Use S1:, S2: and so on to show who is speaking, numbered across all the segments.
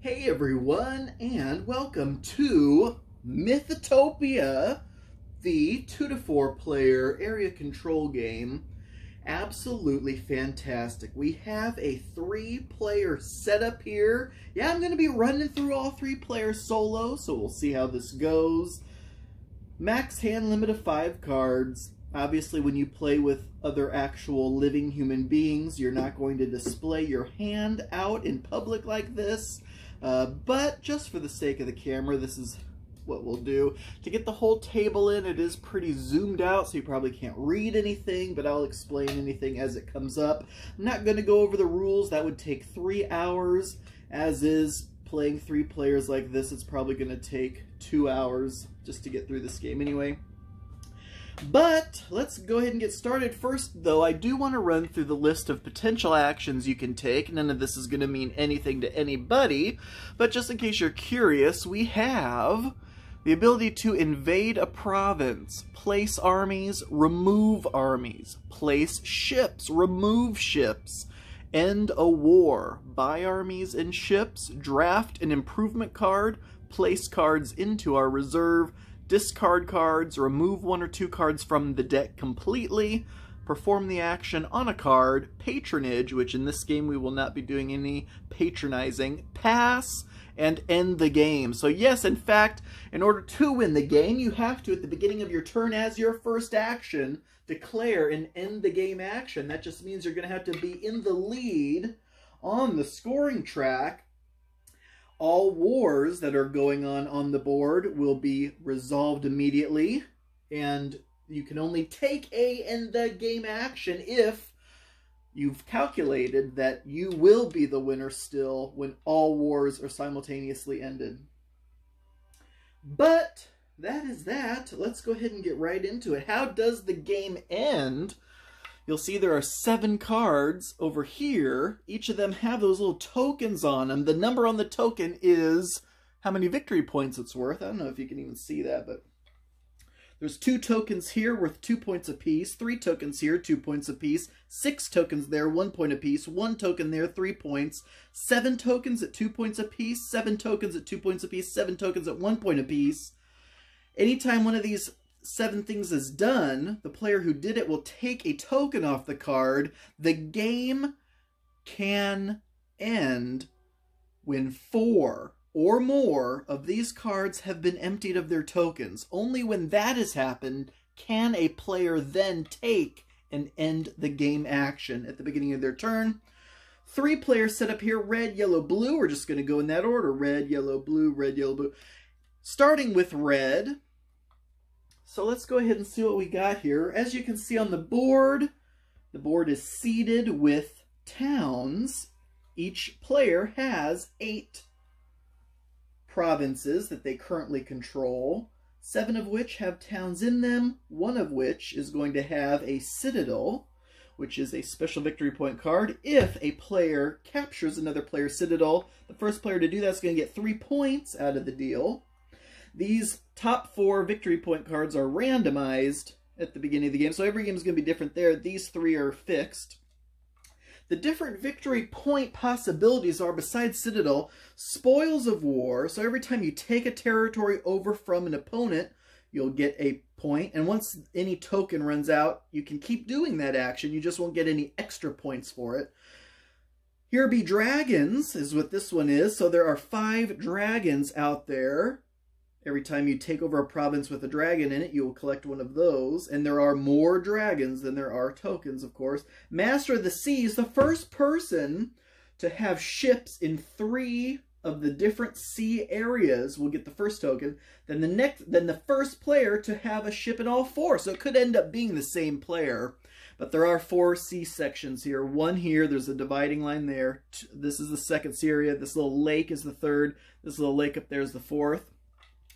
S1: Hey everyone, and welcome to Mythotopia, the 2 to 4 player area control game. Absolutely fantastic. We have a three player setup here. Yeah, I'm going to be running through all three players solo, so we'll see how this goes. Max hand limit of five cards. Obviously, when you play with other actual living human beings, you're not going to display your hand out in public like this. Uh, but just for the sake of the camera, this is what we'll do. To get the whole table in, it is pretty zoomed out, so you probably can't read anything, but I'll explain anything as it comes up. I'm not going to go over the rules. That would take three hours, as is playing three players like this. It's probably going to take two hours just to get through this game anyway. But let's go ahead and get started. First, though, I do want to run through the list of potential actions you can take. None of this is going to mean anything to anybody, but just in case you're curious, we have the ability to invade a province, place armies, remove armies, place ships, remove ships, end a war, buy armies and ships, draft an improvement card, place cards into our reserve, discard cards, remove one or two cards from the deck completely, perform the action on a card, patronage, which in this game we will not be doing any patronizing, pass, and end the game. So yes, in fact, in order to win the game, you have to, at the beginning of your turn as your first action, declare an end the game action. That just means you're going to have to be in the lead on the scoring track all wars that are going on on the board will be resolved immediately, and you can only take a in the game action if you've calculated that you will be the winner still when all wars are simultaneously ended. But that is that. Let's go ahead and get right into it. How does the game end? You'll see there are seven cards over here. Each of them have those little tokens on them. The number on the token is how many victory points it's worth. I don't know if you can even see that, but there's two tokens here worth two points apiece, three tokens here, two points apiece, six tokens there, one point apiece, one token there, three points, seven tokens at two points apiece, seven tokens at two points apiece, seven tokens at one point apiece. Anytime one of these seven things is done, the player who did it will take a token off the card. The game can end when four or more of these cards have been emptied of their tokens. Only when that has happened can a player then take and end the game action at the beginning of their turn. Three players set up here, red, yellow, blue. We're just going to go in that order. Red, yellow, blue, red, yellow, blue. Starting with red, so let's go ahead and see what we got here. As you can see on the board, the board is seeded with towns. Each player has eight provinces that they currently control, seven of which have towns in them, one of which is going to have a citadel, which is a special victory point card. If a player captures another player's citadel, the first player to do that is going to get three points out of the deal. These top four victory point cards are randomized at the beginning of the game, so every game is going to be different there. These three are fixed. The different victory point possibilities are, besides Citadel, spoils of war. So every time you take a territory over from an opponent, you'll get a point. And once any token runs out, you can keep doing that action. You just won't get any extra points for it. Here be dragons, is what this one is. So there are five dragons out there. Every time you take over a province with a dragon in it, you will collect one of those. And there are more dragons than there are tokens, of course. Master of the Seas, the first person to have ships in three of the different sea areas will get the first token. Then the next, then the first player to have a ship in all four. So it could end up being the same player. But there are four sea sections here. One here, there's a dividing line there. This is the second sea area. This little lake is the third. This little lake up there is the fourth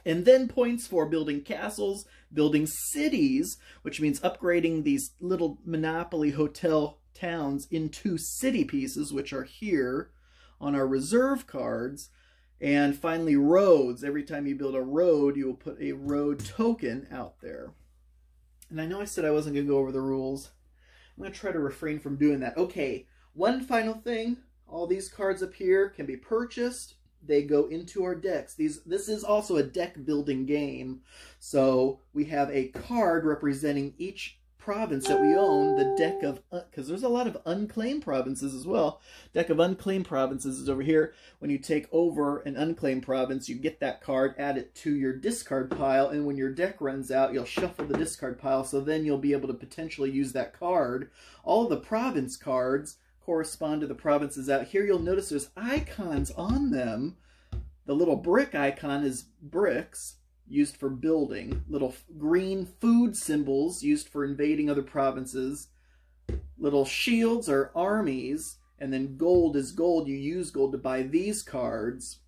S1: and then points for building castles, building cities, which means upgrading these little monopoly hotel towns into city pieces, which are here on our reserve cards. And finally, roads. Every time you build a road, you will put a road token out there. And I know I said I wasn't going to go over the rules. I'm going to try to refrain from doing that. Okay, one final thing. All these cards up here can be purchased they go into our decks. These This is also a deck building game. So we have a card representing each province that we own, the deck of, because uh, there's a lot of unclaimed provinces as well. Deck of unclaimed provinces is over here. When you take over an unclaimed province, you get that card, add it to your discard pile, and when your deck runs out, you'll shuffle the discard pile, so then you'll be able to potentially use that card. All the province cards correspond to the provinces out here. You'll notice there's icons on them. The little brick icon is bricks used for building, little green food symbols used for invading other provinces, little shields are armies, and then gold is gold. You use gold to buy these cards.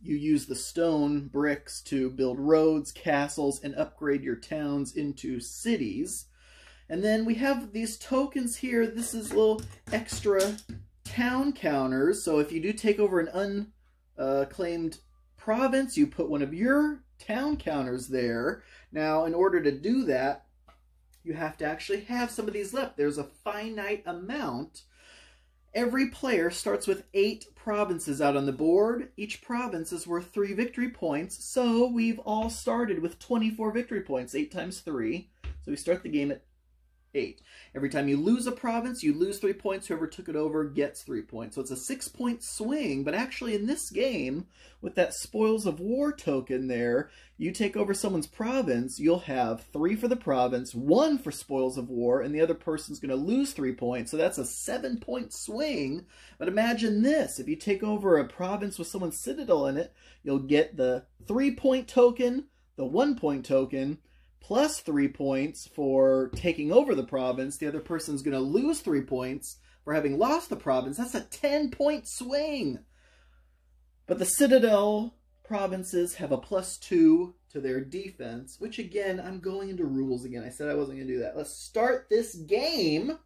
S1: You use the stone bricks to build roads, castles, and upgrade your towns into cities. And then we have these tokens here. This is little extra town counters. So if you do take over an unclaimed province, you put one of your town counters there. Now, in order to do that, you have to actually have some of these left. There's a finite amount. Every player starts with eight provinces out on the board. Each province is worth three victory points, so we've all started with 24 victory points, eight times three. So we start the game at eight. Every time you lose a province, you lose three points. Whoever took it over gets three points. So it's a six-point swing, but actually in this game, with that Spoils of War token there, you take over someone's province, you'll have three for the province, one for Spoils of War, and the other person's going to lose three points. So that's a seven-point swing. But imagine this. If you take over a province with someone's citadel in it, you'll get the three-point token, the one-point token, plus three points for taking over the province. The other person's going to lose three points for having lost the province. That's a 10-point swing. But the Citadel provinces have a plus two to their defense, which again, I'm going into rules again. I said I wasn't going to do that. Let's start this game.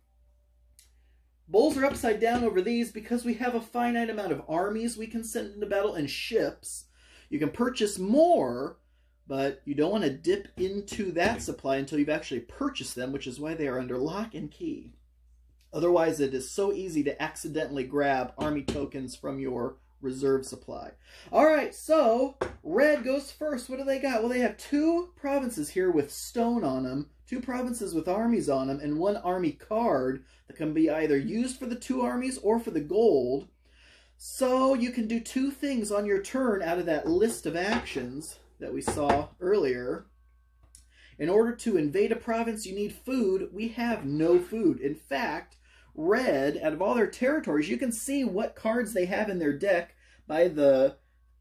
S1: Bowls are upside down over these because we have a finite amount of armies we can send into battle and ships. You can purchase more, but you don't want to dip into that supply until you've actually purchased them, which is why they are under lock and key. Otherwise, it is so easy to accidentally grab army tokens from your reserve supply. All right, so red goes first. What do they got? Well, they have two provinces here with stone on them, two provinces with armies on them, and one army card that can be either used for the two armies or for the gold. So you can do two things on your turn out of that list of actions that we saw earlier. In order to invade a province, you need food. We have no food. In fact, red, out of all their territories, you can see what cards they have in their deck by the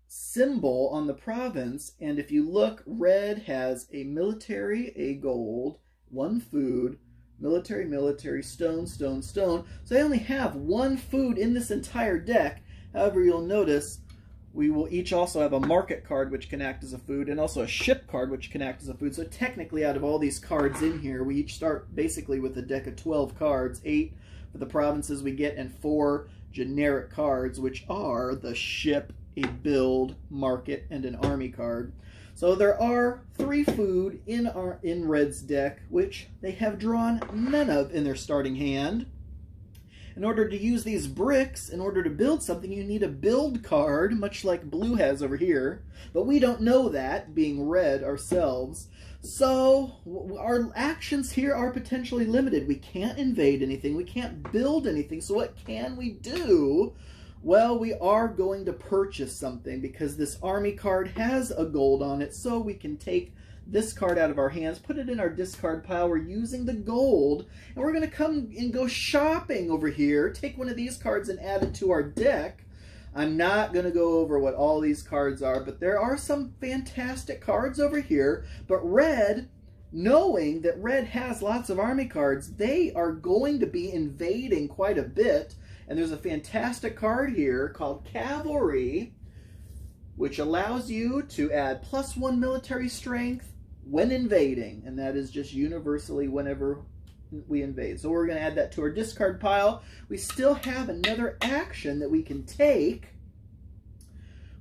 S1: symbol on the province. And if you look, red has a military, a gold, one food, military, military, stone, stone, stone. So they only have one food in this entire deck. However, you'll notice we will each also have a market card which can act as a food and also a ship card which can act as a food. So technically out of all these cards in here, we each start basically with a deck of 12 cards, 8 for the provinces we get and 4 generic cards which are the ship, a build, market, and an army card. So there are three food in our in Red's deck which they have drawn none of in their starting hand. In order to use these bricks, in order to build something, you need a build card, much like Blue has over here. But we don't know that, being red ourselves. So, our actions here are potentially limited. We can't invade anything. We can't build anything. So what can we do? Well, we are going to purchase something because this army card has a gold on it. So we can take this card out of our hands, put it in our discard pile. We're using the gold, and we're going to come and go shopping over here, take one of these cards and add it to our deck. I'm not going to go over what all these cards are, but there are some fantastic cards over here. But red, knowing that red has lots of army cards, they are going to be invading quite a bit. And there's a fantastic card here called Cavalry, which allows you to add plus one military strength when invading, and that is just universally whenever we invade. So we're going to add that to our discard pile. We still have another action that we can take.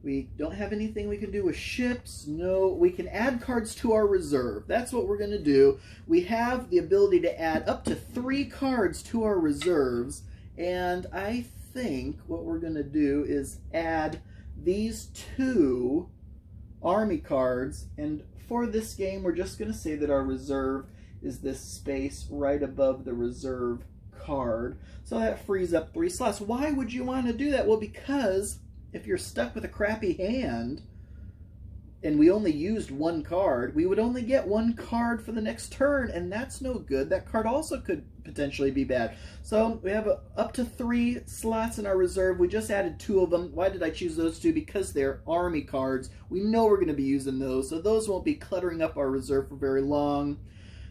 S1: We don't have anything we can do with ships. No, we can add cards to our reserve. That's what we're going to do. We have the ability to add up to three cards to our reserves. And I think what we're going to do is add these two army cards. And for this game, we're just going to say that our reserve is this space right above the reserve card. So that frees up three slots. Why would you want to do that? Well, because if you're stuck with a crappy hand, and we only used one card, we would only get one card for the next turn, and that's no good. That card also could potentially be bad. So we have a, up to three slots in our reserve. We just added two of them. Why did I choose those two? Because they're army cards. We know we're going to be using those, so those won't be cluttering up our reserve for very long.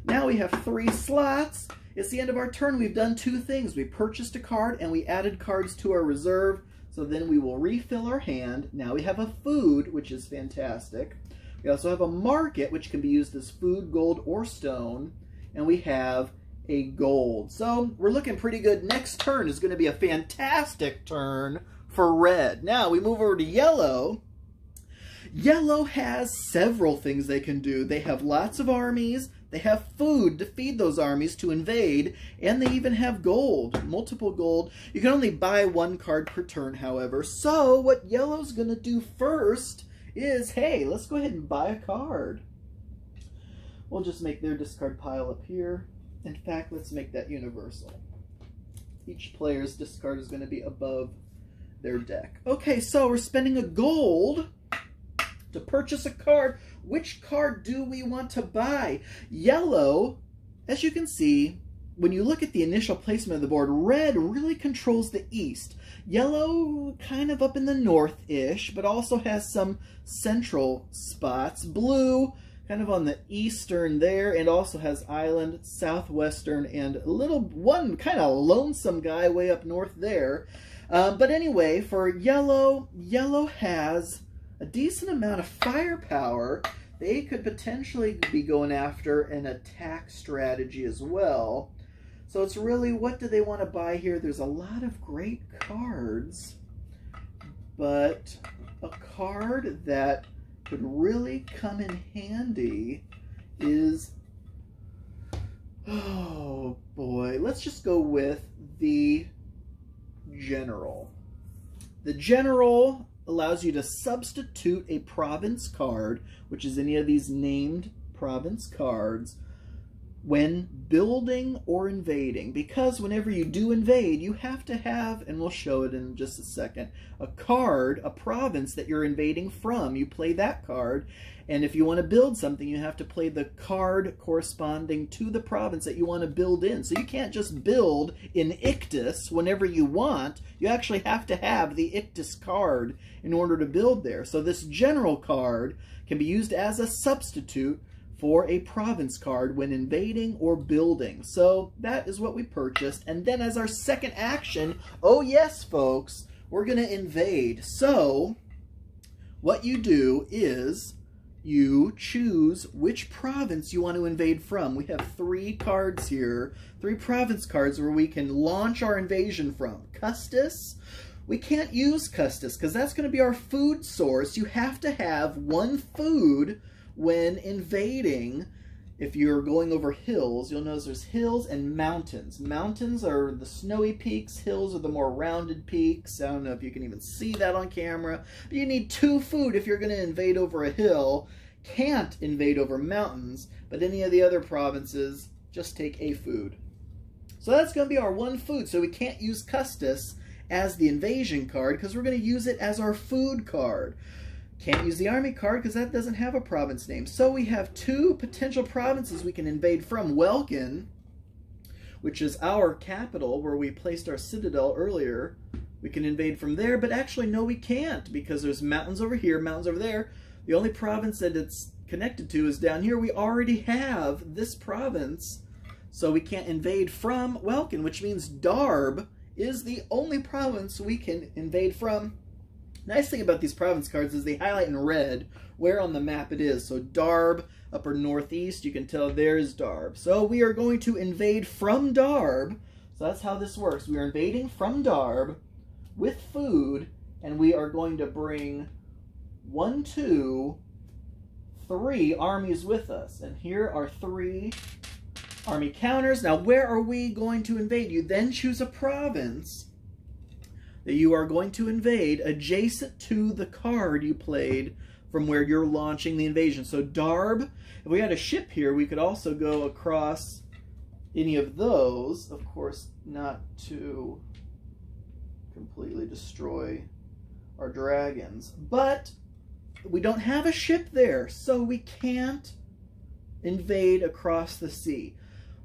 S1: Now we have three slots. It's the end of our turn. We've done two things. We purchased a card and we added cards to our reserve. So then we will refill our hand. Now we have a food, which is fantastic. We also have a market, which can be used as food, gold, or stone. And we have a gold. So we're looking pretty good. Next turn is going to be a fantastic turn for red. Now we move over to yellow. Yellow has several things they can do. They have lots of armies. They have food to feed those armies to invade, and they even have gold, multiple gold. You can only buy one card per turn, however. So what yellow's going to do first is, hey, let's go ahead and buy a card. We'll just make their discard pile up here. In fact, let's make that universal. Each player's discard is going to be above their deck. Okay, so we're spending a gold to purchase a card. Which card do we want to buy? Yellow, as you can see, when you look at the initial placement of the board, red really controls the east. Yellow kind of up in the north-ish, but also has some central spots. Blue kind of on the eastern there, and also has island, southwestern, and a little one kind of lonesome guy way up north there. Um, but anyway, for yellow, yellow has a decent amount of firepower, they could potentially be going after an attack strategy as well. So it's really, what do they want to buy here? There's a lot of great cards, but a card that could really come in handy is, oh boy, let's just go with the General. The General allows you to substitute a province card, which is any of these named province cards, when building or invading. Because whenever you do invade, you have to have, and we'll show it in just a second, a card, a province that you're invading from. You play that card, and if you want to build something, you have to play the card corresponding to the province that you want to build in. So you can't just build in Ictus whenever you want. You actually have to have the Ictus card in order to build there. So this general card can be used as a substitute for a province card when invading or building. So that is what we purchased. And then as our second action, oh yes, folks, we're going to invade. So what you do is you choose which province you want to invade from. We have three cards here, three province cards where we can launch our invasion from. Custis, we can't use Custis because that's going to be our food source. You have to have one food when invading. If you're going over hills, you'll notice there's hills and mountains. Mountains are the snowy peaks. Hills are the more rounded peaks. I don't know if you can even see that on camera. But you need two food if you're going to invade over a hill. Can't invade over mountains, but any of the other provinces just take a food. So that's going to be our one food. So we can't use Custis as the invasion card because we're going to use it as our food card. Can't use the army card because that doesn't have a province name. So we have two potential provinces we can invade from. Welkin, which is our capital where we placed our citadel earlier. We can invade from there, but actually no we can't because there's mountains over here, mountains over there. The only province that it's connected to is down here. We already have this province, so we can't invade from Welkin, which means Darb is the only province we can invade from Nice thing about these province cards is they highlight in red where on the map it is. So Darb, upper northeast, you can tell there's Darb. So we are going to invade from Darb. So that's how this works. We are invading from Darb with food, and we are going to bring one, two, three armies with us. And here are three army counters. Now, where are we going to invade? You then choose a province that you are going to invade adjacent to the card you played from where you're launching the invasion. So Darb, if we had a ship here, we could also go across any of those, of course, not to completely destroy our dragons. But we don't have a ship there, so we can't invade across the sea.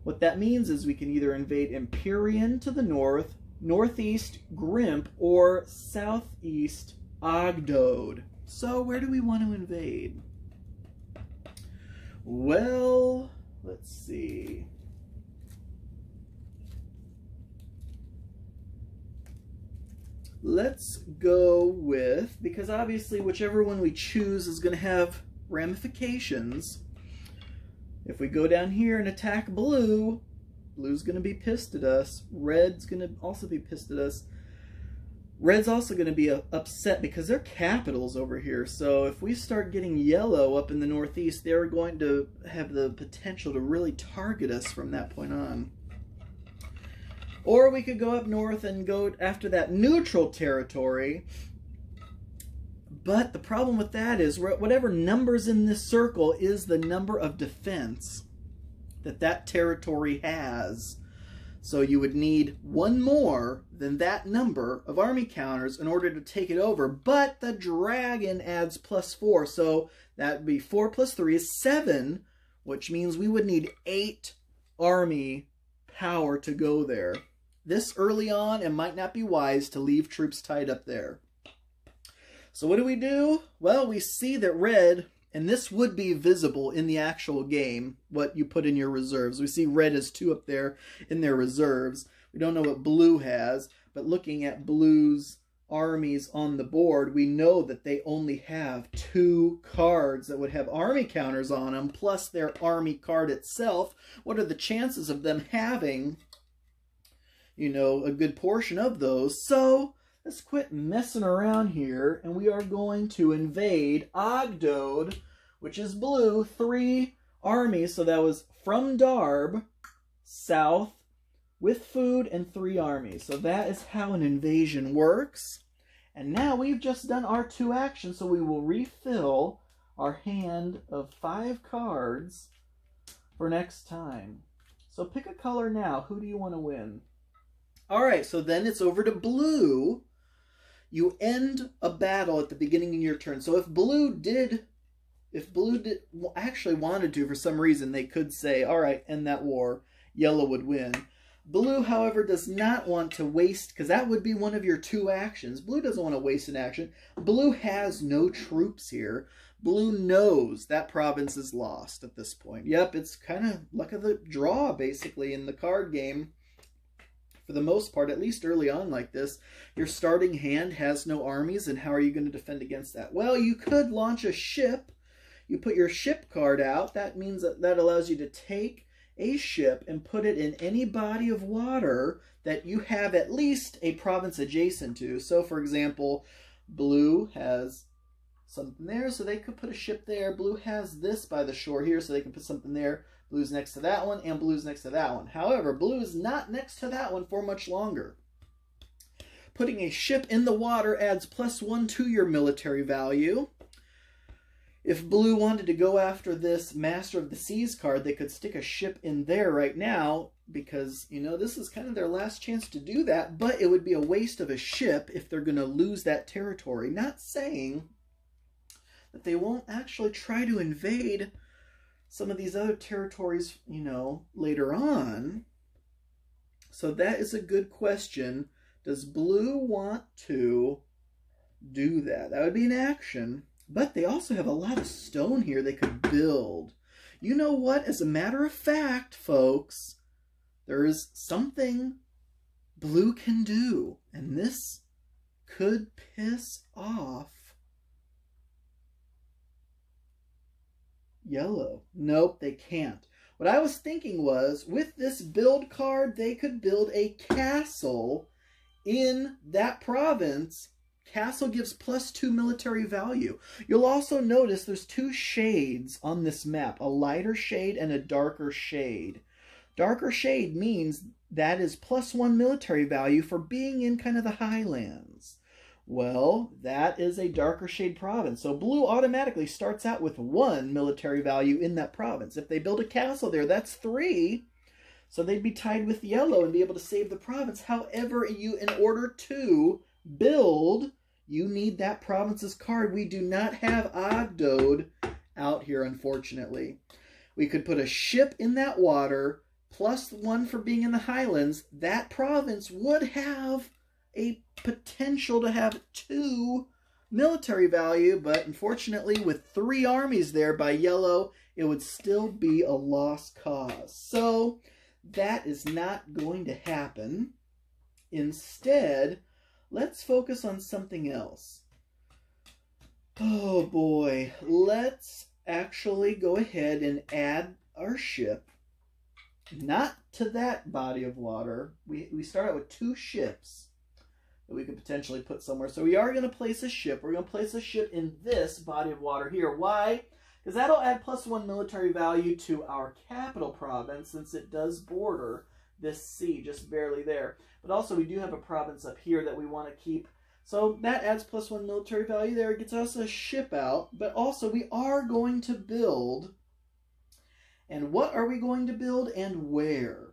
S1: What that means is we can either invade Empyrean to the north, northeast Grimp, or southeast Ogdode. So where do we want to invade? Well, let's see. Let's go with, because obviously whichever one we choose is going to have ramifications. If we go down here and attack blue, blue's going to be pissed at us. Red's going to also be pissed at us. Red's also going to be uh, upset because their capital's over here. So if we start getting yellow up in the northeast, they're going to have the potential to really target us from that point on. Or we could go up north and go after that neutral territory. But the problem with that is whatever numbers in this circle is the number of defense that that territory has. So you would need one more than that number of army counters in order to take it over. But the dragon adds plus four. So that would be four plus three is seven, which means we would need eight army power to go there. This early on, it might not be wise to leave troops tied up there. So what do we do? Well, we see that red and this would be visible in the actual game, what you put in your reserves. We see red has two up there in their reserves. We don't know what blue has, but looking at blue's armies on the board, we know that they only have two cards that would have army counters on them, plus their army card itself. What are the chances of them having, you know, a good portion of those? So let's quit messing around here, and we are going to invade Ogdode, which is blue, three armies. So that was from Darb, south, with food and three armies. So that is how an invasion works. And now we've just done our two actions, so we will refill our hand of five cards for next time. So pick a color now. Who do you want to win? All right, so then it's over to blue you end a battle at the beginning of your turn. So if blue did, if blue did actually wanted to for some reason, they could say, all right, end that war. Yellow would win. Blue, however, does not want to waste, because that would be one of your two actions. Blue doesn't want to waste an action. Blue has no troops here. Blue knows that province is lost at this point. Yep, it's kind of luck of the draw, basically, in the card game for the most part, at least early on like this, your starting hand has no armies, and how are you going to defend against that? Well, you could launch a ship. You put your ship card out. That means that that allows you to take a ship and put it in any body of water that you have at least a province adjacent to. So, for example, blue has something there, so they could put a ship there. Blue has this by the shore here, so they can put something there. Blue's next to that one, and blue's next to that one. However, blue is not next to that one for much longer. Putting a ship in the water adds plus one to your military value. If blue wanted to go after this Master of the Seas card, they could stick a ship in there right now because, you know, this is kind of their last chance to do that, but it would be a waste of a ship if they're going to lose that territory. Not saying that they won't actually try to invade some of these other territories, you know, later on. So that is a good question. Does blue want to do that? That would be an action. But they also have a lot of stone here they could build. You know what? As a matter of fact, folks, there is something blue can do. And this could piss off Yellow. Nope, they can't. What I was thinking was, with this build card, they could build a castle in that province. Castle gives plus two military value. You'll also notice there's two shades on this map, a lighter shade and a darker shade. Darker shade means that is plus one military value for being in kind of the highlands. Well, that is a darker shade province. So blue automatically starts out with one military value in that province. If they build a castle there, that's three. So they'd be tied with yellow and be able to save the province. However, you in order to build, you need that province's card. We do not have Ogdode out here, unfortunately. We could put a ship in that water, plus one for being in the highlands. That province would have a potential to have two military value, but unfortunately, with three armies there by yellow, it would still be a lost cause. So that is not going to happen. Instead, let's focus on something else. Oh boy, let's actually go ahead and add our ship, not to that body of water. We, we start out with two ships that we could potentially put somewhere. So we are going to place a ship. We're going to place a ship in this body of water here. Why? Because that'll add plus one military value to our capital province since it does border this sea, just barely there. But also we do have a province up here that we want to keep. So that adds plus one military value there. It gets us a ship out. But also we are going to build. And what are we going to build and where?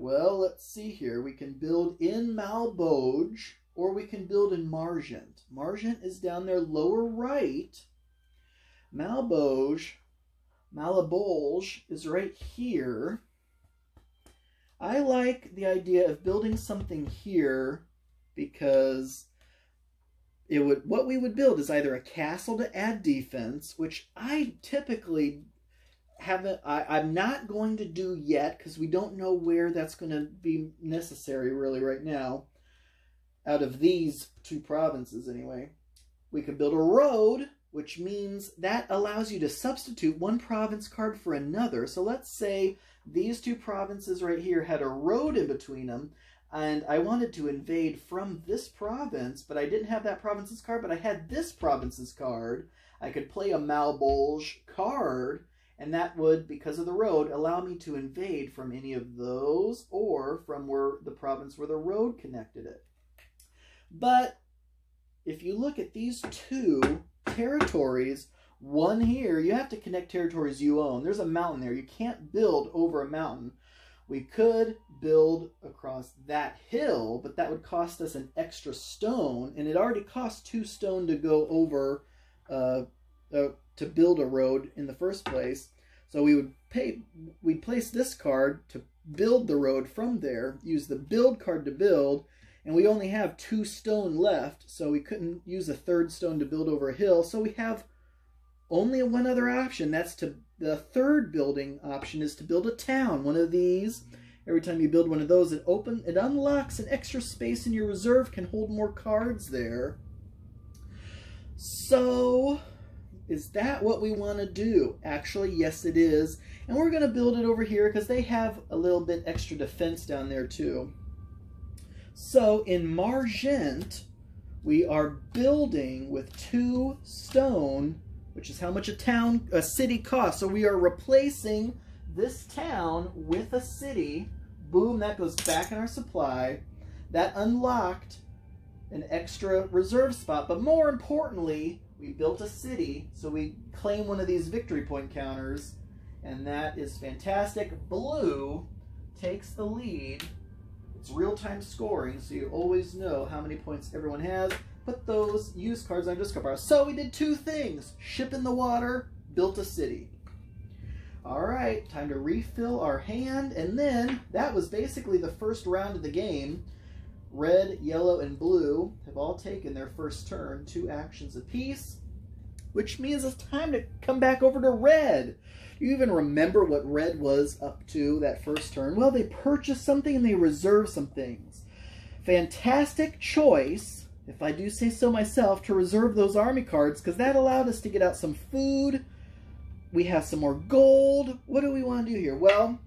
S1: Well, let's see here. We can build in Malbolge or we can build in Margent. Margent is down there lower right. Malbolge, Malabolge is right here. I like the idea of building something here because it would what we would build is either a castle to add defense, which I typically haven't I, I'm not going to do yet because we don't know where that's going to be necessary really right now. Out of these two provinces anyway. We could build a road, which means that allows you to substitute one province card for another. So let's say these two provinces right here had a road in between them, and I wanted to invade from this province, but I didn't have that province's card, but I had this province's card. I could play a Malbolge card and that would, because of the road, allow me to invade from any of those or from where the province where the road connected it. But if you look at these two territories, one here, you have to connect territories you own. There's a mountain there. You can't build over a mountain. We could build across that hill, but that would cost us an extra stone, and it already costs two stone to go over uh, uh, to build a road in the first place. So we would pay, we'd place this card to build the road from there, use the build card to build, and we only have two stone left, so we couldn't use a third stone to build over a hill. So we have only one other option. That's to the third building option is to build a town. One of these. Every time you build one of those, it open it unlocks an extra space in your reserve, can hold more cards there. So is that what we want to do? Actually, yes it is. And we're going to build it over here because they have a little bit extra defense down there too. So in Margent, we are building with two stone, which is how much a town, a city costs. So we are replacing this town with a city. Boom, that goes back in our supply. That unlocked an extra reserve spot. But more importantly, we built a city, so we claim one of these victory point counters, and that is fantastic. Blue takes the lead. It's real-time scoring, so you always know how many points everyone has. Put those used cards on discard pile. So we did two things. Ship in the water, built a city. All right, time to refill our hand, and then that was basically the first round of the game. Red, yellow, and blue have all taken their first turn, two actions apiece, which means it's time to come back over to red. Do You even remember what red was up to that first turn? Well, they purchased something and they reserved some things. Fantastic choice, if I do say so myself, to reserve those army cards because that allowed us to get out some food. We have some more gold. What do we want to do here? Well,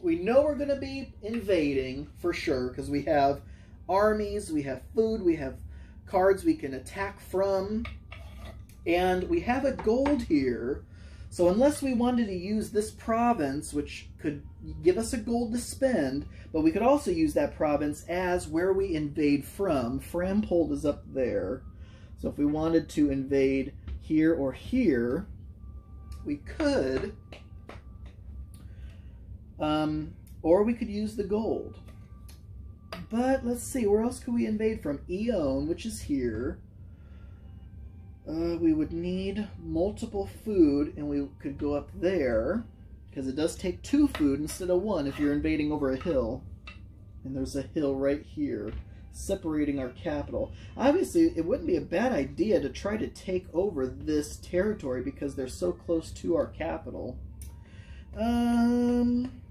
S1: we know we're going to be invading for sure because we have armies, we have food, we have cards we can attack from, and we have a gold here. So unless we wanted to use this province, which could give us a gold to spend, but we could also use that province as where we invade from. Frampold is up there. So if we wanted to invade here or here, we could, um, or we could use the gold. But let's see, where else could we invade from? Eon, which is here. Uh, we would need multiple food, and we could go up there, because it does take two food instead of one if you're invading over a hill. And there's a hill right here, separating our capital. Obviously, it wouldn't be a bad idea to try to take over this territory because they're so close to our capital. Um,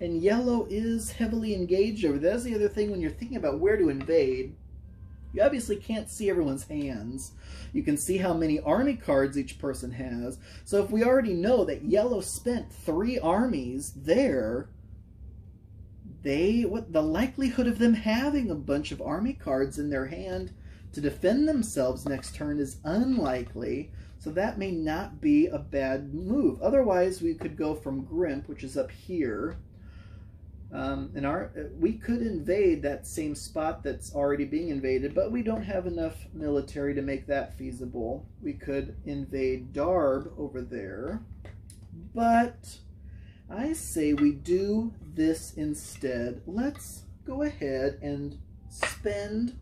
S1: and yellow is heavily engaged over there. That's the other thing when you're thinking about where to invade you obviously can't see everyone's hands. You can see how many army cards each person has. So if we already know that yellow spent three armies there, they what the likelihood of them having a bunch of army cards in their hand to defend themselves next turn is unlikely. So that may not be a bad move. Otherwise, we could go from Grimp, which is up here, um, and our we could invade that same spot that's already being invaded, but we don't have enough military to make that feasible. We could invade Darb over there, but I say we do this instead. Let's go ahead and spend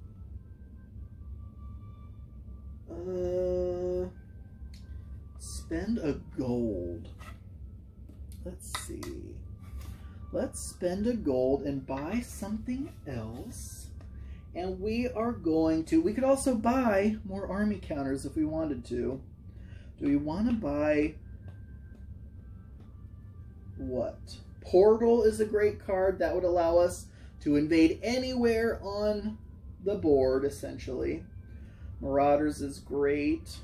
S1: uh, spend a gold. Let's see. Let's spend a gold and buy something else. And we are going to, we could also buy more army counters if we wanted to. Do we want to buy what? Portal is a great card that would allow us to invade anywhere on the board, essentially. Marauders is great.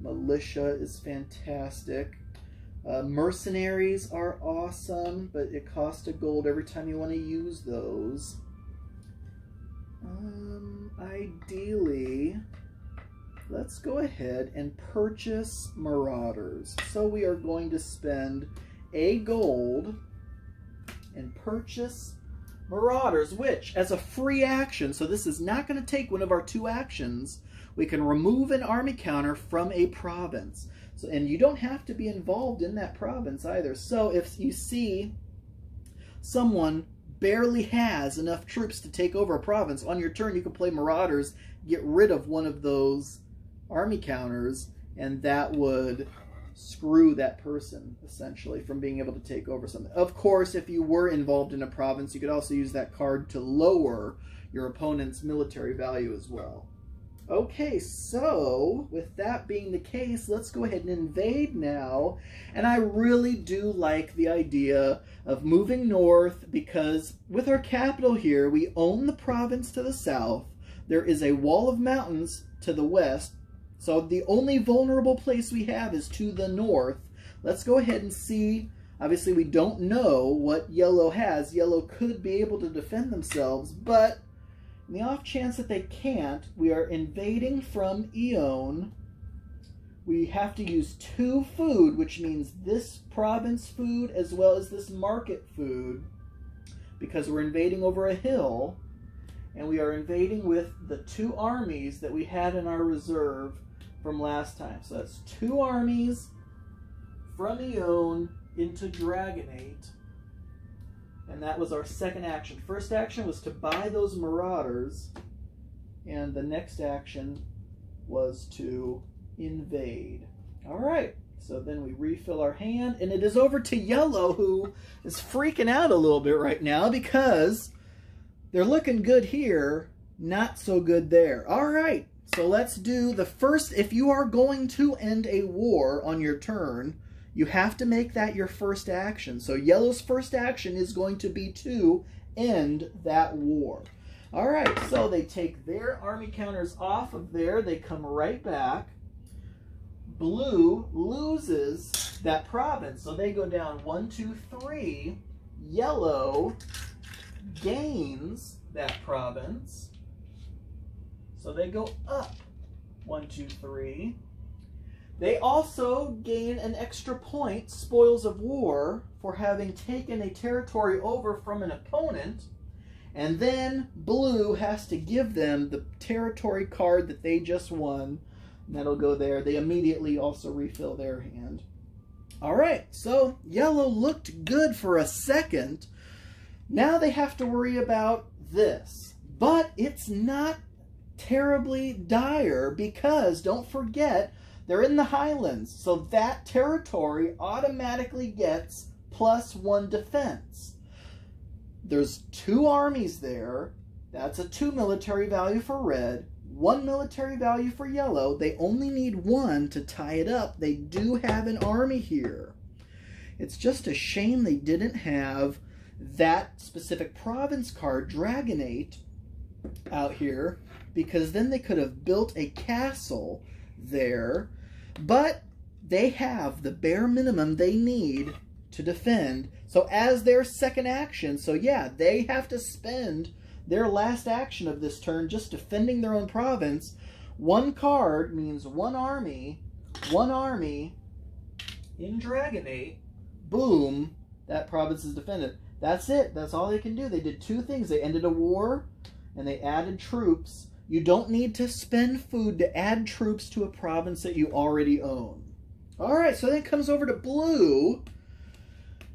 S1: Militia is fantastic. Uh, mercenaries are awesome, but it costs a gold every time you want to use those. Um, ideally, let's go ahead and purchase Marauders. So we are going to spend a gold and purchase Marauders, which, as a free action, so this is not going to take one of our two actions, we can remove an army counter from a province. So, and you don't have to be involved in that province either. So if you see someone barely has enough troops to take over a province, on your turn you can play Marauders, get rid of one of those army counters, and that would screw that person, essentially, from being able to take over something. Of course, if you were involved in a province, you could also use that card to lower your opponent's military value as well. Okay, so with that being the case, let's go ahead and invade now. And I really do like the idea of moving north because with our capital here, we own the province to the south. There is a wall of mountains to the west. So the only vulnerable place we have is to the north. Let's go ahead and see. Obviously, we don't know what yellow has. Yellow could be able to defend themselves, but in the off chance that they can't, we are invading from Eon. We have to use two food, which means this province food as well as this market food, because we're invading over a hill, and we are invading with the two armies that we had in our reserve from last time. So that's two armies from Eon into Dragonate. And that was our second action. First action was to buy those Marauders. And the next action was to invade. All right. So then we refill our hand. And it is over to Yellow, who is freaking out a little bit right now because they're looking good here, not so good there. All right. So let's do the first. If you are going to end a war on your turn, you have to make that your first action. So yellow's first action is going to be to end that war. All right, so they take their army counters off of there. They come right back. Blue loses that province. So they go down one, two, three. Yellow gains that province. So they go up one, two, three. They also gain an extra point, Spoils of War, for having taken a territory over from an opponent. And then blue has to give them the territory card that they just won. And that'll go there. They immediately also refill their hand. All right, so yellow looked good for a second. Now they have to worry about this. But it's not terribly dire because don't forget they're in the highlands. So that territory automatically gets plus one defense. There's two armies there. That's a two military value for red, one military value for yellow. They only need one to tie it up. They do have an army here. It's just a shame they didn't have that specific province card, Dragonate, out here, because then they could have built a castle there, but they have the bare minimum they need to defend. So as their second action, so yeah, they have to spend their last action of this turn just defending their own province. One card means one army, one army in Dragonate, boom, that province is defended. That's it. That's all they can do. They did two things. They ended a war and they added troops. You don't need to spend food to add troops to a province that you already own. All right, so then it comes over to blue.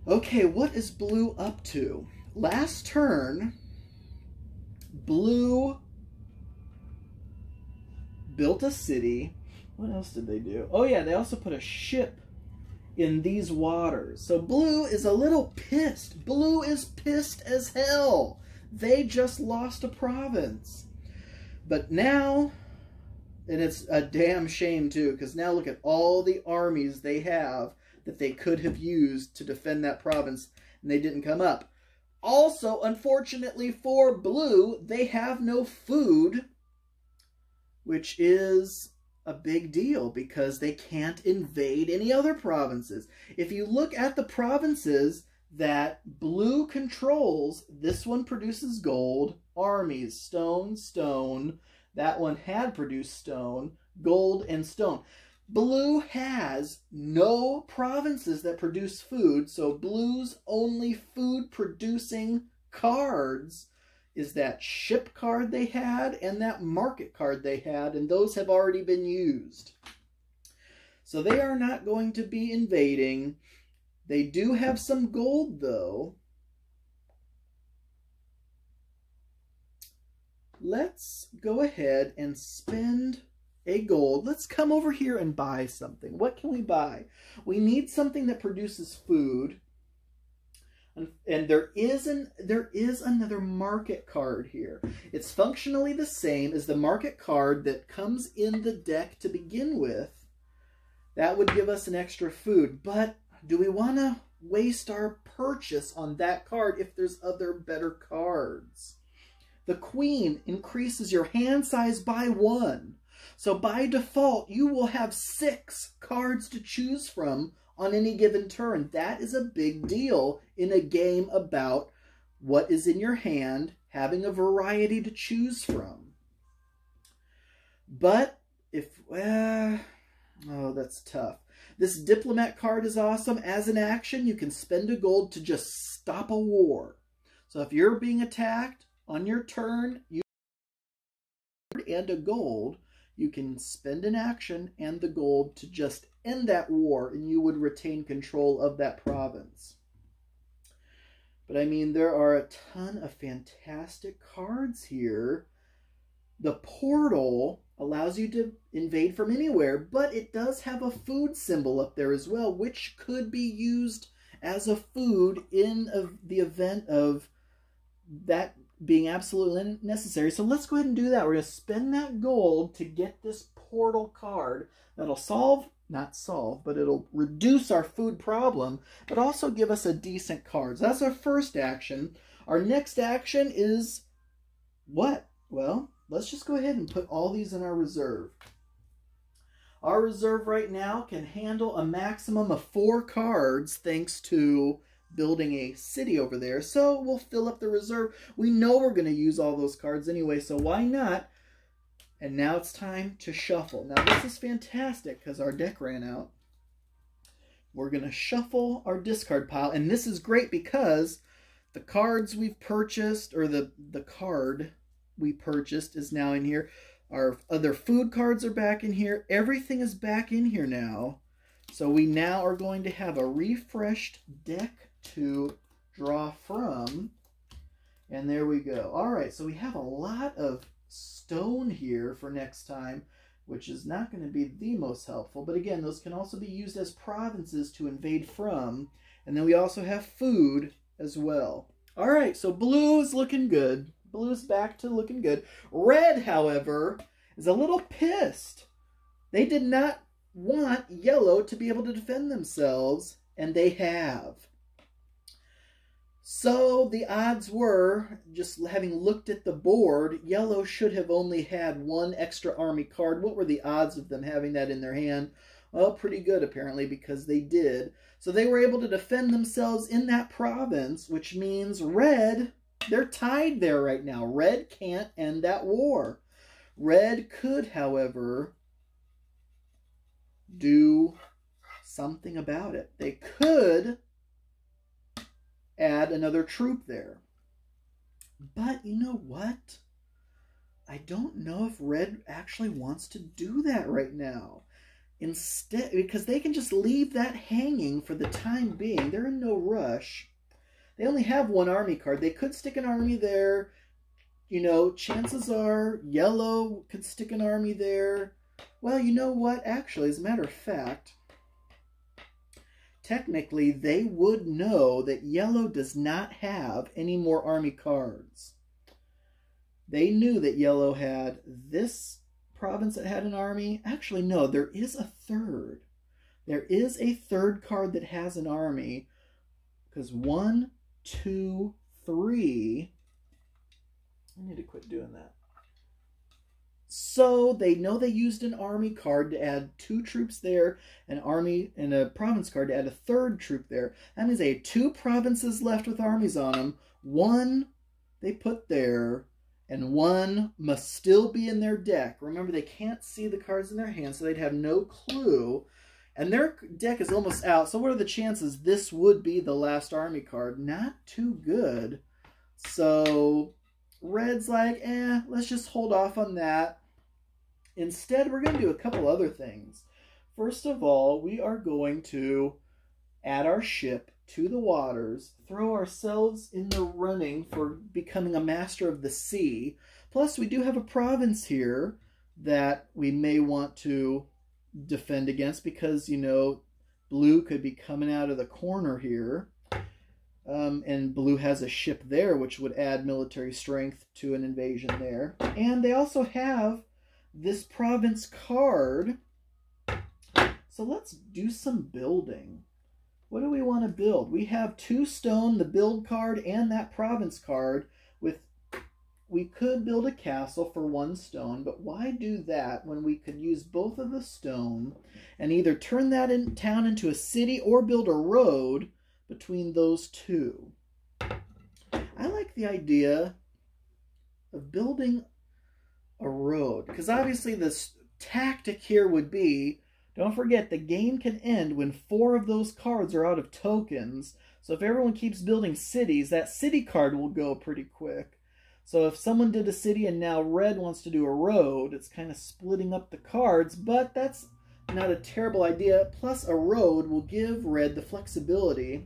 S1: Okay, what is blue up to? Last turn, blue built a city. What else did they do? Oh yeah, they also put a ship in these waters. So blue is a little pissed. Blue is pissed as hell. They just lost a province. But now, and it's a damn shame too, because now look at all the armies they have that they could have used to defend that province, and they didn't come up. Also, unfortunately for Blue, they have no food, which is a big deal because they can't invade any other provinces. If you look at the provinces that Blue controls, this one produces gold, armies, stone, stone. That one had produced stone, gold, and stone. Blue has no provinces that produce food, so Blue's only food producing cards is that ship card they had and that market card they had, and those have already been used. So they are not going to be invading. They do have some gold, though. Let's go ahead and spend a gold. Let's come over here and buy something. What can we buy? We need something that produces food and there is an there is another market card here. It's functionally the same as the market card that comes in the deck to begin with. That would give us an extra food, but do we want to waste our purchase on that card if there's other better cards? The queen increases your hand size by one. So by default, you will have six cards to choose from on any given turn. That is a big deal in a game about what is in your hand, having a variety to choose from. But if, uh, oh, that's tough. This diplomat card is awesome. As an action, you can spend a gold to just stop a war. So if you're being attacked on your turn, you and a gold, you can spend an action and the gold to just end that war and you would retain control of that province. But I mean, there are a ton of fantastic cards here. The portal allows you to invade from anywhere, but it does have a food symbol up there as well, which could be used as a food in the event of that being absolutely necessary. So let's go ahead and do that. We're going to spend that gold to get this portal card that'll solve not solve, but it'll reduce our food problem, but also give us a decent card. So that's our first action. Our next action is what? Well, let's just go ahead and put all these in our reserve. Our reserve right now can handle a maximum of four cards thanks to building a city over there. So we'll fill up the reserve. We know we're going to use all those cards anyway, so why not And now it's time to shuffle. Now this is fantastic because our deck ran out. We're going to shuffle our discard pile. And this is great because the cards we've purchased, or the, the card we purchased is now in here. Our other food cards are back in here. Everything is back in here now. So we now are going to have a refreshed deck to draw from. And there we go. All right, so we have a lot of stone here for next time, which is not going to be the most helpful. But again, those can also be used as provinces to invade from. And then we also have food as well. All right, so blue is looking good. Blue's back to looking good. Red, however, is a little pissed. They did not want yellow to be able to defend themselves, and they have. So the odds were, just having looked at the board, yellow should have only had one extra army card. What were the odds of them having that in their hand? Well, pretty good apparently because they did. So they were able to defend themselves in that province, which means red, they're tied there right now. Red can't end that war. Red could, however, do something about it. They could add another troop there. But you know what? I don't know if Red actually wants to do that right now. Instead, because they can just leave that hanging for the time being. They're in no rush. They only have one army card. They could stick an army there. You know, chances are yellow could stick an army there. Well, you know what? Actually, as a matter of fact, technically they would know that yellow does not have any more army cards. They knew that yellow had this province that had an army. Actually, no, there is a third. There is a third card that has an army because one, two, three. I need to quit doing that. So they know they used an army card to add two troops there, an army and a province card to add a third troop there. That means they had two provinces left with armies on them. One they put there, and one must still be in their deck. Remember, they can't see the cards in their hand, so they'd have no clue. And their deck is almost out. So what are the chances this would be the last army card? Not too good. So Red's like, eh, let's just hold off on that. Instead, we're going to do a couple other things. First of all, we are going to add our ship to the waters, throw ourselves in the running for becoming a master of the sea. Plus, we do have a province here that we may want to defend against because, you know, blue could be coming out of the corner here. Um, and blue has a ship there, which would add military strength to an invasion there. And they also have this province card. So let's do some building. What do we want to build? We have two stone, the build card, and that province card. We could build a castle for one stone, but why do that when we could use both of the stone and either turn that in, town into a city or build a road between those two? I like the idea of building a road. Because obviously this tactic here would be, don't forget, the game can end when four of those cards are out of tokens. So if everyone keeps building cities, that city card will go pretty quick. So if someone did a city and now red wants to do a road, it's kind of splitting up the cards, but that's not a terrible idea. Plus a road will give red the flexibility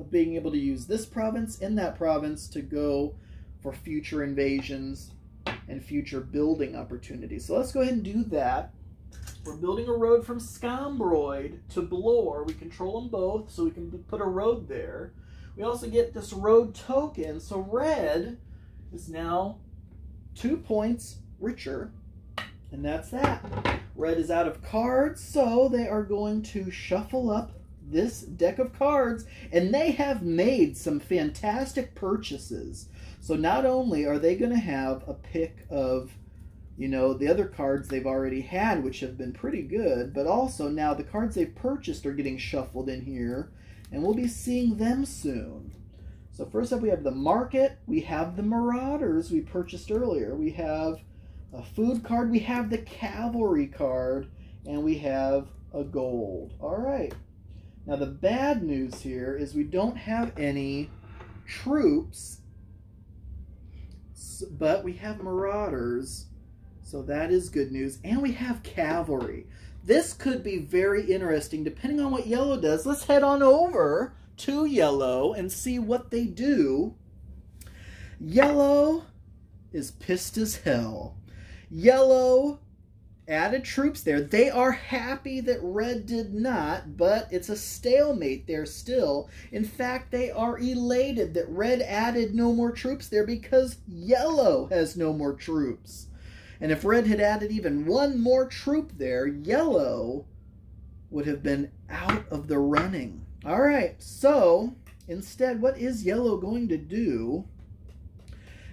S1: of being able to use this province and that province to go for future invasions and future building opportunities. So let's go ahead and do that. We're building a road from Scombroid to Blore. We control them both, so we can put a road there. We also get this road token, so red is now two points richer, and that's that. Red is out of cards, so they are going to shuffle up this deck of cards, and they have made some fantastic purchases. So not only are they going to have a pick of, you know, the other cards they've already had, which have been pretty good, but also now the cards they've purchased are getting shuffled in here, and we'll be seeing them soon. So first up we have the Market, we have the Marauders we purchased earlier, we have a food card, we have the cavalry card, and we have a gold. All right. Now, the bad news here is we don't have any troops, but we have marauders, so that is good news. And we have cavalry. This could be very interesting depending on what yellow does. Let's head on over to yellow and see what they do. Yellow is pissed as hell. Yellow added troops there. They are happy that red did not, but it's a stalemate there still. In fact, they are elated that red added no more troops there because yellow has no more troops. And if red had added even one more troop there, yellow would have been out of the running. All right, so instead, what is yellow going to do?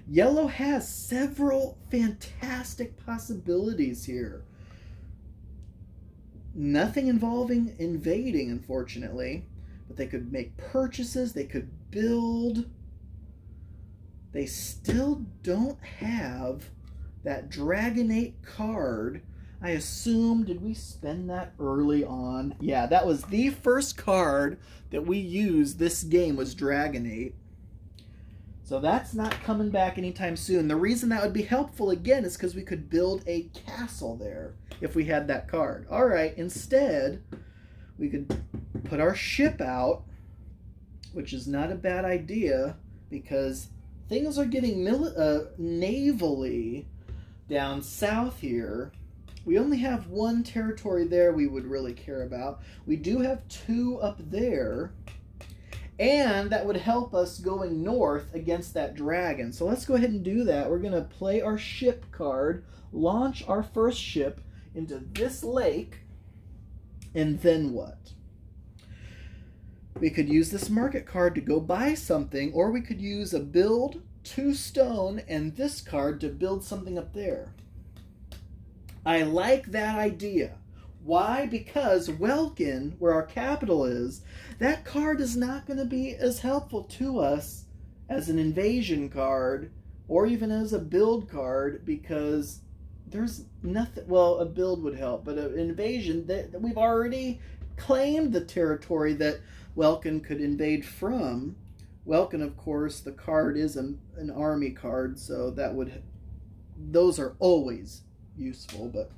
S1: Yellow has several fantastic possibilities here. Nothing involving invading, unfortunately, but they could make purchases, they could build. They still don't have that Dragonate card. I assume, did we spend that early on? Yeah, that was the first card that we used this game was Dragonate. So that's not coming back anytime soon. The reason that would be helpful again is because we could build a castle there if we had that card. All right, instead, we could put our ship out, which is not a bad idea because things are getting uh, navally down south here. We only have one territory there we would really care about. We do have two up there and that would help us going north against that dragon. So let's go ahead and do that. We're going to play our ship card, launch our first ship into this lake, and then what? We could use this market card to go buy something, or we could use a build, two stone, and this card to build something up there. I like that idea. Why? Because Welkin, where our capital is, that card is not going to be as helpful to us as an invasion card or even as a build card because there's nothing. Well, a build would help, but an invasion that we've already claimed the territory that Welkin could invade from. Welkin, of course, the card is a, an army card, so that would those are always useful, but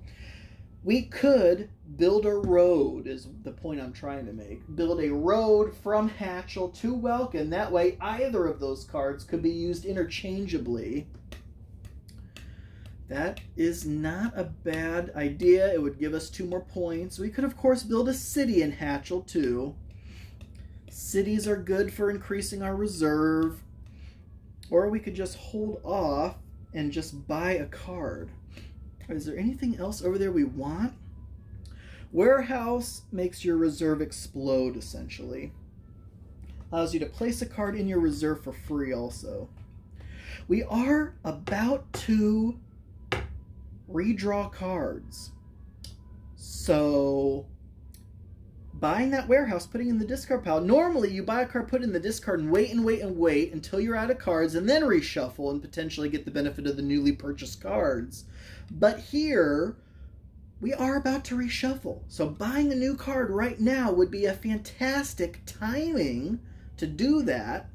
S1: we could build a road, is the point I'm trying to make. Build a road from Hatchel to Welkin. That way, either of those cards could be used interchangeably. That is not a bad idea. It would give us two more points. We could, of course, build a city in Hatchel, too. Cities are good for increasing our reserve. Or we could just hold off and just buy a card. Is there anything else over there we want? Warehouse makes your reserve explode, essentially. Allows you to place a card in your reserve for free, also. We are about to redraw cards. So, buying that warehouse, putting in the discard pile. Normally, you buy a card, put in the discard, and wait and wait and wait until you're out of cards, and then reshuffle and potentially get the benefit of the newly purchased cards. But here, we are about to reshuffle. So buying a new card right now would be a fantastic timing to do that.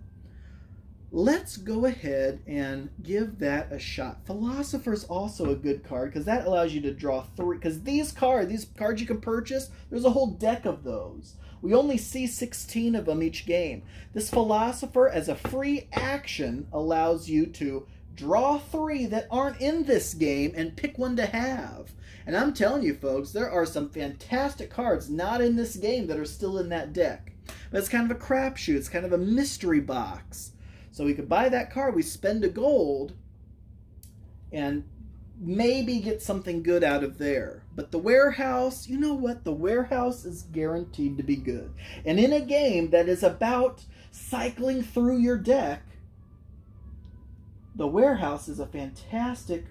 S1: Let's go ahead and give that a shot. Philosopher's also a good card because that allows you to draw three. Because these cards, these cards you can purchase, there's a whole deck of those. We only see 16 of them each game. This Philosopher, as a free action, allows you to draw three that aren't in this game and pick one to have. And I'm telling you, folks, there are some fantastic cards not in this game that are still in that deck. But it's kind of a crapshoot. It's kind of a mystery box. So we could buy that card, we spend a gold, and maybe get something good out of there. But the warehouse, you know what? The warehouse is guaranteed to be good. And in a game that is about cycling through your deck, the warehouse is a fantastic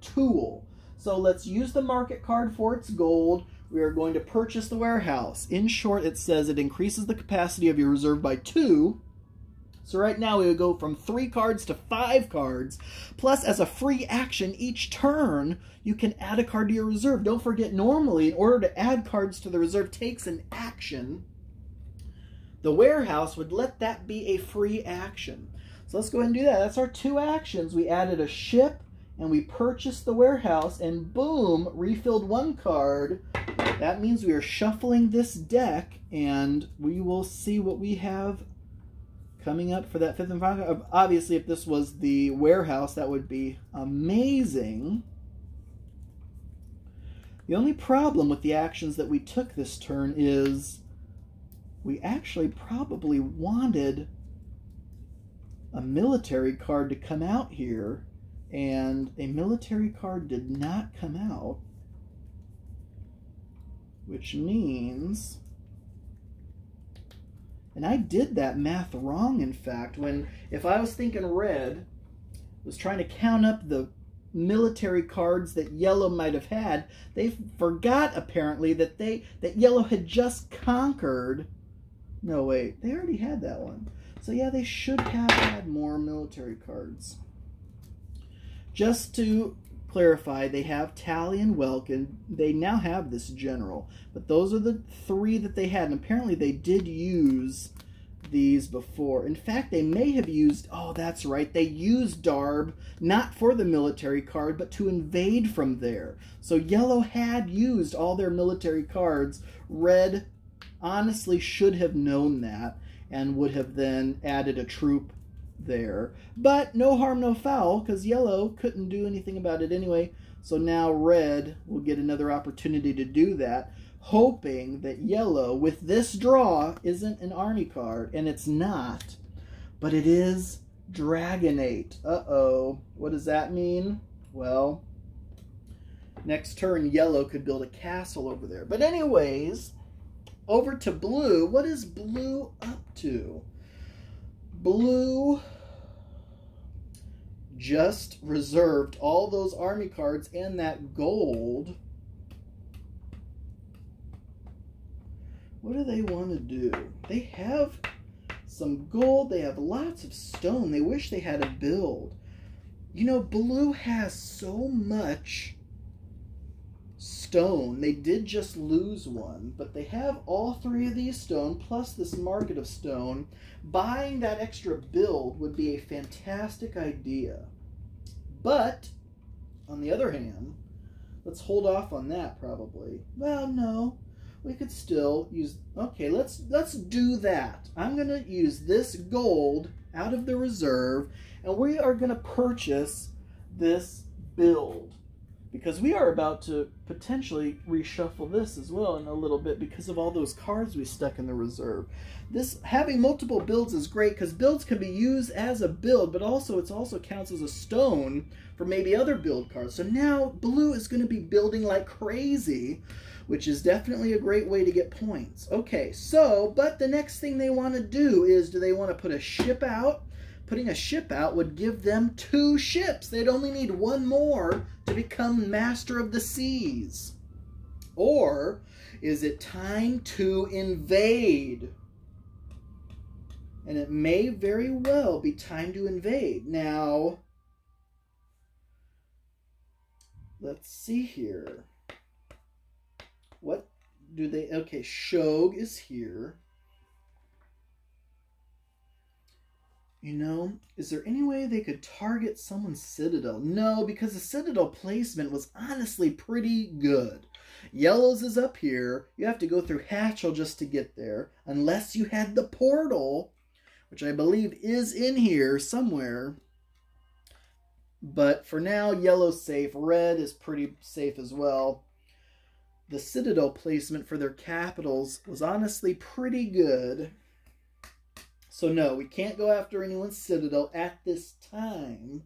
S1: tool. So let's use the market card for its gold. We are going to purchase the warehouse. In short, it says it increases the capacity of your reserve by two. So right now we would go from three cards to five cards. Plus, as a free action each turn, you can add a card to your reserve. Don't forget, normally, in order to add cards to the reserve takes an action. The warehouse would let that be a free action. So let's go ahead and do that. That's our two actions. We added a ship and we purchased the warehouse and boom, refilled one card. That means we are shuffling this deck and we will see what we have coming up for that fifth and final. Obviously, if this was the warehouse, that would be amazing. The only problem with the actions that we took this turn is we actually probably wanted a military card to come out here, and a military card did not come out, which means and I did that math wrong, in fact, when if I was thinking red, was trying to count up the military cards that yellow might have had, they forgot apparently that they that yellow had just conquered. No, wait, they already had that one. So yeah, they should have had more military cards. Just to clarify, they have Tally and Welkin. They now have this general, but those are the three that they had. And apparently, they did use these before. In fact, they may have used, oh, that's right, they used Darb not for the military card, but to invade from there. So Yellow had used all their military cards. Red honestly should have known that and would have then added a troop there. But no harm, no foul, because yellow couldn't do anything about it anyway. So now red will get another opportunity to do that, hoping that yellow, with this draw, isn't an army card. And it's not, but it is Dragonate. Uh-oh. What does that mean? Well, next turn, yellow could build a castle over there. But anyways, over to blue. What is blue up to? Blue just reserved all those army cards and that gold. What do they want to do? They have some gold. They have lots of stone. They wish they had a build. You know, blue has so much stone. They did just lose one, but they have all three of these stone plus this market of stone. Buying that extra build would be a fantastic idea. But, on the other hand, let's hold off on that probably. Well, no. We could still use Okay, let's let's do that. I'm going to use this gold out of the reserve and we are going to purchase this build because we are about to potentially reshuffle this as well in a little bit because of all those cards we stuck in the reserve. This having multiple builds is great because builds can be used as a build, but also it also counts as a stone for maybe other build cards. So now blue is going to be building like crazy, which is definitely a great way to get points. Okay, so, but the next thing they want to do is, do they want to put a ship out? Putting a ship out would give them two ships. They'd only need one more to become master of the seas. Or is it time to invade? And it may very well be time to invade. Now, let's see here. What do they... Okay, Shog is here. You know, is there any way they could target someone's Citadel? No, because the Citadel placement was honestly pretty good. Yellow's is up here. You have to go through Hatchel just to get there. Unless you had the portal, which I believe is in here somewhere. But for now, yellow's safe. Red is pretty safe as well. The Citadel placement for their capitals was honestly pretty good. So no, we can't go after anyone's citadel at this time.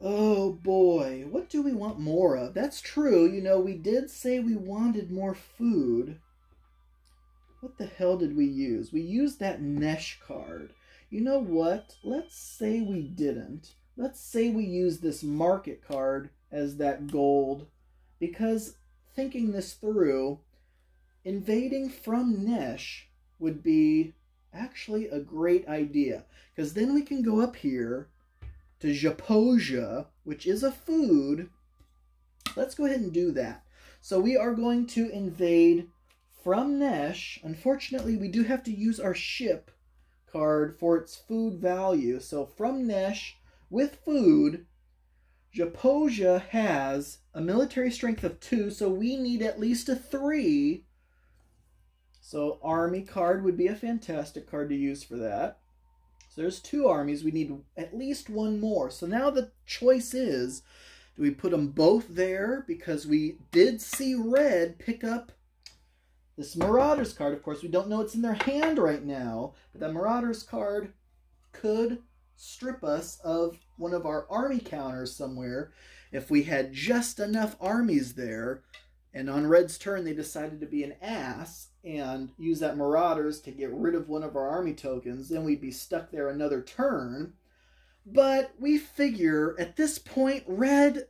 S1: Oh boy, what do we want more of? That's true, you know, we did say we wanted more food. What the hell did we use? We used that Nesh card. You know what? Let's say we didn't. Let's say we use this market card as that gold. Because thinking this through, invading from Nesh would be actually a great idea. Because then we can go up here to Japoja, which is a food. Let's go ahead and do that. So we are going to invade from Nesh. Unfortunately, we do have to use our ship card for its food value. So from Nesh with food, Japoja has a military strength of two, so we need at least a three. So army card would be a fantastic card to use for that. So there's two armies. We need at least one more. So now the choice is, do we put them both there? Because we did see red pick up this Marauders card. Of course, we don't know what's in their hand right now. But that Marauders card could strip us of one of our army counters somewhere if we had just enough armies there and on Red's turn they decided to be an ass and use that Marauders to get rid of one of our army tokens, then we'd be stuck there another turn. But we figure at this point Red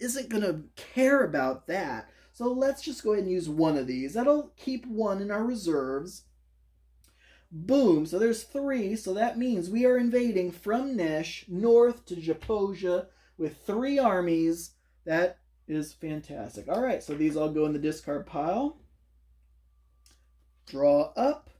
S1: isn't going to care about that. So let's just go ahead and use one of these. That'll keep one in our reserves. Boom. So there's three. So that means we are invading from Nesh north to Japoja with three armies. That is fantastic. All right. So these all go in the discard pile. Draw up.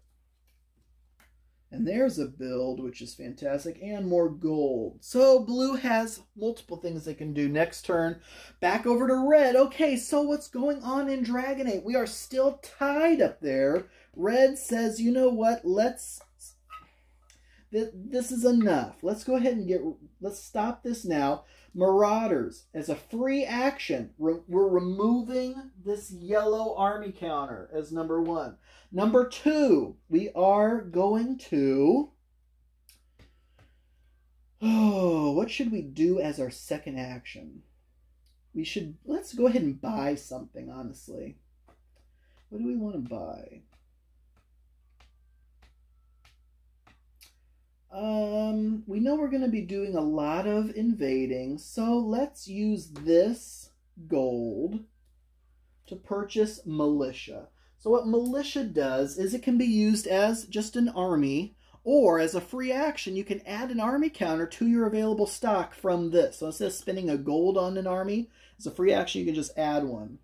S1: And there's a build, which is fantastic, and more gold. So blue has multiple things they can do. Next turn, back over to red. Okay, so what's going on in Dragonate? We are still tied up there Red says, you know what, let's, this is enough. Let's go ahead and get, let's stop this now. Marauders, as a free action, we're removing this yellow army counter as number one. Number two, we are going to, oh, what should we do as our second action? We should, let's go ahead and buy something, honestly. What do we want to buy? Um, we know we're going to be doing a lot of invading, so let's use this gold to purchase militia. So what militia does is it can be used as just an army, or as a free action, you can add an army counter to your available stock from this. So instead of spending a gold on an army, as a free action, you can just add one.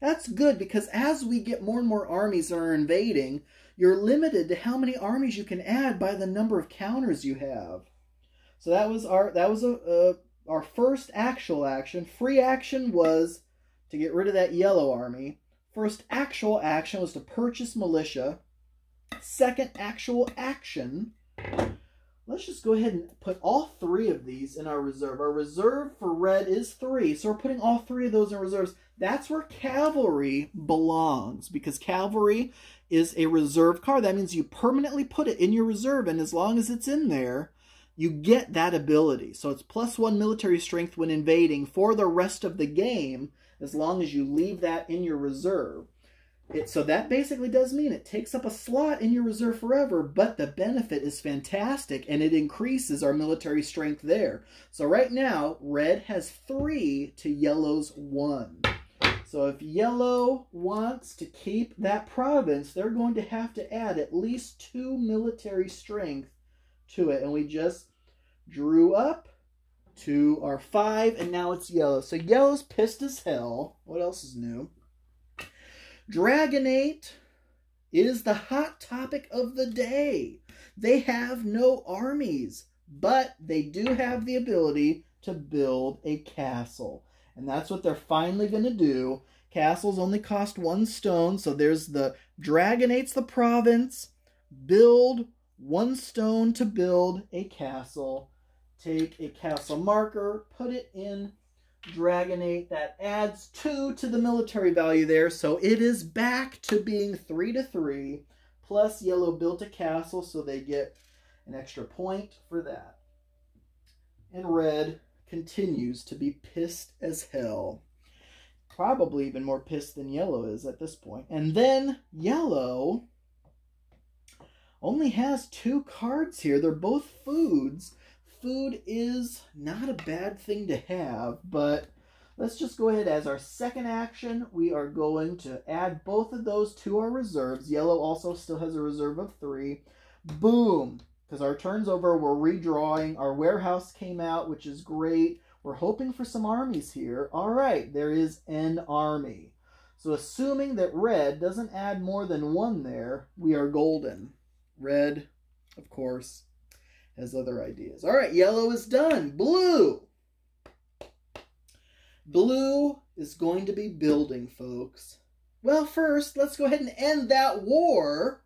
S1: That's good because as we get more and more armies that are invading, you're limited to how many armies you can add by the number of counters you have. So that was our that was a, a our first actual action. Free action was to get rid of that yellow army. First actual action was to purchase militia. Second actual action Let's just go ahead and put all three of these in our reserve. Our reserve for red is three, so we're putting all three of those in reserves. That's where cavalry belongs because cavalry is a reserve card. That means you permanently put it in your reserve, and as long as it's in there, you get that ability. So it's plus one military strength when invading for the rest of the game, as long as you leave that in your reserve. It, so that basically does mean it takes up a slot in your reserve forever, but the benefit is fantastic and it increases our military strength there. So right now, red has three to yellow's one. So if yellow wants to keep that province, they're going to have to add at least two military strength to it. And we just drew up to our five, and now it's yellow. So yellow's pissed as hell. What else is new? Dragonate is the hot topic of the day. They have no armies, but they do have the ability to build a castle. And that's what they're finally going to do. Castles only cost one stone, so there's the Dragonate's the province. Build one stone to build a castle. Take a castle marker, put it in Dragonate. That adds two to the military value there. So it is back to being three to three. Plus yellow built a castle, so they get an extra point for that. And red continues to be pissed as hell. Probably even more pissed than yellow is at this point. And then yellow only has two cards here. They're both foods food is not a bad thing to have, but Let's just go ahead as our second action. We are going to add both of those to our reserves. Yellow also still has a reserve of three. Boom. Because our turn's over, we're redrawing. Our warehouse came out, which is great. We're hoping for some armies here. All right, there is an army. So assuming that red doesn't add more than one there, we are golden. Red, of course, has other ideas. All right, yellow is done. Blue. Blue is going to be building, folks. Well, first, let's go ahead and end that war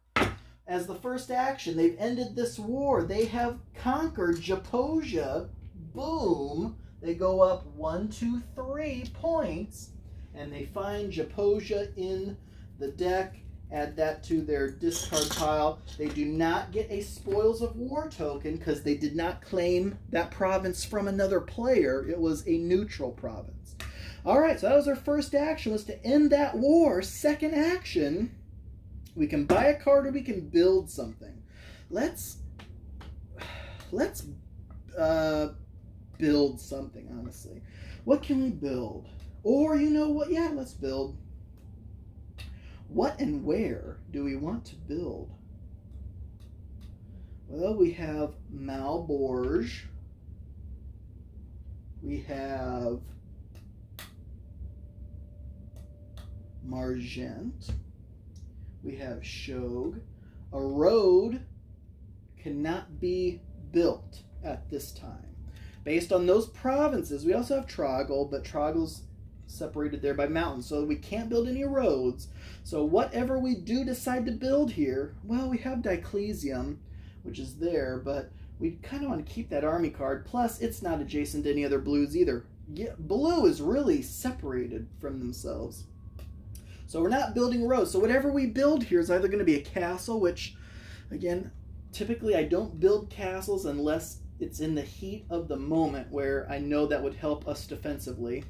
S1: as the first action. They've ended this war. They have conquered Japosia. Boom. They go up one, two, three points, and they find Japosia in the deck. Add that to their discard pile. They do not get a Spoils of War token because they did not claim that province from another player. It was a neutral province. All right, so that was our first action, was to end that war. Second action, we can buy a card or we can build something. Let's let's uh, build something, honestly. What can we build? Or, you know what? Yeah, let's build. What and where do we want to build? Well, we have Malborge. We have Margent. We have Shog. A road cannot be built at this time. Based on those provinces, we also have Troggle, but Troggle's separated there by mountains, so we can't build any roads. So whatever we do decide to build here, well, we have Diclesium, which is there, but we kind of want to keep that army card. Plus, it's not adjacent to any other blues either. Yeah, blue is really separated from themselves. So we're not building roads. So whatever we build here is either going to be a castle, which, again, typically I don't build castles unless it's in the heat of the moment where I know that would help us defensively,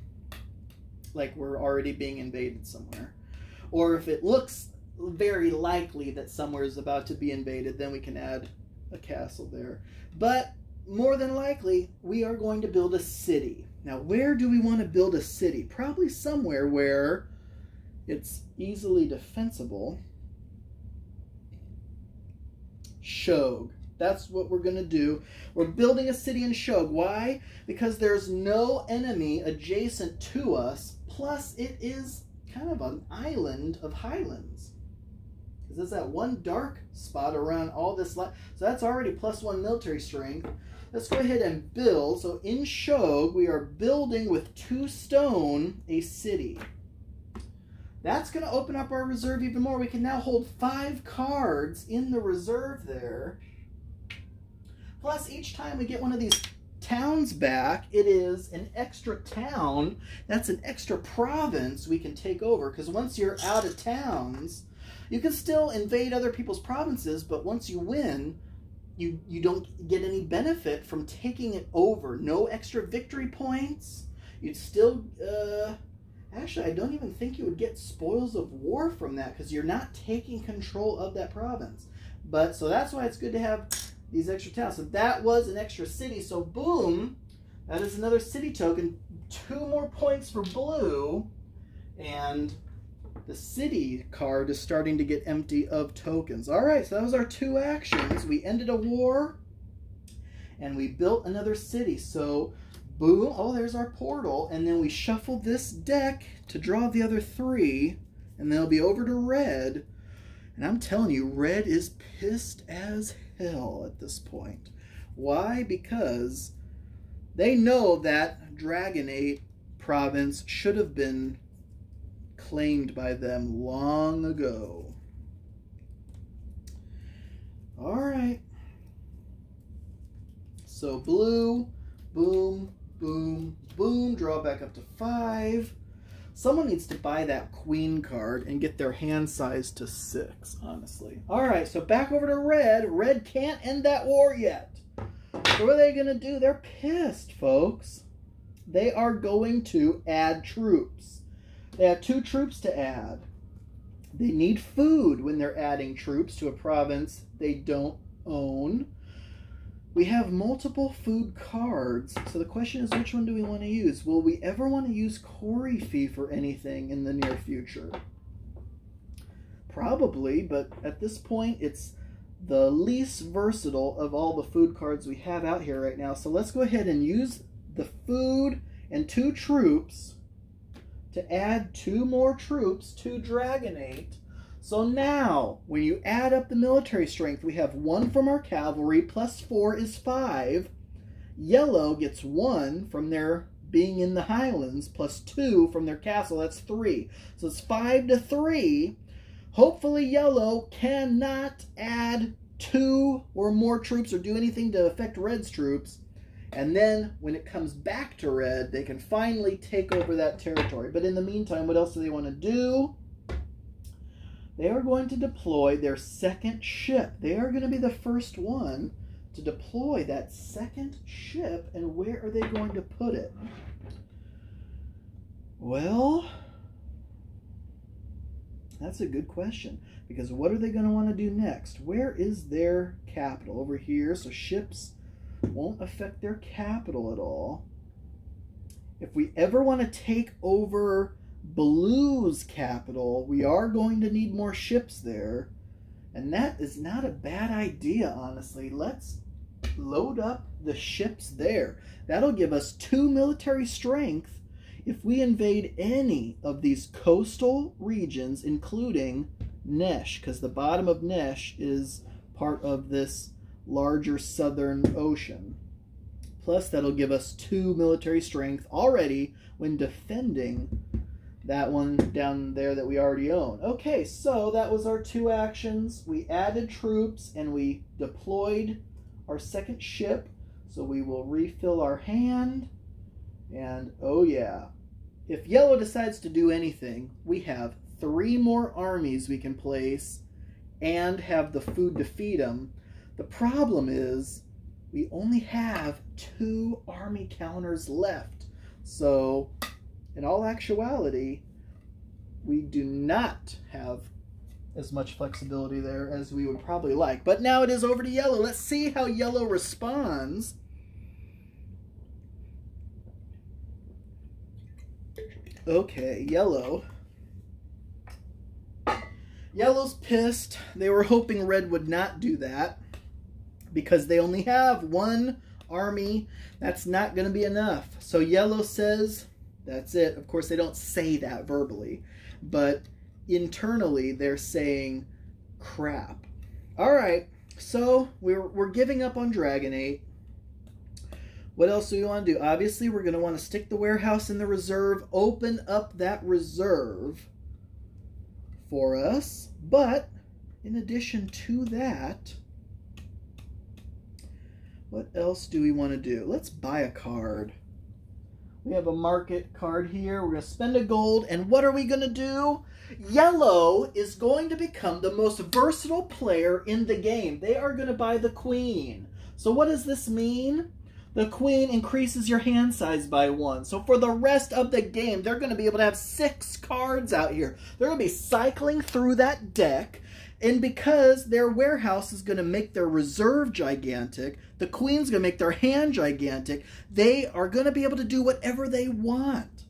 S1: like we're already being invaded somewhere. Or if it looks very likely that somewhere is about to be invaded, then we can add a castle there. But more than likely, we are going to build a city. Now, where do we want to build a city? Probably somewhere where it's easily defensible. Shog. That's what we're going to do. We're building a city in Shog. Why? Because there's no enemy adjacent to us. Plus, it is kind of an island of highlands. Because there's that one dark spot around all this. So that's already plus one military strength. Let's go ahead and build. So in Shog, we are building with two stone a city. That's going to open up our reserve even more. We can now hold five cards in the reserve there. Plus, each time we get one of these towns back, it is an extra town. That's an extra province we can take over. Because once you're out of towns, you can still invade other people's provinces, but once you win, you, you don't get any benefit from taking it over. No extra victory points. You'd still... Uh, Actually, I don't even think you would get spoils of war from that because you're not taking control of that province. But so that's why it's good to have these extra towns. So that was an extra city. So boom, that is another city token. Two more points for blue. And the city card is starting to get empty of tokens. All right, so that was our two actions. We ended a war and we built another city. So Boom. Oh, there's our portal. And then we shuffle this deck to draw the other three. And then it'll be over to red. And I'm telling you, red is pissed as hell at this point. Why? Because they know that Dragonate province should have been claimed by them long ago. All right. So blue, boom, boom, boom, draw back up to five. Someone needs to buy that queen card and get their hand size to six, honestly. All right, so back over to red. Red can't end that war yet. So what are they going to do? They're pissed, folks. They are going to add troops. They have two troops to add. They need food when they're adding troops to a province they don't own. We have multiple food cards. So the question is, which one do we want to use? Will we ever want to use Corryfee for anything in the near future? Probably, but at this point, it's the least versatile of all the food cards we have out here right now. So let's go ahead and use the food and two troops to add two more troops to Dragonate. So now, when you add up the military strength, we have one from our cavalry, plus four is five. Yellow gets one from their being in the highlands, plus two from their castle, that's three. So it's five to three. Hopefully yellow cannot add two or more troops or do anything to affect red's troops. And then when it comes back to red, they can finally take over that territory. But in the meantime, what else do they want to do? They are going to deploy their second ship. They are going to be the first one to deploy that second ship. And where are they going to put it? Well, that's a good question. Because what are they going to want to do next? Where is their capital? Over here. So ships won't affect their capital at all. If we ever want to take over Blue's capital, we are going to need more ships there. And that is not a bad idea, honestly. Let's load up the ships there. That'll give us two military strength if we invade any of these coastal regions, including Nesh, because the bottom of Nesh is part of this larger southern ocean. Plus, that'll give us two military strength already when defending that one down there that we already own. Okay, so that was our two actions. We added troops and we deployed our second ship. So we will refill our hand. And oh yeah, if yellow decides to do anything, we have three more armies we can place and have the food to feed them. The problem is we only have two army counters left. So in all actuality, we do not have as much flexibility there as we would probably like. But now it is over to yellow. Let's see how yellow responds. Okay, yellow. Yellow's pissed. They were hoping red would not do that because they only have one army. That's not going to be enough. So yellow says, that's it. Of course, they don't say that verbally, but internally they're saying crap. All right, so we're, we're giving up on Dragonate. What else do we want to do? Obviously, we're going to want to stick the warehouse in the reserve, open up that reserve for us. But in addition to that, what else do we want to do? Let's buy a card. We have a market card here. We're going to spend a gold. And what are we going to do? Yellow is going to become the most versatile player in the game. They are going to buy the queen. So what does this mean? The queen increases your hand size by one. So for the rest of the game, they're going to be able to have six cards out here. They're going to be cycling through that deck. And because their warehouse is going to make their reserve gigantic, the queen's going to make their hand gigantic, they are going to be able to do whatever they want.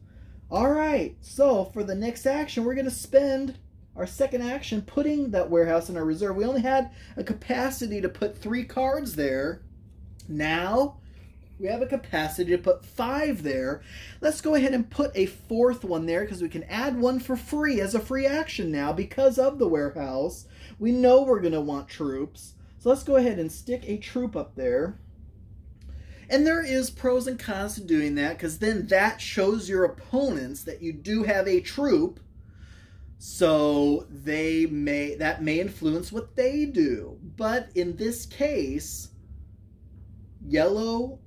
S1: All right, so for the next action, we're going to spend our second action putting that warehouse in our reserve. We only had a capacity to put three cards there. Now, we have a capacity to put five there. Let's go ahead and put a fourth one there because we can add one for free as a free action now because of the warehouse. We know we're going to want troops. So let's go ahead and stick a troop up there. And there is pros and cons to doing that because then that shows your opponents that you do have a troop. So they may that may influence what they do. But in this case, yellow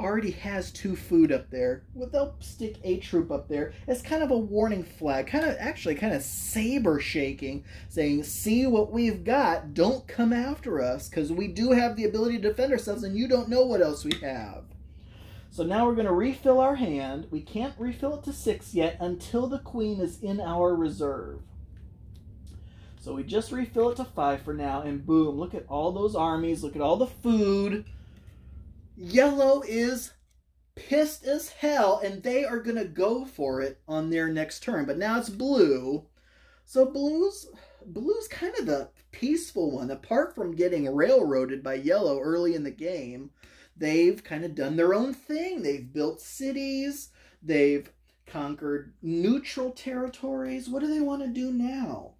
S1: already has two food up there. Well, they'll stick a troop up there as kind of a warning flag, kind of actually kind of saber shaking, saying, "See what we've got. Don't come after us, because we do have the ability to defend ourselves, and you don't know what else we have." So now we're going to refill our hand. We can't refill it to six yet until the queen is in our reserve. So we just refill it to five for now, and boom, look at all those armies, look at all the food. Yellow is pissed as hell, and they are going to go for it on their next turn. But now it's blue. So blue's, blue's kind of the peaceful one. Apart from getting railroaded by yellow early in the game, they've kind of done their own thing. They've built cities. They've conquered neutral territories. What do they want to do now?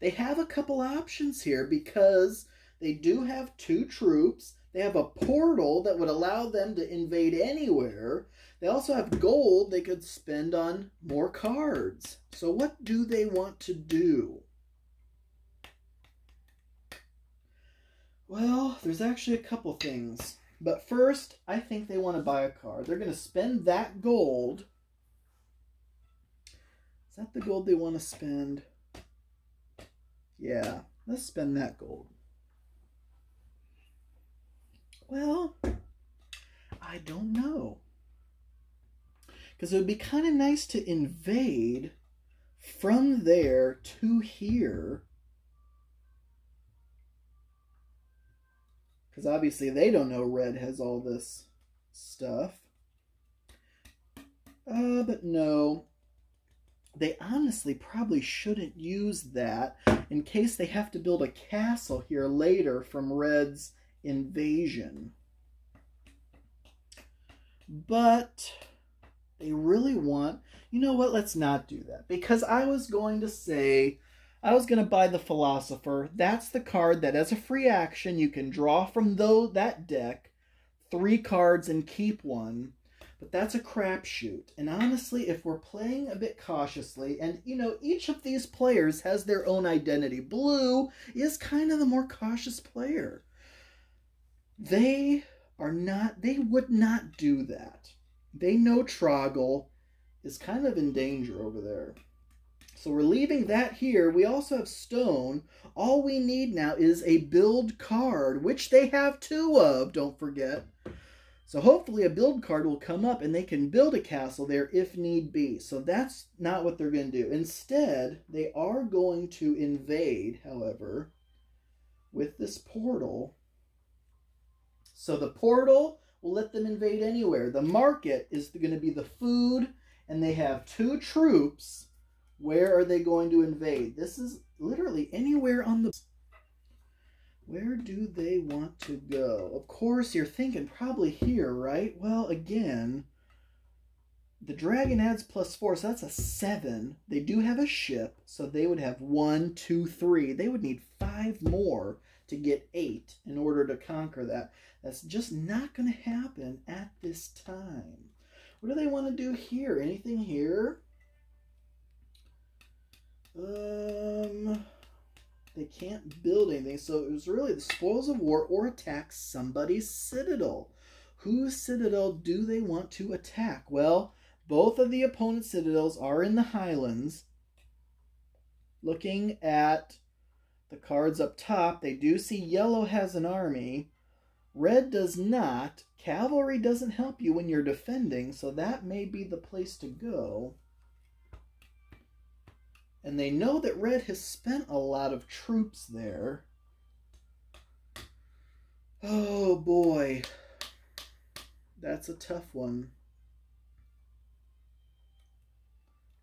S1: They have a couple options here because they do have two troops. They have a portal that would allow them to invade anywhere. They also have gold they could spend on more cards. So what do they want to do? Well, there's actually a couple things. But first, I think they want to buy a card. They're going to spend that gold. Is that the gold they want to spend? Yeah, let's spend that gold. Well, I don't know. Because it would be kind of nice to invade from there to here. Because obviously they don't know Red has all this stuff. Uh, but no. They honestly probably shouldn't use that in case they have to build a castle here later from Red's invasion. But they really want, you know what, let's not do that. Because I was going to say, I was going to buy the Philosopher. That's the card that as a free action you can draw from though that deck three cards and keep one. But that's a crapshoot. And honestly, if we're playing a bit cautiously, and you know, each of these players has their own identity. Blue is kind of the more cautious player. They are not, they would not do that. They know Troggle is kind of in danger over there. So we're leaving that here. We also have stone. All we need now is a build card, which they have two of, don't forget. So hopefully a build card will come up and they can build a castle there if need be. So that's not what they're going to do. Instead, they are going to invade, however, with this portal. So the portal will let them invade anywhere. The market is going to be the food, and they have two troops. Where are they going to invade? This is literally anywhere on the where do they want to go? Of course, you're thinking probably here, right? Well, again, the dragon adds plus four, so that's a seven. They do have a ship, so they would have one, two, three. They would need five more to get eight in order to conquer that. That's just not going to happen at this time. What do they want to do here? Anything here? Um... They can't build anything. So it was really the spoils of war or attack somebody's citadel. Whose citadel do they want to attack? Well, both of the opponent's citadels are in the highlands. Looking at the cards up top, they do see yellow has an army. Red does not. Cavalry doesn't help you when you're defending, so that may be the place to go. And they know that Red has spent a lot of troops there. Oh boy. That's a tough one.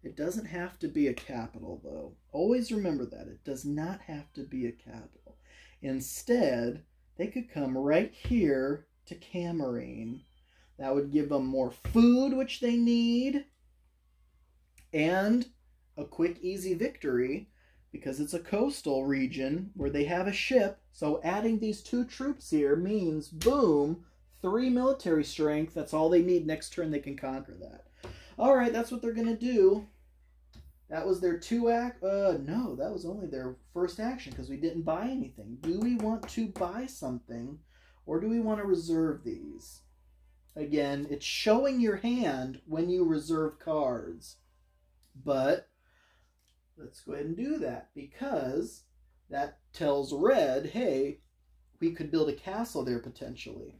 S1: It doesn't have to be a capital, though. Always remember that. It does not have to be a capital. Instead, they could come right here to Camarine. That would give them more food, which they need, and a quick, easy victory because it's a coastal region where they have a ship. So adding these two troops here means, boom, three military strength. That's all they need. Next turn, they can conquer that. All right, that's what they're going to do. That was their two act. Uh, no, that was only their first action because we didn't buy anything. Do we want to buy something or do we want to reserve these? Again, it's showing your hand when you reserve cards. But let's go ahead and do that because that tells red, hey, we could build a castle there potentially.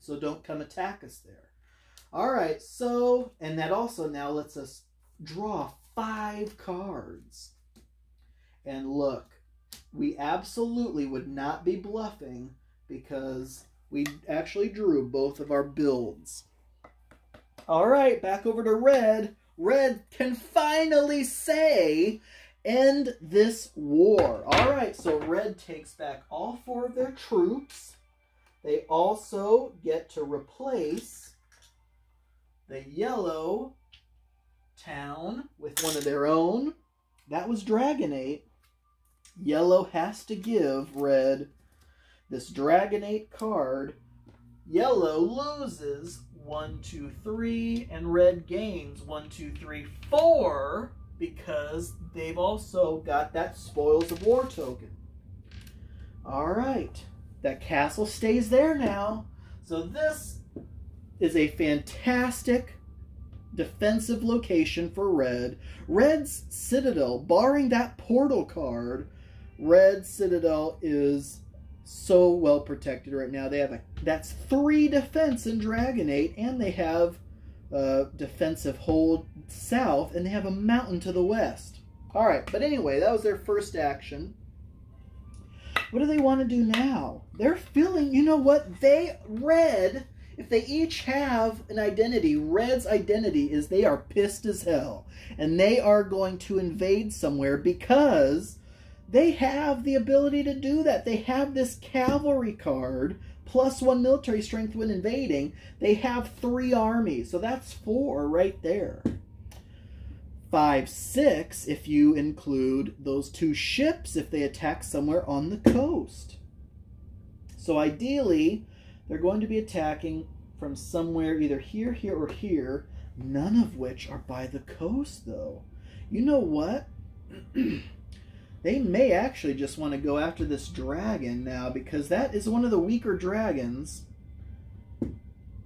S1: So don't come attack us there. All right, so, and that also now lets us draw five cards. And look, we absolutely would not be bluffing because We actually drew both of our builds. All right, back over to red. Red can finally say, end this war. All right, so red takes back all four of their troops. They also get to replace the yellow town with one of their own. That was Dragonate. Yellow has to give red this Dragonate card. Yellow loses one, two, three, and red gains one, two, three, four because they've also got that Spoils of War token. All right, that castle stays there now. So this is a fantastic defensive location for red. Red's Citadel, barring that portal card, Red Citadel is so well protected right now. They have a that's three defense in Dragonate, and they have a defensive hold south, and they have a mountain to the west. All right, but anyway, that was their first action. What do they want to do now? They're feeling, you know what? They red. If they each have an identity, Red's identity is they are pissed as hell. And they are going to invade somewhere because they have the ability to do that. They have this cavalry card, plus one military strength when invading. They have three armies, so that's four right there. Five, six, if you include those two ships if they attack somewhere on the coast. So ideally, they're going to be attacking from somewhere either here, here, or here, none of which are by the coast, though. You know what? They may actually just want to go after this dragon now because that is one of the weaker dragons.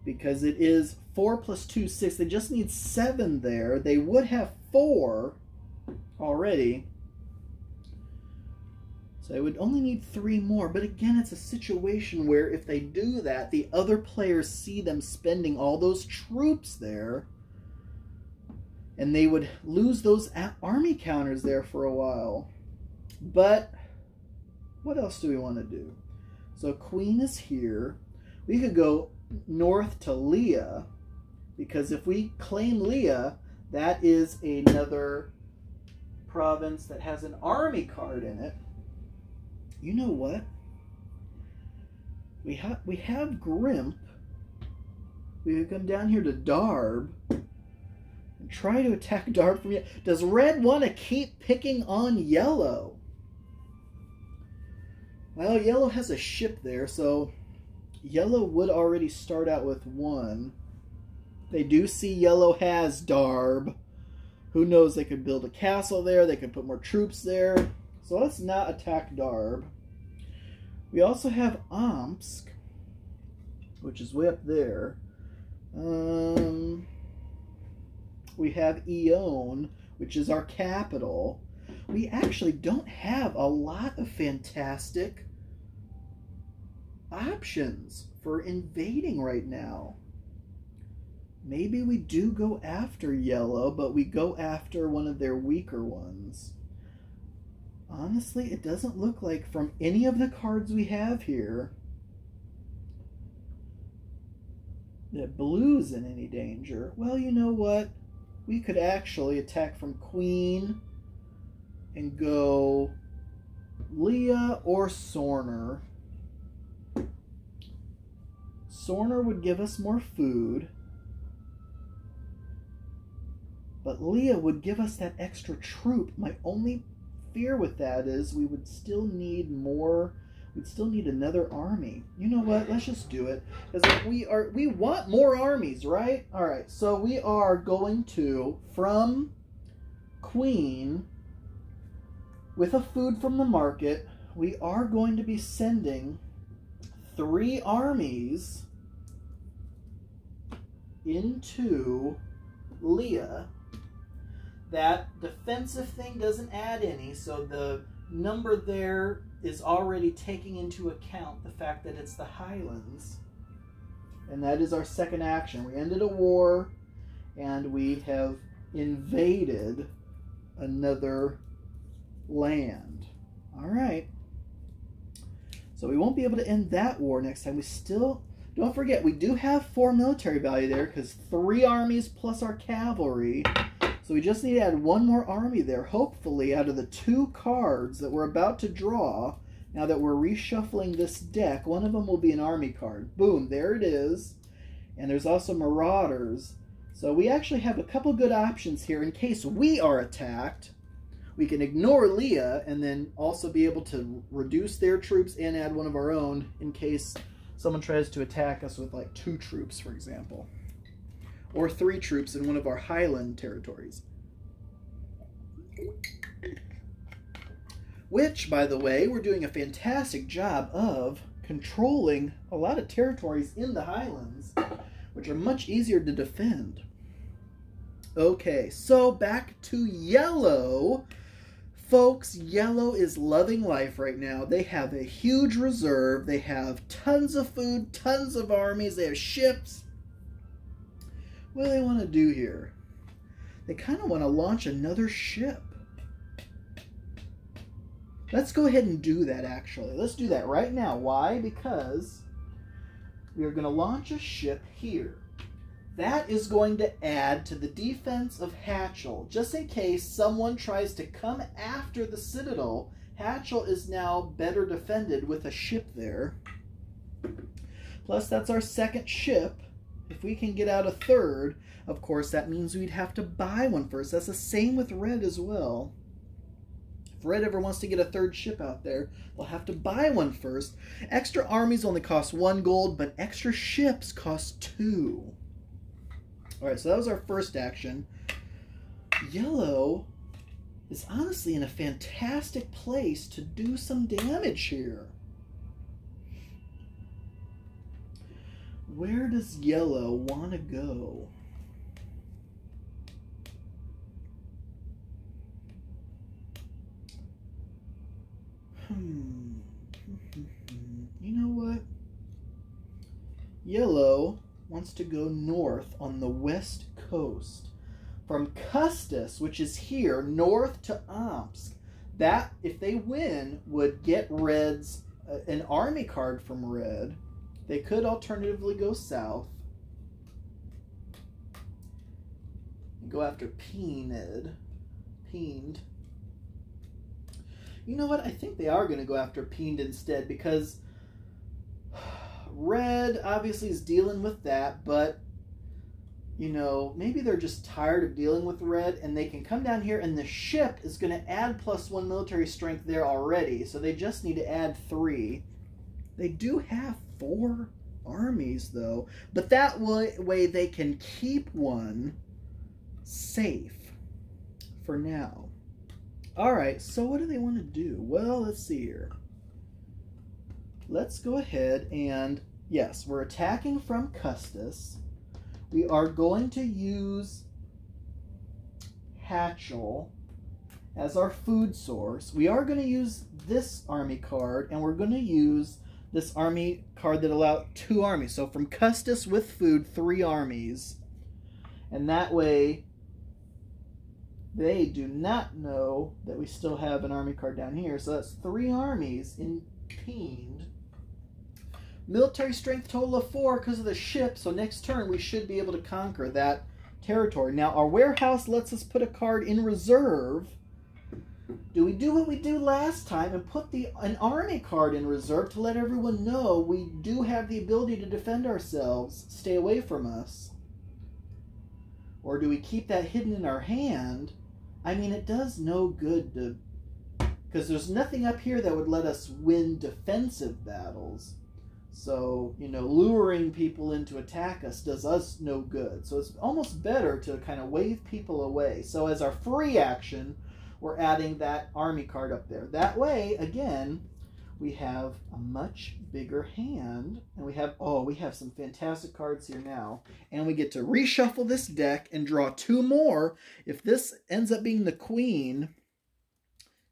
S1: Because it is 4 plus 2, 6. They just need 7 there. They would have 4 already. So they would only need 3 more. But again, it's a situation where if they do that, the other players see them spending all those troops there. And they would lose those army counters there for a while. But what else do we want to do? So Queen is here. We could go north to Leah because if we claim Leah, that is another province that has an army card in it. You know what? We have we have Grimp. We could come down here to Darb and try to attack Darb from. Does red want to keep picking on yellow? Well, yellow has a ship there, so yellow would already start out with one. They do see yellow has Darb. Who knows, they could build a castle there, they could put more troops there. So let's not attack Darb. We also have Omsk, which is way up there. Um, we have Eon, which is our capital. We actually don't have a lot of fantastic options for invading right now. Maybe we do go after yellow, but we go after one of their weaker ones. Honestly, it doesn't look like from any of the cards we have here that blue's in any danger. Well, you know what? We could actually attack from queen and go Leah or Sorner. Sorner would give us more food. But Leah would give us that extra troop. My only fear with that is we would still need more we'd still need another army. You know what? Let's just do it. Because we are we want more armies, right? Alright, so we are going to from Queen with a food from the market, we are going to be sending three armies into Leah. That defensive thing doesn't add any, so the number there is already taking into account the fact that it's the Highlands. And that is our second action. We ended a war and we have invaded another land. All right. So we won't be able to end that war next time. We still, don't forget, we do have four military value there because three armies plus our cavalry. So we just need to add one more army there. Hopefully, out of the two cards that we're about to draw, now that we're reshuffling this deck, one of them will be an army card. Boom, there it is. And there's also Marauders. So we actually have a couple good options here in case we are attacked. We can ignore Leah and then also be able to reduce their troops and add one of our own in case someone tries to attack us with like two troops, for example. Or three troops in one of our highland territories. Which, by the way, we're doing a fantastic job of controlling a lot of territories in the highlands, which are much easier to defend. Okay, so back to yellow. Folks, Yellow is loving life right now. They have a huge reserve. They have tons of food, tons of armies. They have ships. What do they want to do here? They kind of want to launch another ship. Let's go ahead and do that, actually. Let's do that right now. Why? Because we are going to launch a ship here. That is going to add to the defense of Hatchel. Just in case someone tries to come after the Citadel, Hatchel is now better defended with a ship there. Plus, that's our second ship. If we can get out a third, of course, that means we'd have to buy one first. That's the same with Red as well. If Red ever wants to get a third ship out there, they'll have to buy one first. Extra armies only cost one gold, but extra ships cost two. Alright, so that was our first action. Yellow is honestly in a fantastic place to do some damage here. Where does yellow want to go? Hmm. You know what? Yellow wants to go north on the west coast from Custis, which is here, north to Omsk. That, if they win, would get Red's uh, an army card from Red. They could alternatively go south. And go after Peened. Peened. You know what? I think they are going to go after Peened instead because Red obviously is dealing with that, but you know, maybe they're just tired of dealing with red and they can come down here and the ship is going to add plus one military strength there already. So they just need to add three. They do have four armies though, but that way they can keep one safe for now. All right, so what do they want to do? Well, let's see here let's go ahead and, yes, we're attacking from Custis. We are going to use Hatchel as our food source. We are going to use this army card, and we're going to use this army card that allow two armies. So from Custis with food, three armies. And that way, they do not know that we still have an army card down here. So that's three armies in Peened. Military strength total of four because of the ship, so next turn we should be able to conquer that territory. Now, our warehouse lets us put a card in reserve. Do we do what we do last time and put the an army card in reserve to let everyone know we do have the ability to defend ourselves, stay away from us? Or do we keep that hidden in our hand? I mean, it does no good to... Because there's nothing up here that would let us win defensive battles. So, you know, luring people in to attack us does us no good. So it's almost better to kind of wave people away. So as our free action, we're adding that army card up there. That way, again, we have a much bigger hand. And we have, oh, we have some fantastic cards here now. And we get to reshuffle this deck and draw two more. If this ends up being the queen,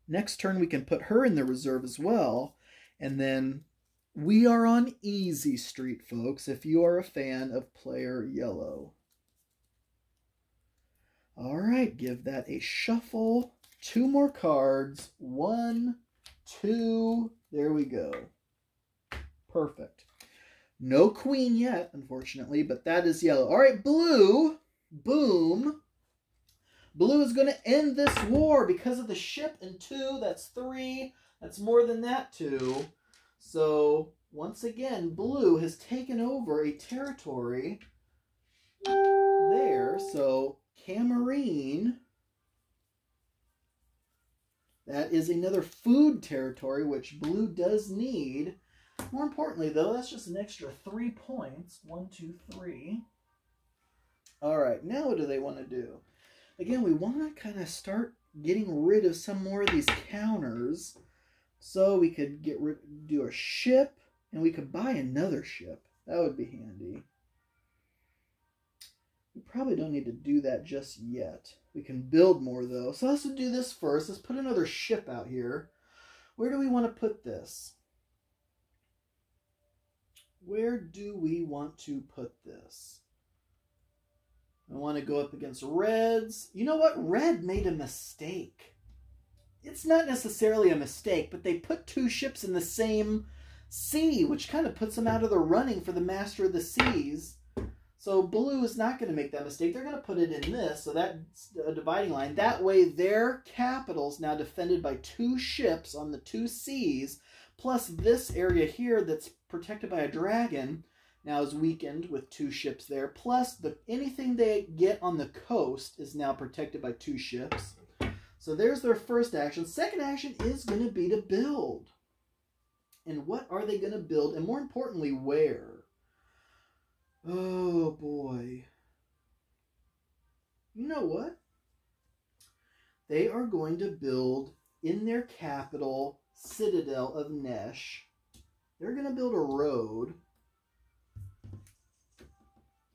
S1: next turn we can put her in the reserve as well. And then we are on Easy Street, folks, if you are a fan of Player Yellow. All right, give that a shuffle. Two more cards. One, two, there we go. Perfect. No queen yet, unfortunately, but that is yellow. All right, blue. Boom. Blue is going to end this war because of the ship and two. That's three. That's more than that two. So, once again, blue has taken over a territory there. So, Camarine. That is another food territory, which blue does need. More importantly, though, that's just an extra three points. One, two, three. All right, now what do they want to do? Again, we want to kind of start getting rid of some more of these counters. So we could get rid, do a ship, and we could buy another ship. That would be handy. We probably don't need to do that just yet. We can build more, though. So let's do this first. Let's put another ship out here. Where do we want to put this? Where do we want to put this? I want to go up against Reds. You know what? Red made a mistake. It's not necessarily a mistake, but they put two ships in the same sea, which kind of puts them out of the running for the Master of the Seas. So blue is not going to make that mistake. They're going to put it in this, so that's a uh, dividing line. That way their capital is now defended by two ships on the two seas, plus this area here that's protected by a dragon now is weakened with two ships there. Plus, the anything they get on the coast is now protected by two ships. So there's their first action. Second action is going to be to build. And what are they going to build? And more importantly, where? Oh, boy. You know what? They are going to build in their capital, Citadel of Nesh. They're going to build a road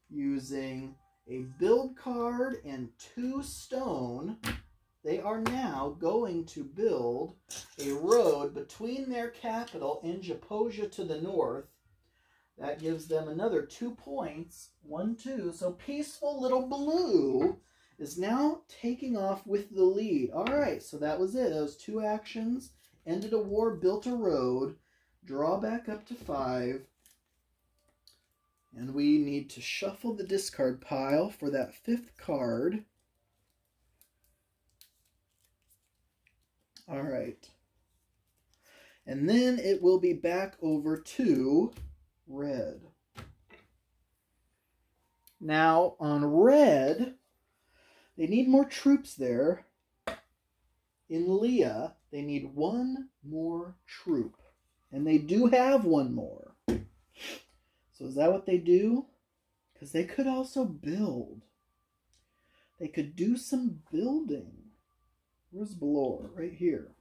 S1: using a build card and two stone, they are now going to build a road between their capital and Japosia to the north. That gives them another two points. One, two. So Peaceful Little Blue is now taking off with the lead. All right, so that was it. Those two actions. Ended a war, built a road. Draw back up to five. And we need to shuffle the discard pile for that fifth card. All right. And then it will be back over to red. Now, on red, they need more troops there. In Leah, they need one more troop. And they do have one more. So is that what they do? Because they could also build. They could do some building. Where's Bloor? Right here.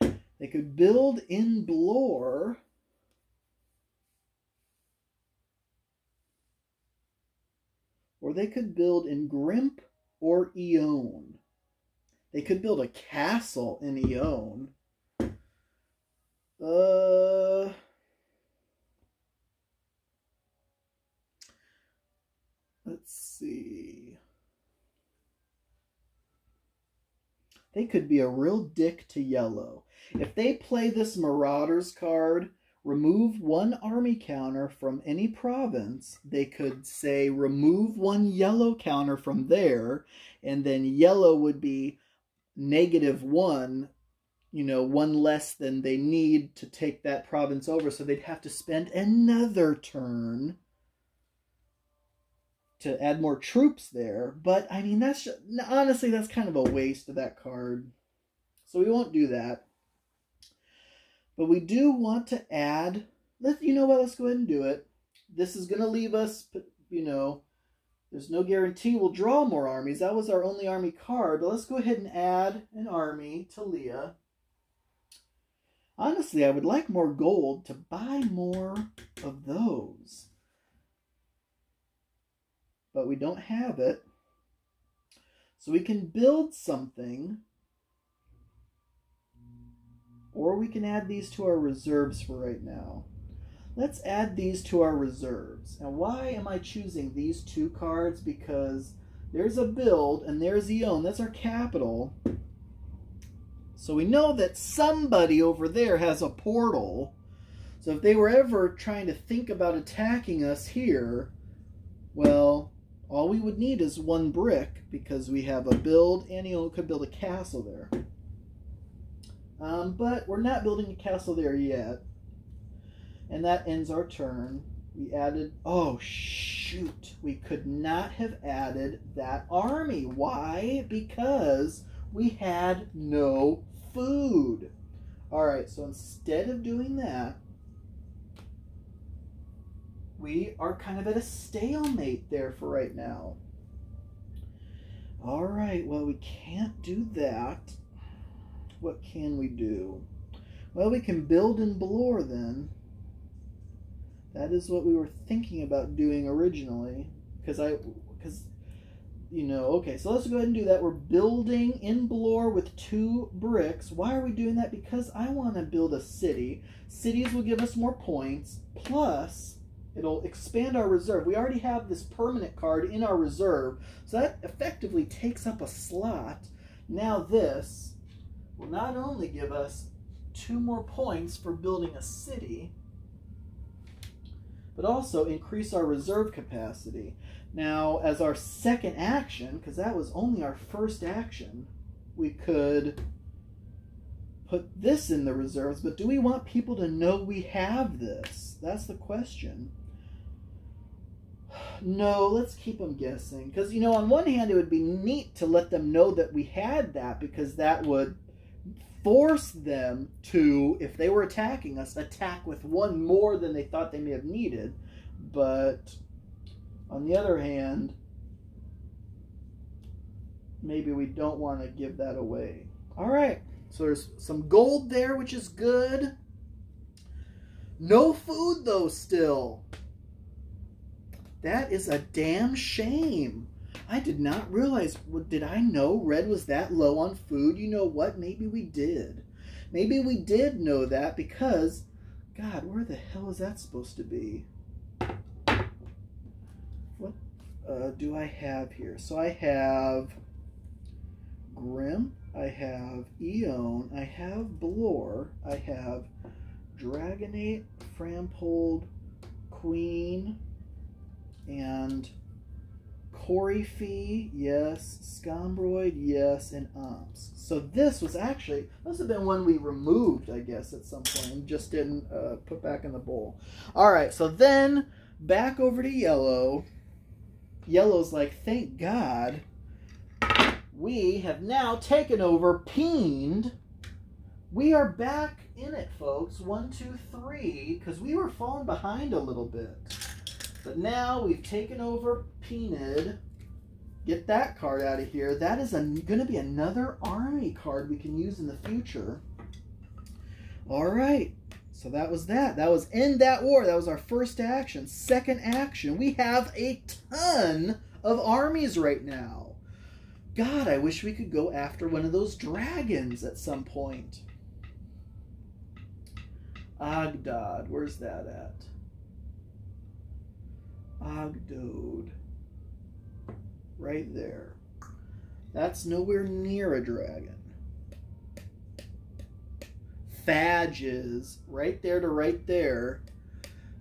S1: They could build in Bloor. Or they could build in Grimp or Eon. They could build a castle in Eon. Uh, Let's see. They could be a real dick to yellow. If they play this Marauders card, remove one army counter from any province, they could say remove one yellow counter from there, and then yellow would be negative one, you know, one less than they need to take that province over. So they'd have to spend another turn to add more troops there. But I mean, that's just, honestly that's kind of a waste of that card. So we won't do that. But we do want to add. Let you know what? Let's go ahead and do it. This is going to leave us, you know, there's no guarantee we'll draw more armies. That was our only army card. But let's go ahead and add an army to Leah. Honestly, I would like more gold to buy more of those but we don't have it. So we can build something, or we can add these to our reserves for right now. Let's add these to our reserves. And why am I choosing these two cards? Because there's a build and there's the Eon. That's our capital. So we know that somebody over there has a portal. So if they were ever trying to think about attacking us here, well, all we would need is one brick because we have a build and you could build a castle there. Um, but we're not building a castle there yet. And that ends our turn. We added, oh shoot, we could not have added that army. Why? Because we had no food. All right, so instead of doing that, we are kind of at a stalemate there for right now. All right, well, we can't do that. What can we do? Well, we can build in Bloor then. That is what we were thinking about doing originally. Because I, because, you know, okay, so let's go ahead and do that. We're building in Bloor with two bricks. Why are we doing that? Because I want to build a city. Cities will give us more points. Plus, It'll expand our reserve. We already have this permanent card in our reserve, so that effectively takes up a slot. Now this will not only give us two more points for building a city, but also increase our reserve capacity. Now, as our second action, because that was only our first action, we could put this in the reserves, but do we want people to know we have this? That's the question. No, let's keep them guessing. Because, you know, on one hand, it would be neat to let them know that we had that because that would force them to, if they were attacking us, attack with one more than they thought they may have needed. But on the other hand, maybe we don't want to give that away. All right, so there's some gold there, which is good. No food, though, still. That is a damn shame. I did not realize, what did I know Red was that low on food? You know what? Maybe we did. Maybe we did know that because, God, where the hell is that supposed to be? What uh, do I have here? So I have Grimp, I have Eon, I have Bloor, I have Dragonate, Frampold, Queen, and Coryphée, yes, Scombroid, yes, and Umps. So this was actually, must have been one we removed, I guess, at some point, and just didn't uh, put back in the bowl. All right, so then back over to Yellow. Yellow's like, thank God, we have now taken over Peened. We are back in it, folks. One, two, three, because we were falling behind a little bit. But now we've taken over Peened. Get that card out of here. That is going to be another army card we can use in the future. All right. So that was that. That was End That War. That was our first action. Second action. We have a ton of armies right now. God, I wish we could go after one of those dragons at some point. Agdad. Where's that at? Ogdode. Right there. That's nowhere near a dragon. Fadges, right there to right there.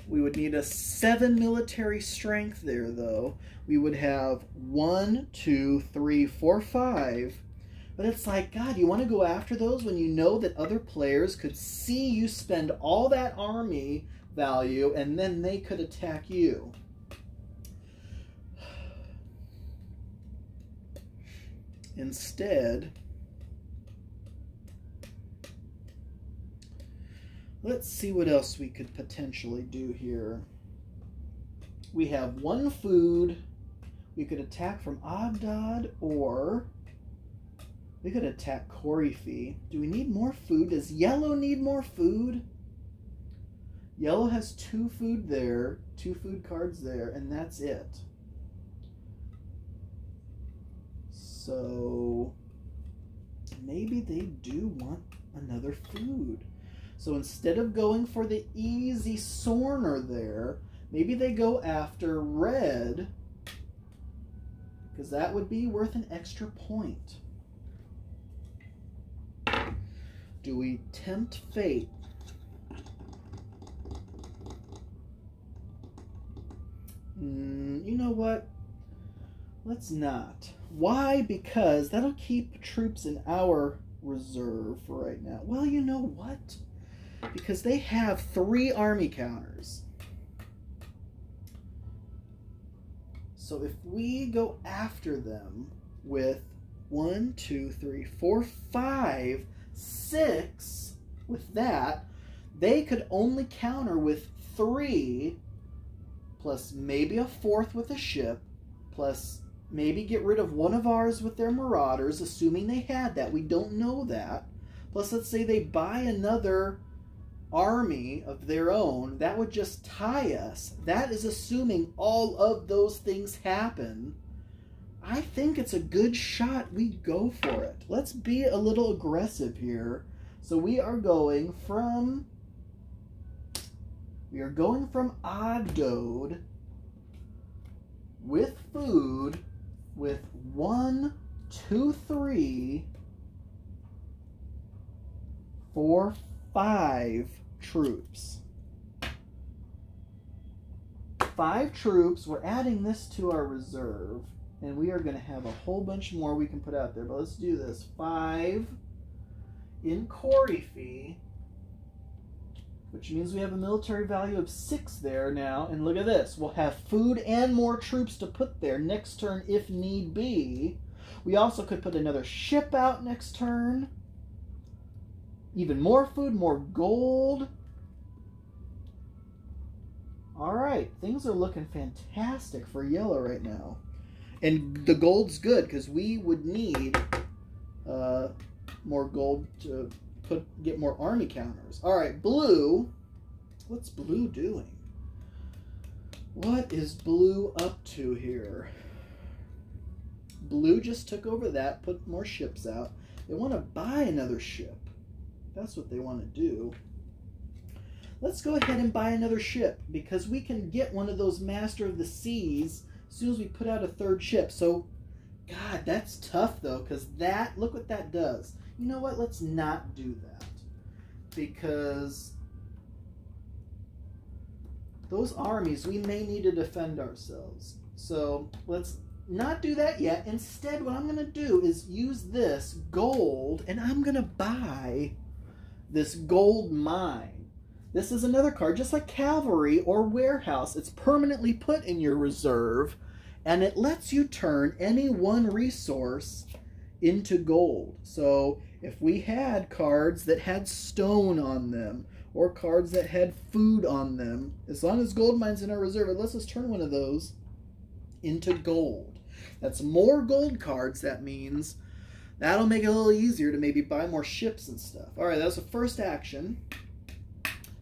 S1: We would need a seven military strength there, though. We would have one, two, three, four, five. But it's like, God, you want to go after those when you know that other players could see you spend all that army value and then they could attack you. Instead, let's see what else we could potentially do here. We have one food. We could attack from Agdad, or we could attack Coryphée. Do we need more food? Does Yellow need more food? Yellow has two food there, two food cards there, and that's it. So maybe they do want another food. So instead of going for the easy Sorner there, maybe they go after red because that would be worth an extra point. Do we tempt fate? Mm, you know what? Let's not. Why? Because that'll keep troops in our reserve for right now. Well, you know what? Because they have three army counters. So if we go after them with one, two, three, four, five, six, with that, they could only counter with three, plus maybe a fourth with a ship, plus maybe get rid of one of ours with their marauders, assuming they had that. We don't know that. Plus, let's say they buy another army of their own, that would just tie us. That is assuming all of those things happen. I think it's a good shot. We go for it. Let's be a little aggressive here. So we are going from we are going from Oddode with food with one, two, three, four, five troops. Five troops. We're adding this to our reserve. And we are going to have a whole bunch more we can put out there. But let's do this. Five in Coryphe, which means we have a military value of six there now. And look at this. We'll have food and more troops to put there next turn if need be. We also could put another ship out next turn. Even more food, more gold. All right, things are looking fantastic for yellow right now. And the gold's good because we would need uh, more gold to put get more army counters. All right, blue. What's blue doing? What is blue up to here? Blue just took over that, put more ships out. They want to buy another ship. That's what they want to do. Let's go ahead and buy another ship because we can get one of those Master of the Seas as soon as we put out a third ship. So, God, that's tough though because that, look what that does. You know what? Let's not do that because those armies, we may need to defend ourselves. So let's not do that yet. Instead, what I'm going to do is use this gold and I'm going to buy this gold mine. This is another card, just like Cavalry or Warehouse. It's permanently put in your reserve, and it lets you turn any one resource into gold. So if we had cards that had stone on them, or cards that had food on them, as long as gold mine's in our reserve, it lets us turn one of those into gold. That's more gold cards, that means That'll make it a little easier to maybe buy more ships and stuff. All right, that was the first action.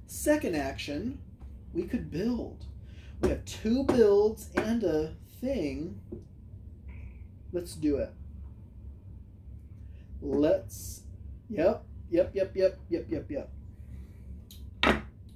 S1: Second action, we could build. We have two builds and a thing. Let's do it. Let's, yep, yep, yep, yep, yep, yep, yep.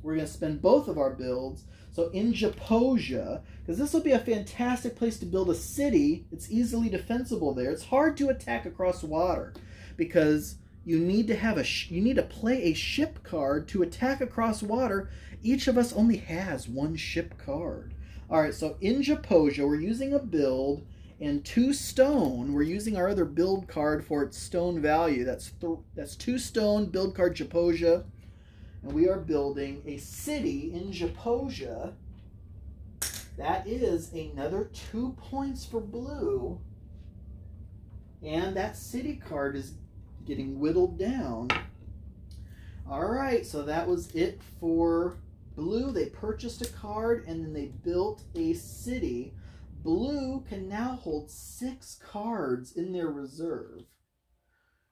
S1: We're going to spend both of our builds. So in Japosia, because this will be a fantastic place to build a city. It's easily defensible there. It's hard to attack across water because you need to have a you need to play a ship card to attack across water. Each of us only has one ship card. All right, so in Japosia, we're using a build and two stone. We're using our other build card for its stone value. That's that's two stone build card Japosia. And we are building a city in Japosia that is another two points for blue. And that city card is getting whittled down. All right, so that was it for blue. They purchased a card and then they built a city. Blue can now hold six cards in their reserve,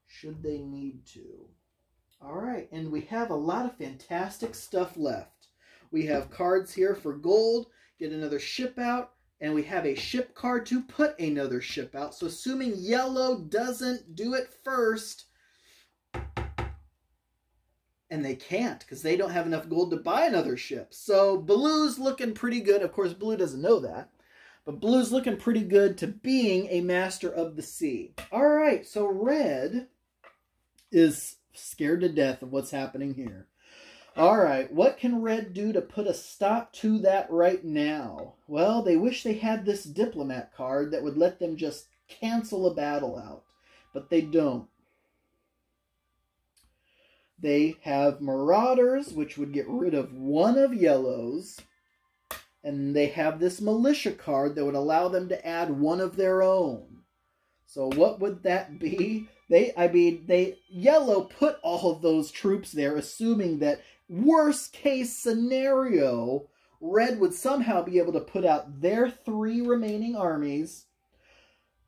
S1: should they need to. All right, and we have a lot of fantastic stuff left. We have cards here for gold get another ship out, and we have a ship card to put another ship out. So assuming yellow doesn't do it first, and they can't because they don't have enough gold to buy another ship. So blue's looking pretty good. Of course, blue doesn't know that. But blue's looking pretty good to being a master of the sea. All right, so red is scared to death of what's happening here. All right, what can red do to put a stop to that right now? Well, they wish they had this diplomat card that would let them just cancel a battle out, but they don't. They have Marauders, which would get rid of one of yellow's. And they have this militia card that would allow them to add one of their own. So what would that be? They, I mean, they yellow put all of those troops there, assuming that worst case scenario, red would somehow be able to put out their three remaining armies,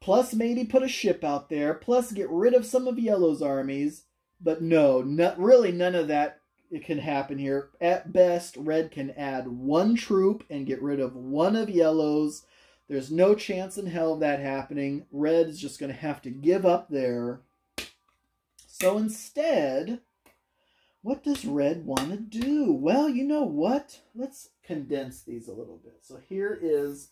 S1: plus maybe put a ship out there, plus get rid of some of yellow's armies, but no, not really none of that it can happen here. At best, red can add one troop and get rid of one of yellow's. There's no chance in hell of that happening. Red is just going to have to give up there. So instead, what does red want to do? Well, you know what? Let's condense these a little bit. So here is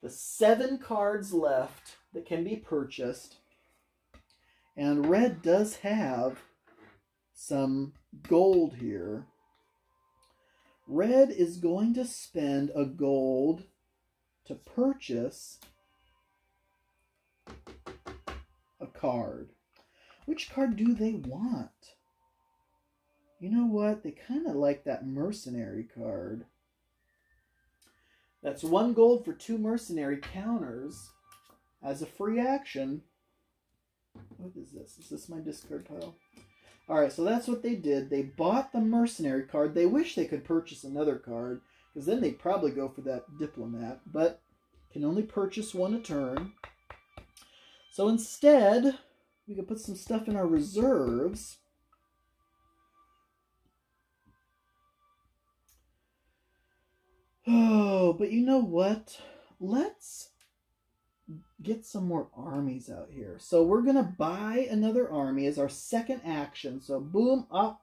S1: the seven cards left that can be purchased. And red does have some gold here. Red is going to spend a gold to purchase a card. Which card do they want? You know what? They kind of like that mercenary card. That's one gold for two mercenary counters as a free action. What is this? Is this my discard pile? Alright, so that's what they did. They bought the mercenary card. They wish they could purchase another card, because then they'd probably go for that diplomat, but can only purchase one a turn. So instead, we can put some stuff in our reserves. Oh, but you know what? Let's get some more armies out here. So we're going to buy another army as our second action. So boom, up,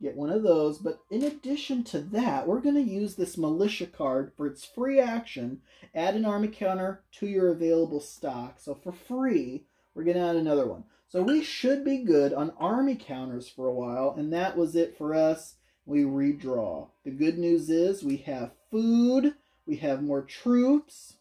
S1: get one of those. But in addition to that, we're going to use this militia card for its free action. Add an army counter to your available stock. So for free, we're going to add another one. So we should be good on army counters for a while. And that was it for us. We redraw. The good news is we have food. We have more troops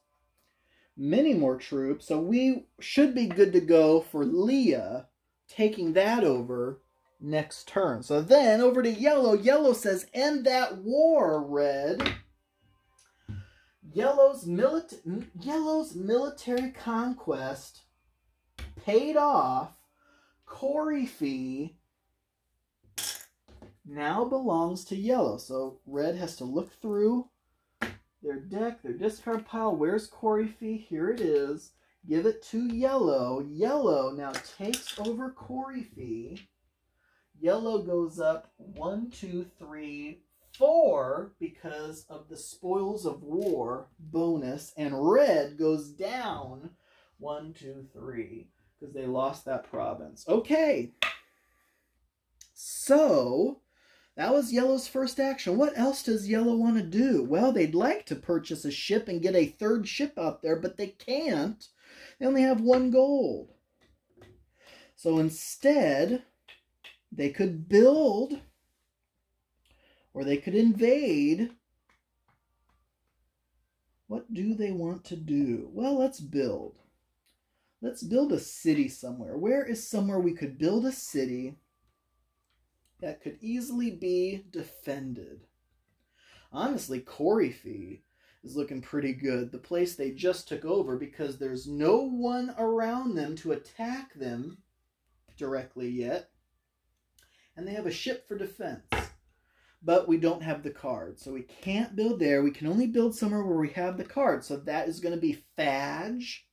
S1: many more troops. So we should be good to go for Leah taking that over next turn. So then over to yellow. Yellow says, end that war, red. Yellow's, mili- Yellow's military conquest paid off. Coryphe now belongs to yellow. So red has to look through their deck, their discard pile. Where's Coryphe? Here it is. Give it to yellow. Yellow now takes over Coryphe. Yellow goes up one, two, three, four because of the spoils of war bonus. And red goes down one, two, three because they lost that province. Okay. So that was Yellow's first action. What else does Yellow want to do? Well, they'd like to purchase a ship and get a third ship out there, but they can't. They only have one gold. So instead, they could build or they could invade. What do they want to do? Well, let's build. Let's build a city somewhere. Where is somewhere we could build a city that could easily be defended. Honestly, Coryphe is looking pretty good. The place they just took over because there's no one around them to attack them directly yet. And they have a ship for defense. But we don't have the card. So we can't build there. We can only build somewhere where we have the card. So that is going to be Fadge.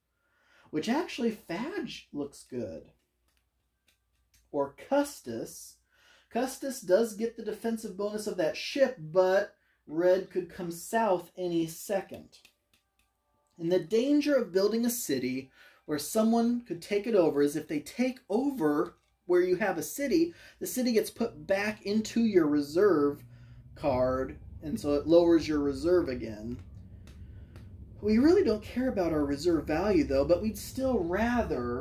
S1: Which actually, Fadge looks good. Or Custis Custis does get the defensive bonus of that ship, but red could come south any second. And the danger of building a city where someone could take it over is if they take over where you have a city, the city gets put back into your reserve card, and so it lowers your reserve again. We really don't care about our reserve value, though, but we'd still rather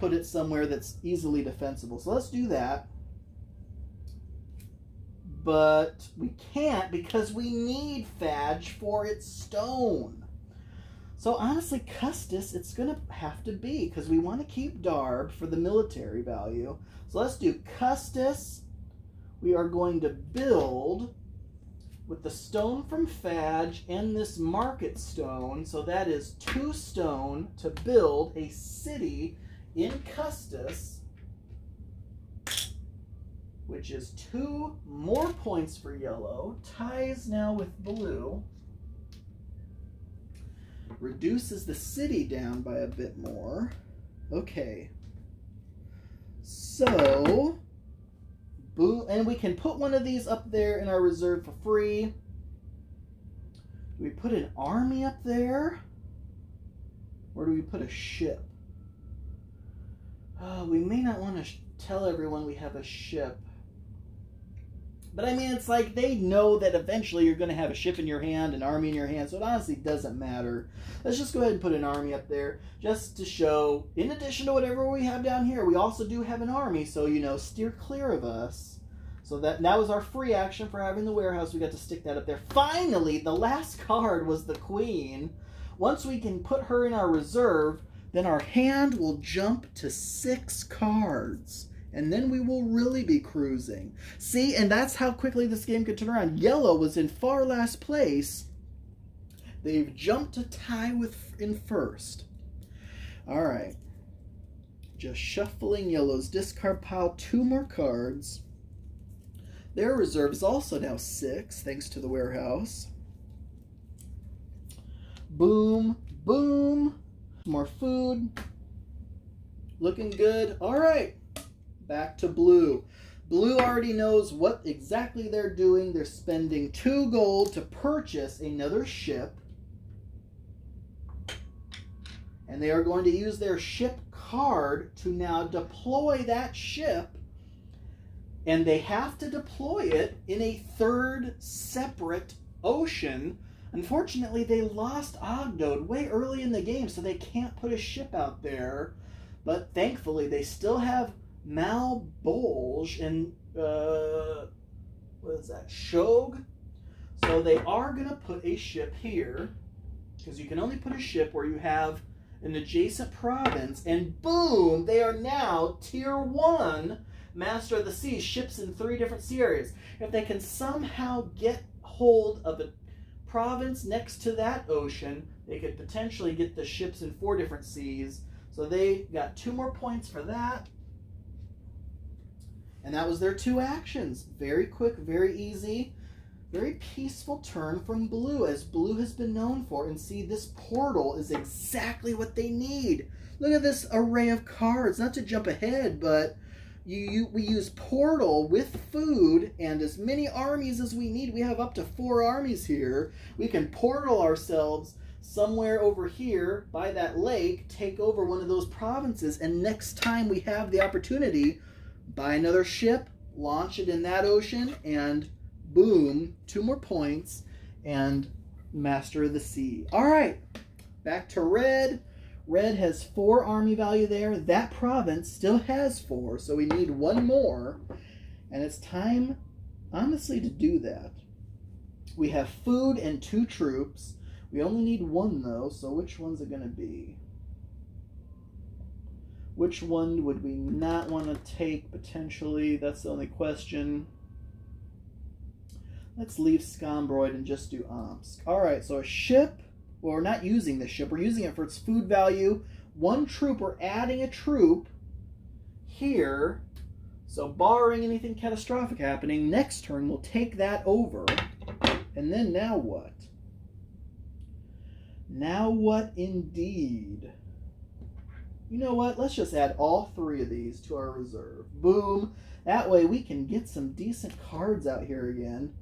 S1: put it somewhere that's easily defensible. So let's do that. But we can't because we need Fadge for its stone. So honestly, Custis, it's going to have to be because we want to keep Darb for the military value. So let's do Custis. We are going to build with the stone from Fadge and this market stone. So that is two stone to build a city in Custis, which is two more points for yellow. Ties now with blue. Reduces the city down by a bit more. Okay. So, boom, and we can put one of these up there in our reserve for free. Do we put an army up there? Or do we put a ship? Oh, we may not want to tell everyone we have a ship. But I mean, it's like they know that eventually you're going to have a ship in your hand, an army in your hand, so it honestly doesn't matter. Let's just go ahead and put an army up there just to show, in addition to whatever we have down here, we also do have an army, so, you know, steer clear of us. So that, that was our free action for having the warehouse. We got to stick that up there. Finally, the last card was the queen. Once we can put her in our reserve, then our hand will jump to six cards and then we will really be cruising. See, and that's how quickly this game could turn around. Yellow was in far last place. They've jumped to tie with in first. All right. Just shuffling yellow's discard pile two more cards. Their reserve is also now six, thanks to the warehouse. Boom, boom. More food. Looking good. All right back to blue. Blue already knows what exactly they're doing. They're spending two gold to purchase another ship. And they are going to use their ship card to now deploy that ship. And they have to deploy it in a third separate ocean. Unfortunately, they lost Ogdode way early in the game, so they can't put a ship out there. But thankfully, they still have Malbolge and uh, what is that? Shog. So they are going to put a ship here because you can only put a ship where you have an adjacent province, and boom, they are now tier one Master of the Sea ships in three different sea areas. If they can somehow get hold of a province next to that ocean, they could potentially get the ships in four different seas. So they got two more points for that. And that was their two actions. Very quick, very easy, very peaceful turn from blue, as blue has been known for. And see, this portal is exactly what they need. Look at this array of cards. Not to jump ahead, but you, you, we use portal with food and as many armies as we need. We have up to four armies here. We can portal ourselves somewhere over here by that lake, take over one of those provinces, and next time we have the opportunity, buy another ship, launch it in that ocean, and boom, two more points, and master of the sea. All right, back to red. Red has four army value there. That province still has four, so we need one more. And it's time, honestly, to do that. We have food and two troops. We only need one, though, so which one's it going to be? Which one would we not want to take potentially? That's the only question. Let's leave Scombroid and just do Omsk. All right, so a ship. Well, we're not using the ship. We're using it for its food value. One troop. We're adding a troop here. So barring anything catastrophic happening, next turn we'll take that over. And then now what? Now what indeed? You know what? Let's just add all three of these to our reserve. Boom. That way we can get some decent cards out here again.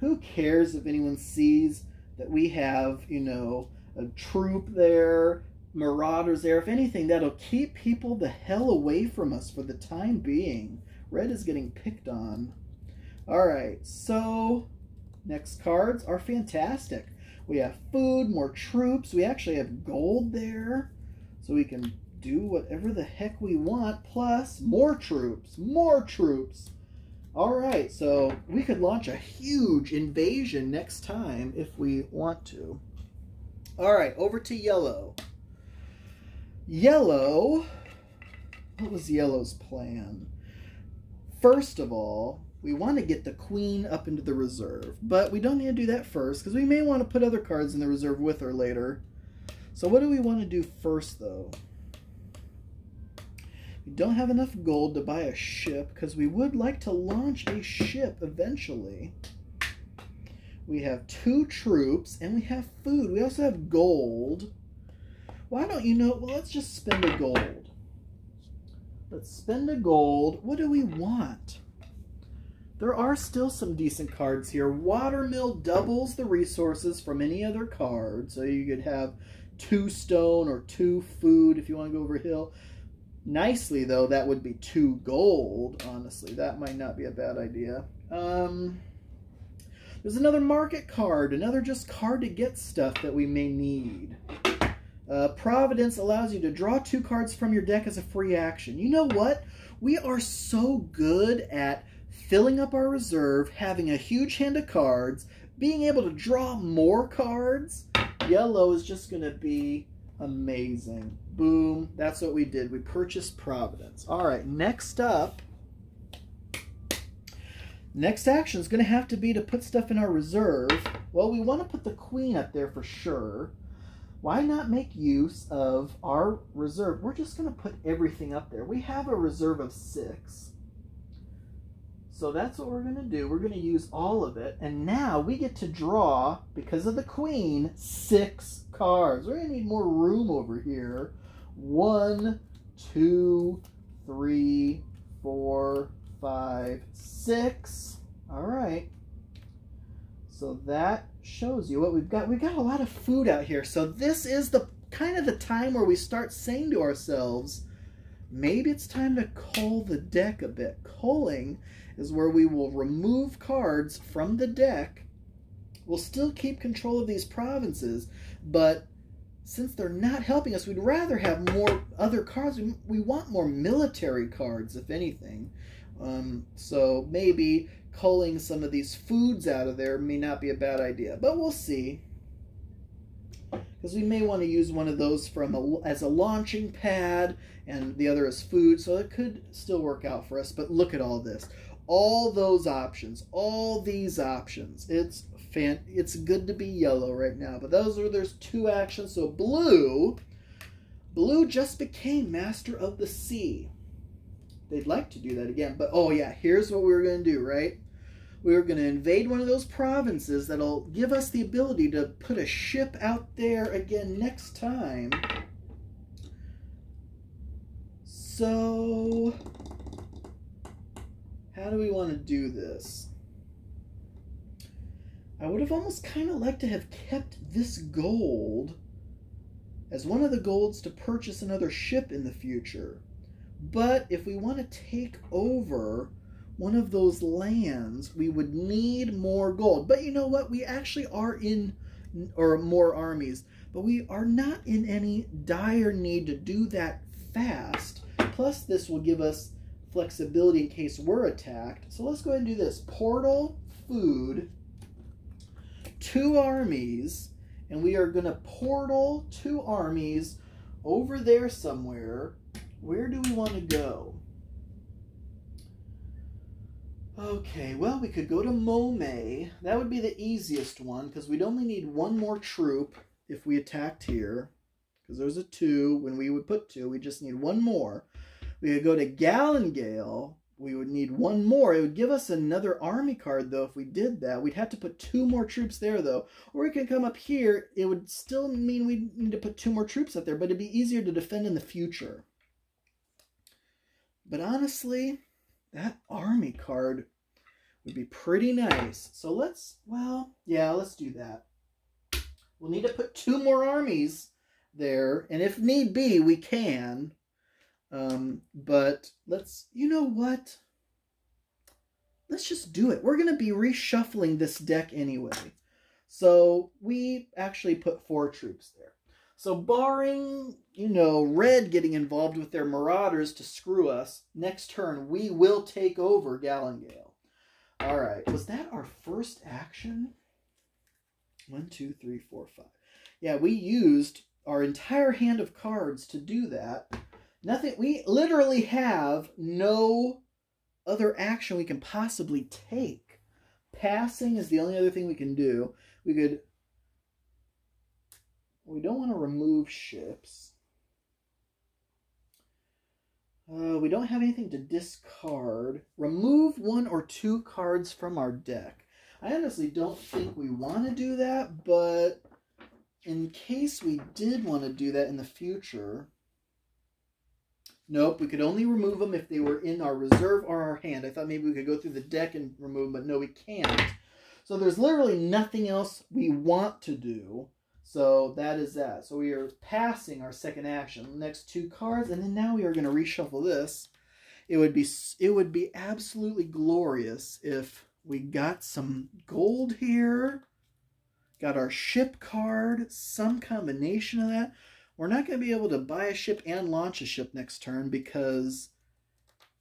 S1: Who cares if anyone sees that we have, you know, a troop there, marauders there. If anything, that'll keep people the hell away from us for the time being. Red is getting picked on. All right, so next cards are fantastic. We have food, more troops. We actually have gold there, so we can do whatever the heck we want, plus more troops, more troops. All right, so we could launch a huge invasion next time if we want to. All right, over to yellow. Yellow, what was yellow's plan? First of all, we want to get the queen up into the reserve, but we don't need to do that first because we may want to put other cards in the reserve with her later. So what do we want to do first, though? We don't have enough gold to buy a ship because we would like to launch a ship eventually. We have two troops and we have food. We also have gold. Why don't you know? Well, let's just spend a gold. Let's spend a gold. What do we want? There are still some decent cards here. Watermill doubles the resources from any other card. So you could have two stone or two food if you want to go over hill. Nicely, though, that would be two gold, honestly. That might not be a bad idea. Um, there's another market card, another just card to get stuff that we may need. Uh, Providence allows you to draw two cards from your deck as a free action. You know what? We are so good at filling up our reserve, having a huge hand of cards, being able to draw more cards. Yellow is just going to be amazing. Boom. That's what we did. We purchased Providence. All right, next up, next action is going to have to be to put stuff in our reserve. Well, we want to put the queen up there for sure. Why not make use of our reserve? We're just going to put everything up there. We have a reserve of six. So that's what we're going to do. We're going to use all of it. And now we get to draw, because of the queen, six cards. We're going to need more room over here. One, two, three, four, five, six. All right. So that shows you what we've got. We've got a lot of food out here. So this is the kind of the time where we start saying to ourselves, maybe it's time to cull the deck a bit. Culling is where we will remove cards from the deck. We'll still keep control of these provinces, but since they're not helping us, we'd rather have more other cards. We, we want more military cards, if anything. Um, so maybe culling some of these foods out of there may not be a bad idea, but we'll see. Because we may want to use one of those from a, as a launching pad, and the other as food, so it could still work out for us. But look at all this, all those options, all these options. It's fan. It's good to be yellow right now, but those are there's two actions. So blue, blue just became master of the sea. They'd like to do that again, but oh yeah, here's what we are going to do, right? We are going to invade one of those provinces that'll give us the ability to put a ship out there again next time. So, how do we want to do this? I would have almost kind of liked to have kept this gold as one of the golds to purchase another ship in the future. But if we want to take over one of those lands, we would need more gold. But you know what? We actually are in, or more armies, but we are not in any dire need to do that fast. Plus, this will give us flexibility in case we're attacked. So let's go ahead and do this. Portal, food, two armies, and we are going to portal two armies over there somewhere. Where do we want to go? Okay, well, we could go to Momay. That would be the easiest one, because we'd only need one more troop if we attacked here. Because there's a two. When we would put two, we just need one more. We could go to Galengale, we would need one more. It would give us another army card, though, if we did that. We'd have to put two more troops there, though. Or we can come up here. It would still mean we need to put two more troops up there, but it'd be easier to defend in the future. But honestly, that army card would be pretty nice. So let's, well, yeah, let's do that. We'll need to put two more armies there, and if need be, we can. Um, but let's, you know what? Let's just do it. We're going to be reshuffling this deck anyway. So we actually put four troops there. So barring, you know, red getting involved with their marauders to screw us, next turn we will take over Galengale. All right. Was that our first action? One, two, three, four, five. Yeah, we used our entire hand of cards to do that. Nothing. We literally have no other action we can possibly take. Passing is the only other thing we can do. We could. We don't want to remove ships. Uh, we don't have anything to discard. Remove one or two cards from our deck. I honestly don't think we want to do that, but in case we did want to do that in the future, nope, we could only remove them if they were in our reserve or our hand. I thought maybe we could go through the deck and remove them, but no, we can't. So there's literally nothing else we want to do. So that is that. So we are passing our second action. Next two cards, and then now we are going to reshuffle this. It would be it would be absolutely glorious if we got some gold here, got our ship card, some combination of that. We're not going to be able to buy a ship and launch a ship next turn because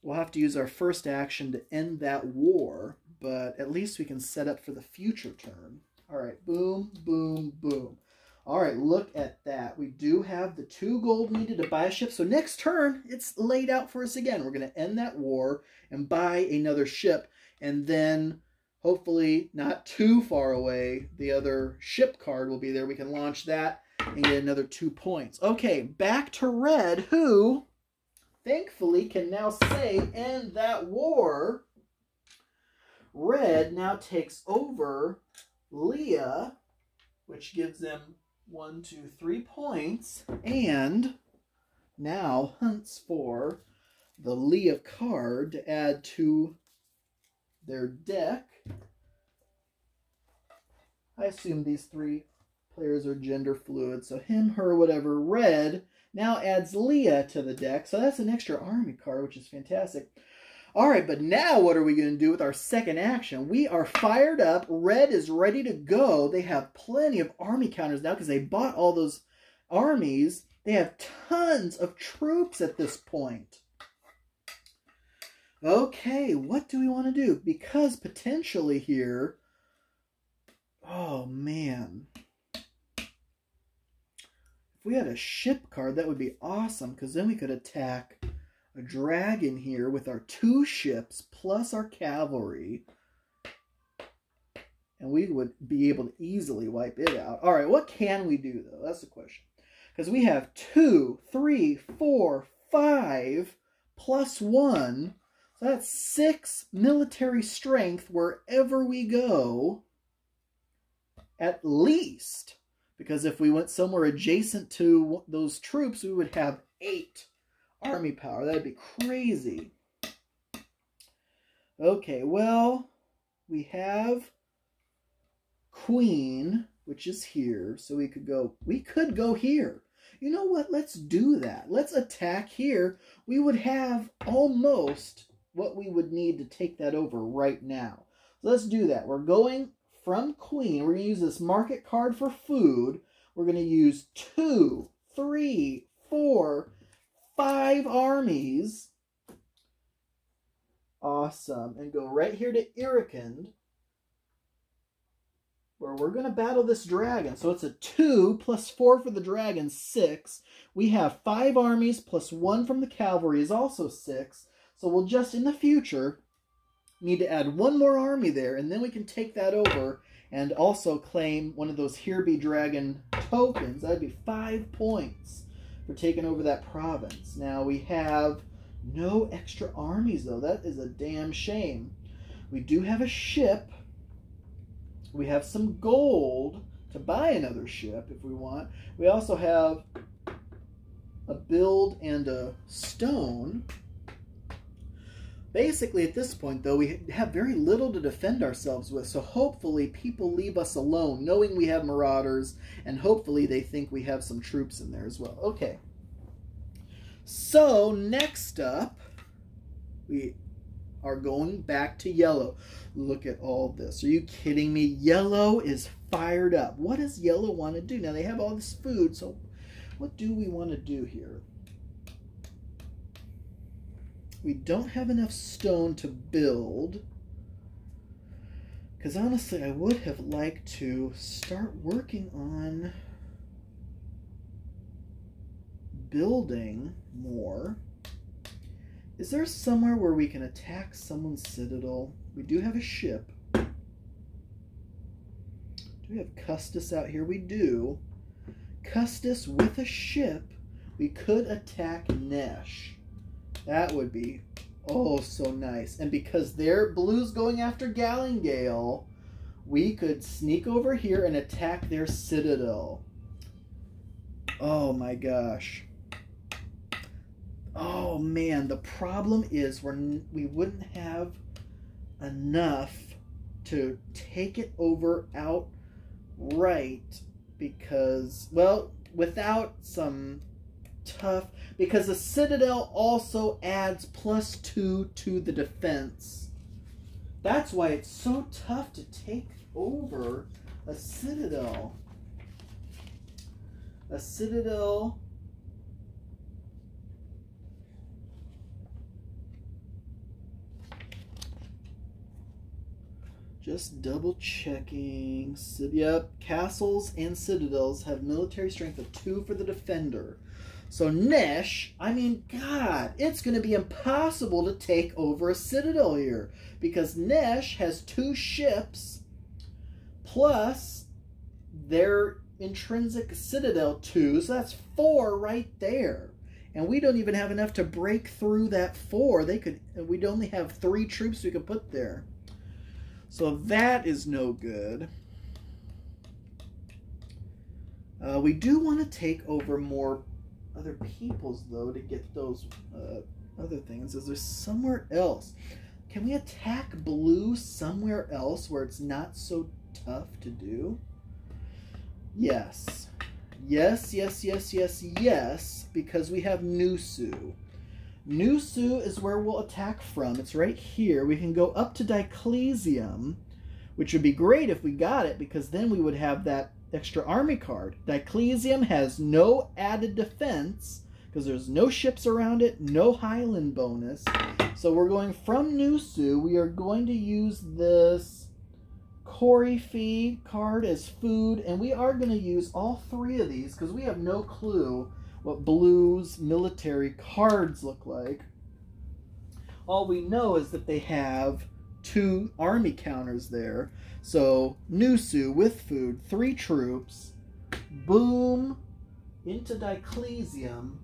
S1: we'll have to use our first action to end that war, but at least we can set up for the future turn. All right, boom, boom, boom. All right, look at that. We do have the two gold needed to buy a ship. So next turn, it's laid out for us again. We're going to end that war and buy another ship. And then, hopefully not too far away, the other ship card will be there. We can launch that and get another two points. Okay, back to red, who thankfully can now say end that war. Red now takes over Leah, which gives them one, two, three points, and now hunts for the Leah card to add to their deck. I assume these three players are gender fluid, so him, her, whatever. Red now adds Leah to the deck, so that's an extra army card, which is fantastic. All right, but now what are we going to do with our second action? We are fired up. Red is ready to go. They have plenty of army counters now because they bought all those armies. They have tons of troops at this point. Okay, what do we want to do? Because potentially here, oh man. If we had a ship card, that would be awesome because then we could attack a dragon here with our two ships plus our cavalry. And we would be able to easily wipe it out. All right, what can we do, though? That's the question. Because we have two, three, four, five, plus one. So that's six military strength wherever we go. At least. Because if we went somewhere adjacent to those troops, we would have eight army power. That'd be crazy. Okay, well, we have queen, which is here. So we could go, we could go here. You know what? Let's do that. Let's attack here. We would have almost what we would need to take that over right now. Let's do that. We're going from queen. We're going to use this market card for food. We're going to use two, three, four, five armies. Awesome. And go right here to Irrikend, where we're going to battle this dragon. So it's a 2 plus 4 for the dragon, 6. We have 5 armies plus 1 from the cavalry is also 6. So we'll just, in the future, need to add one more army there, and then we can take that over and also claim one of those Here Be Dragon tokens. That'd be 5 points for taking over that province. Now we have no extra armies though. That is a damn shame. We do have a ship. We have some gold to buy another ship if we want. We also have a build and a stone. Basically, at this point, though, we have very little to defend ourselves with, so hopefully people leave us alone, knowing we have marauders, and hopefully they think we have some troops in there as well. Okay. So, next up, we are going back to yellow. Look at all this. Are you kidding me? Yellow is fired up. What does yellow want to do? Now, they have all this food, so what do we want to do here? We don't have enough stone to build. Because honestly, I would have liked to start working on building more. Is there somewhere where we can attack someone's citadel? We do have a ship. Do we have Custis out here? We do. Custis with a ship. We could attack Nesh. That would be oh so nice. And because their blue's going after Galengale, we could sneak over here and attack their citadel. Oh my gosh. Oh man, the problem is we're we wouldn't have enough to take it over outright because well, without some tough because the citadel also adds plus 2 to the defense. That's why it's so tough to take over a citadel. A citadel Just double checking. Yep, castles and citadels have military strength of two for the defender. So Nesh, I mean, God, it's going to be impossible to take over a citadel here because Nesh has two ships plus their intrinsic citadel two, so that's four right there. And we don't even have enough to break through that four. They could. We'd only have three troops we could put there. So that is no good. Uh, we do want to take over more other peoples, though, to get those uh, other things. Is there somewhere else? Can we attack blue somewhere else where it's not so tough to do? Yes. Yes, yes, yes, yes, yes, because we have Nusu. Nusu is where we'll attack from. It's right here. We can go up to Diclesium, which would be great if we got it, because then we would have that extra army card. Diclesium has no added defense, because there's no ships around it, no Highland bonus. So we're going from Nusu. We are going to use this Coryphe card as food, and we are going to use all three of these, because we have no clue what Blue's military cards look like. All we know is that they have two army counters there. So Nusu with food, three troops, boom, into Diclesium,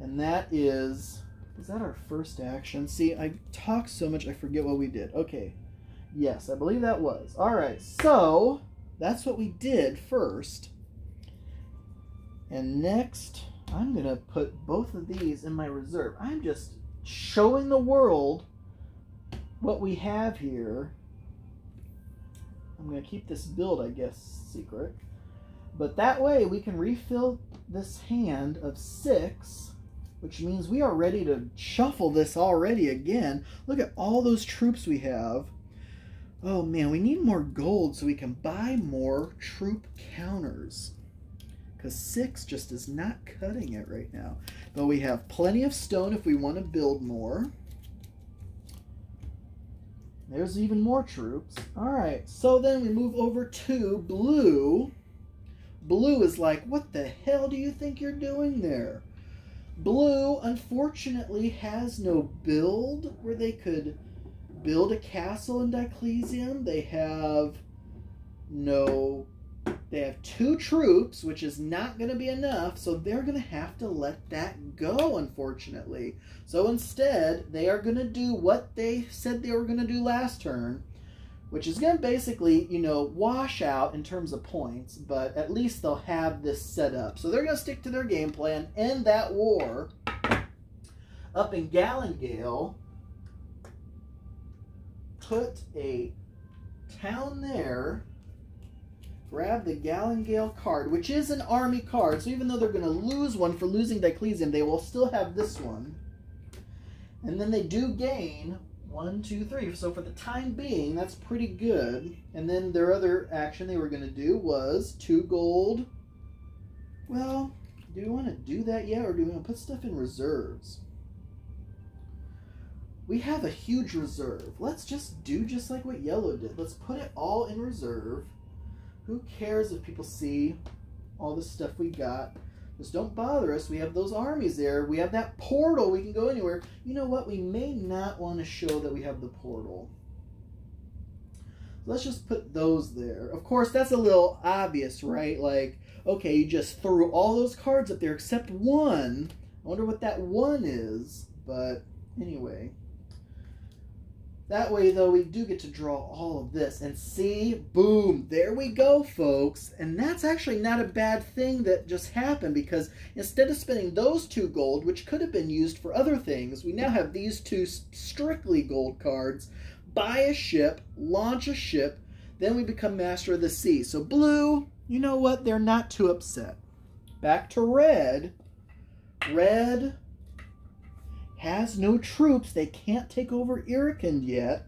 S1: and that is is that our first action? See, I talk so much I forget what we did. Okay. Yes, I believe that was. Alright, so that's what we did first. And next, I'm going to put both of these in my reserve. I'm just showing the world what we have here. I'm going to keep this build, I guess, secret. But that way we can refill this hand of six, which means we are ready to shuffle this already again. Look at all those troops we have. Oh man, we need more gold so we can buy more troop counters because six just is not cutting it right now. But we have plenty of stone if we want to build more. There's even more troops. All right, so then we move over to blue. Blue is like, what the hell do you think you're doing there? Blue, unfortunately, has no build where they could build a castle in Diclesium. They have no they have two troops, which is not going to be enough, so they're going to have to let that go, unfortunately. So instead, they are going to do what they said they were going to do last turn, which is going to basically, you know, wash out in terms of points, but at least they'll have this set up. So they're going to stick to their game plan, end that war up in Galengale, put a town there grab the Galengale card, which is an army card. So even though they're going to lose one for losing Diclesium, they will still have this one. And then they do gain one, two, three. So for the time being, that's pretty good. And then their other action they were going to do was two gold. Well, do we want to do that yet, or do we want to put stuff in reserves? we have a huge reserve. Let's just do just like what yellow did. Let's put it all in reserve. Who cares if people see all the stuff we got? Just don't bother us. We have those armies there. We have that portal. We can go anywhere. You know what? We may not want to show that we have the portal. Let's just put those there. Of course, that's a little obvious, right? Like, okay, you just threw all those cards up there except one. I wonder what that one is. But anyway. That way, though, we do get to draw all of this. And see, boom, there we go, folks. And that's actually not a bad thing that just happened because instead of spending those two gold, which could have been used for other things, we now have these two strictly gold cards. Buy a ship, launch a ship, then we become Master of the Sea. So blue, you know what? They're not too upset. Back to red. Red has no troops. They can't take over Irrikend yet.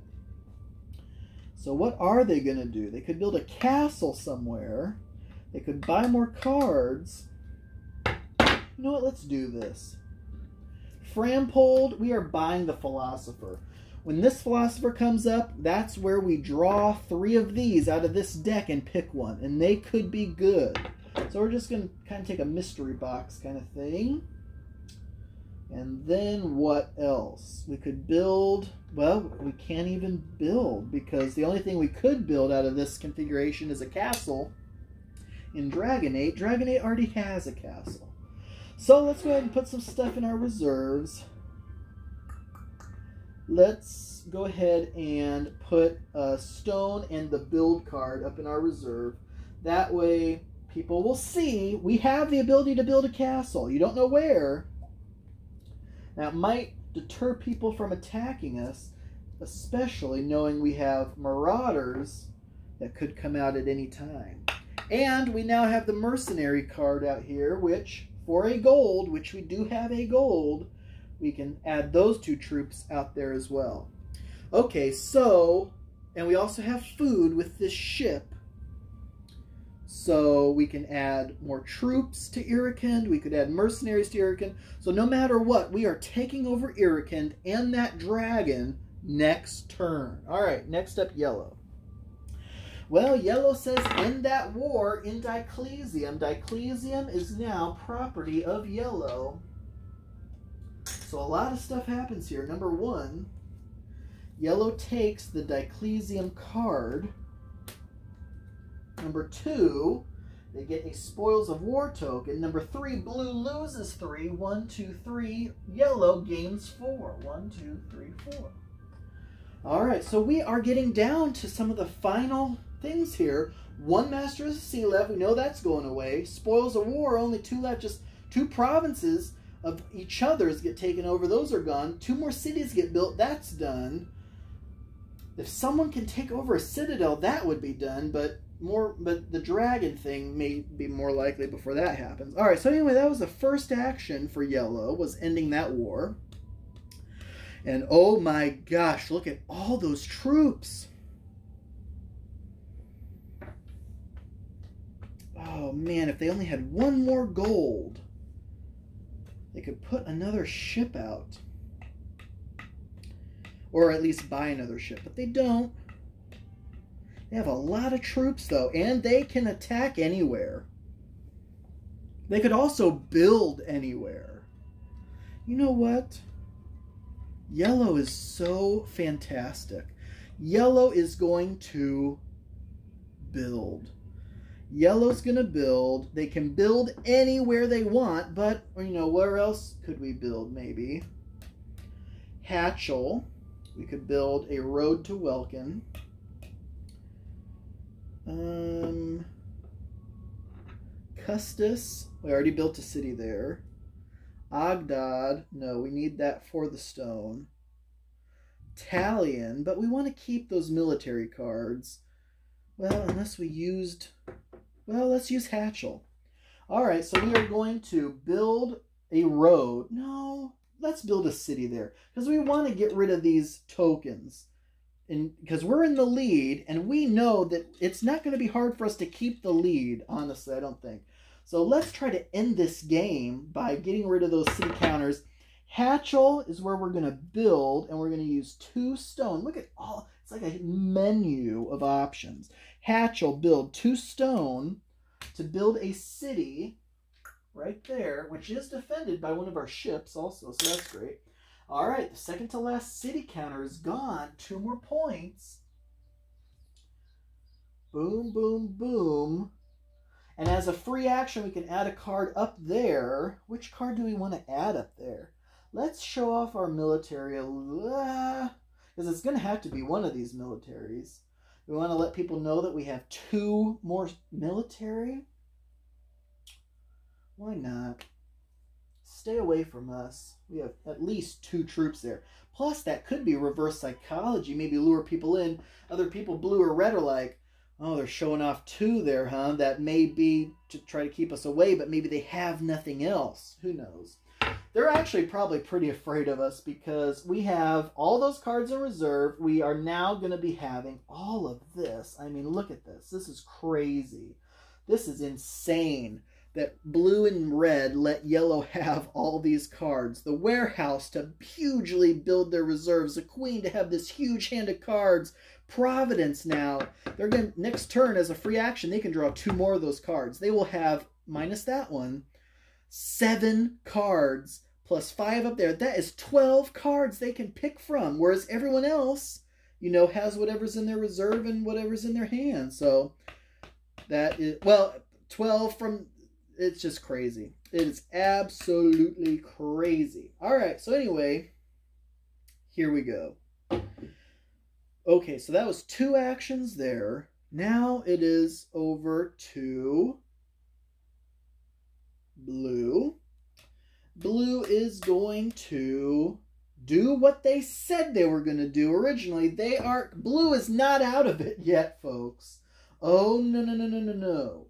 S1: So what are they going to do? They could build a castle somewhere. They could buy more cards. You know what? Let's do this. Frampold, we are buying the Philosopher. When this Philosopher comes up, that's where we draw three of these out of this deck and pick one. And they could be good. So we're just going to kind of take a mystery box kind of thing. And then what else? We could build, well, we can't even build because the only thing we could build out of this configuration is a castle. In Dragonate, Dragonate already has a castle. So let's go ahead and put some stuff in our reserves. Let's go ahead and put a stone and the build card up in our reserve. That way people will see we have the ability to build a castle. You don't know where, now, it might deter people from attacking us, especially knowing we have marauders that could come out at any time. And we now have the mercenary card out here, which, for a gold, which we do have a gold, we can add those two troops out there as well. Okay, so, and we also have food with this ship so we can add more troops to Irrikend. We could add mercenaries to Irrikend. So no matter what, we are taking over Irrikend and that dragon next turn. All right, next up, yellow. Well, yellow says end that war in Diclesium. Diclesium is now property of yellow. So a lot of stuff happens here. Number one, yellow takes the Diclesium card Number two, they get a Spoils of War token. Number three, blue loses three. One, two, three. Yellow gains four. One, two, three, four. All right, so we are getting down to some of the final things here. One Master of the Sea left. We know that's going away. Spoils of War, only two left. Just two provinces of each other's get taken over. Those are gone. Two more cities get built. That's done. If someone can take over a citadel, that would be done. But more but the dragon thing may be more likely before that happens. All right so anyway that was the first action for yellow was ending that war. And oh my gosh look at all those troops. Oh man if they only had one more gold they could put another ship out. Or at least buy another ship but they don't they have a lot of troops, though, and they can attack anywhere. They could also build anywhere. You know what? Yellow is so fantastic. Yellow is going to build. Yellow's going to build. They can build anywhere they want, but, you know, where else could we build, maybe? Hatchel. We could build a road to Welkin. Um, Custis, we already built a city there. Ogdad, no, we need that for the stone. Talion, but we want to keep those military cards. Well, unless we used, well, let's use Hatchel. All right, so we are going to build a road. No, let's build a city there because we want to get rid of these tokens and because we're in the lead and we know that it's not going to be hard for us to keep the lead honestly i don't think so let's try to end this game by getting rid of those city counters Hatchel is where we're going to build, and we're going to use two stone. Look at all, it's like a menu of options. Hatchel, build two stone to build a city right there, which is defended by one of our ships also, so that's great. All right, the second to last city counter is gone. Two more points. Boom, boom, boom. And as a free action, we can add a card up there. Which card do we want to add up there? Let's show off our military because it's going to have to be one of these militaries. We want to let people know that we have two more military. Why not? Stay away from us. We have at least two troops there. Plus, that could be reverse psychology. Maybe lure people in. Other people, blue or red, are like, oh, they're showing off two there, huh? That may be to try to keep us away, but maybe they have nothing else. Who knows? They're actually probably pretty afraid of us because we have all those cards in reserve. We are now going to be having all of this. I mean, look at this. This is crazy. This is insane that blue and red let yellow have all these cards. The warehouse to hugely build their reserves. The queen to have this huge hand of cards. Providence now, they're going to, next turn as a free action, they can draw two more of those cards. They will have, minus that one, seven cards plus five up there. That is 12 cards they can pick from, whereas everyone else, you know, has whatever's in their reserve and whatever's in their hand. So that is, well, 12 from, it's just crazy. It is absolutely crazy. All right, so anyway, here we go. Okay, so that was two actions there. Now it is over to blue. Blue is going to do what they said they were going to do originally. They are blue is not out of it yet, folks. Oh no no no no no no.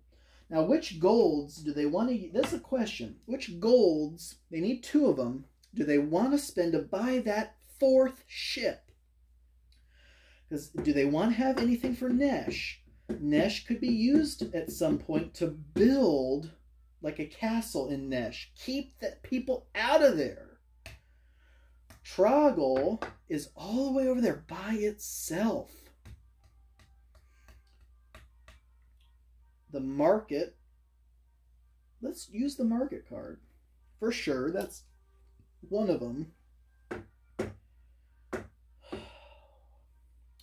S1: Now, which golds do they want to? This is a question. Which golds? They need two of them. Do they want to spend to buy that fourth ship? Because do they want to have anything for Nesh? Nesh could be used at some point to build like a castle in Nesh. Keep the people out of there. Troggle is all the way over there by itself. The market. Let's use the market card. For sure, that's one of them.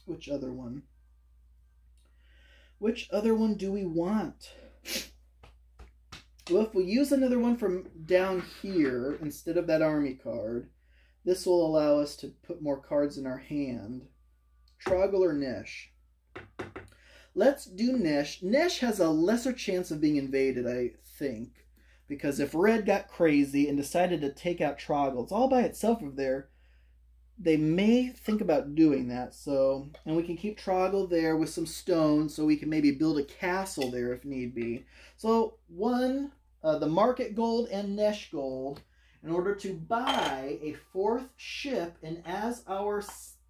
S1: Which other one? Which other one do we want? Well, if we use another one from down here instead of that army card, this will allow us to put more cards in our hand. Troggle or Nesh? Let's do Nesh. Nesh has a lesser chance of being invaded, I think. Because if Red got crazy and decided to take out Troggle, it's all by itself over there. They may think about doing that. So, and we can keep Troggle there with some stones so we can maybe build a castle there if need be. So one, uh, the market gold and Nesh gold in order to buy a fourth ship and as our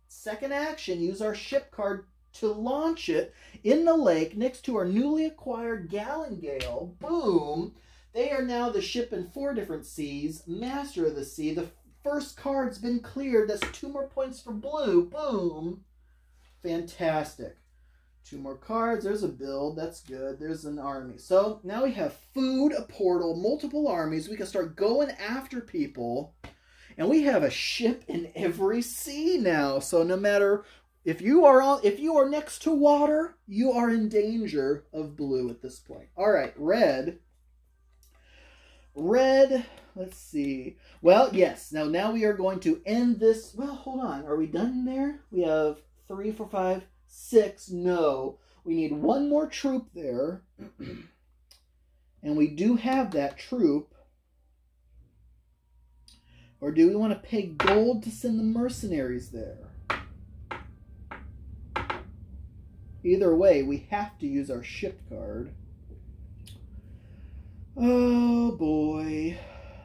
S1: second action use our ship card to launch it in the lake next to our newly acquired Gallengale. Boom! They are now the ship in four different seas, master of the sea. The first card's been cleared. That's two more points for blue. Boom! Fantastic. Two more cards. There's a build. That's good. There's an army. So now we have food, a portal, multiple armies. We can start going after people. And we have a ship in every sea now. So no matter if you are on, if you are next to water, you are in danger of blue at this point. All right, red. Red. Let's see. Well, yes. Now, now we are going to end this. Well, hold on. Are we done there? We have three, four, five, six. No. We need one more troop there. and we do have that troop. Or do we want to pay gold to send the mercenaries there? Either way, we have to use our ship card. Oh boy.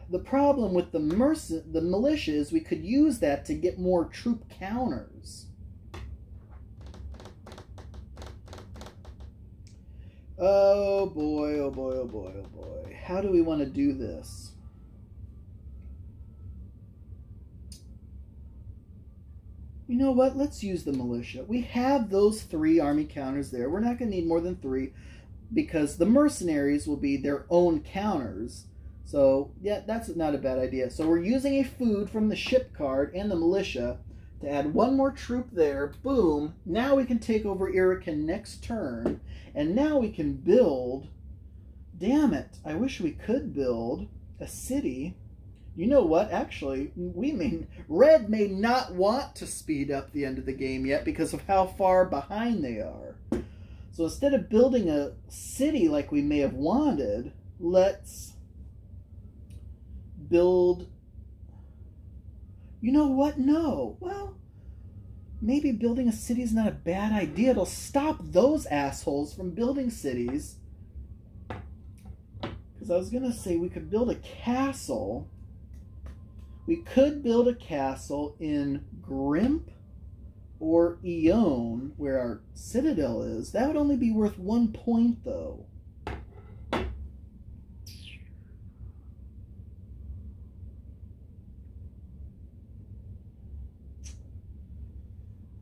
S1: The problem with the merc- the militia is we could use that to get more troop counters. Oh boy, oh boy, oh boy, oh boy. How do we want to do this? You know what? Let's use the militia. We have those three army counters there. We're not going to need more than three because the mercenaries will be their own counters. So, yeah, that's not a bad idea. So we're using a food from the ship card and the militia to add one more troop there. Boom. Now we can take over Irakan next turn. And now we can build... Damn it. I wish we could build a city you know what? Actually, we may Red may not want to speed up the end of the game yet because of how far behind they are. So instead of building a city like we may have wanted, let's build. You know what? No. Well, maybe building a city is not a bad idea. It'll stop those assholes from building cities. Because I was going to say we could build a castle we could build a castle in Grimp or Eon, where our citadel is. That would only be worth one point, though.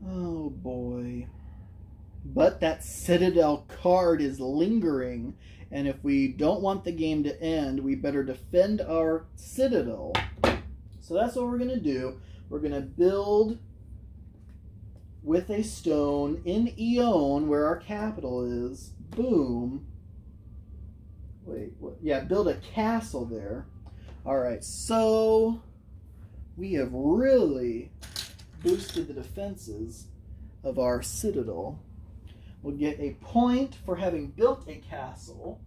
S1: Oh boy. But that Citadel card is lingering, and if we don't want the game to end, we better defend our Citadel. So that's what we're going to do. We're going to build with a stone in Eon, where our capital is. Boom. Wait, what? yeah, build a castle there. All right, so we have really boosted the defenses of our citadel. We'll get a point for having built a castle.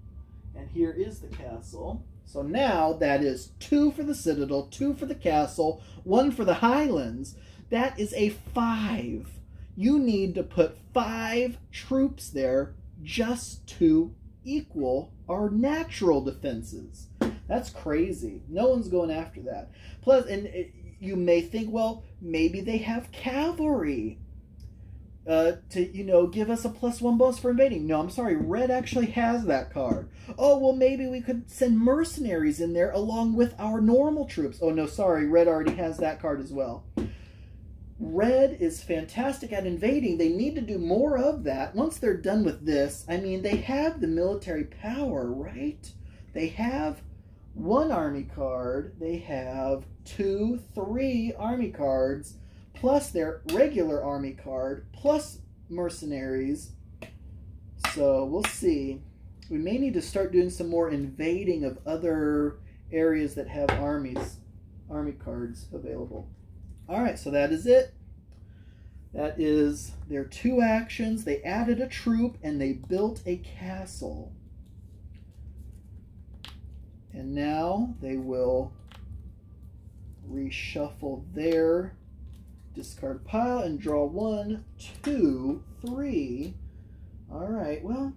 S1: And here is the castle. So now that is two for the Citadel, two for the Castle, one for the Highlands. That is a five. You need to put five troops there just to equal our natural defenses. That's crazy. No one's going after that. Plus, and it, you may think, well, maybe they have cavalry uh, to you know give us a plus one bonus for invading. No, I'm sorry, red actually has that card. Oh well, maybe we could send mercenaries in there along with our normal troops. Oh no, sorry, red already has that card as well. Red is fantastic at invading. They need to do more of that. Once they're done with this, I mean, they have the military power, right? They have one army card. They have two, three army cards plus their regular army card, plus mercenaries. So we'll see. We may need to start doing some more invading of other areas that have armies, army cards available. All right, so that is it. That is their two actions. They added a troop and they built a castle. And now they will reshuffle their discard pile and draw one, two, three. All right, well,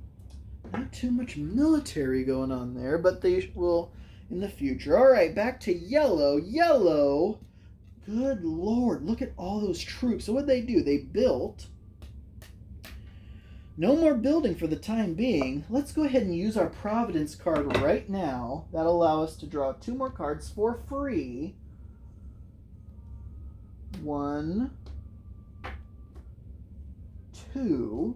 S1: not too much military going on there, but they will in the future. All right, back to yellow. Yellow, good lord, look at all those troops. So what they do? They built. No more building for the time being. Let's go ahead and use our Providence card right now. That'll allow us to draw two more cards for free one, two,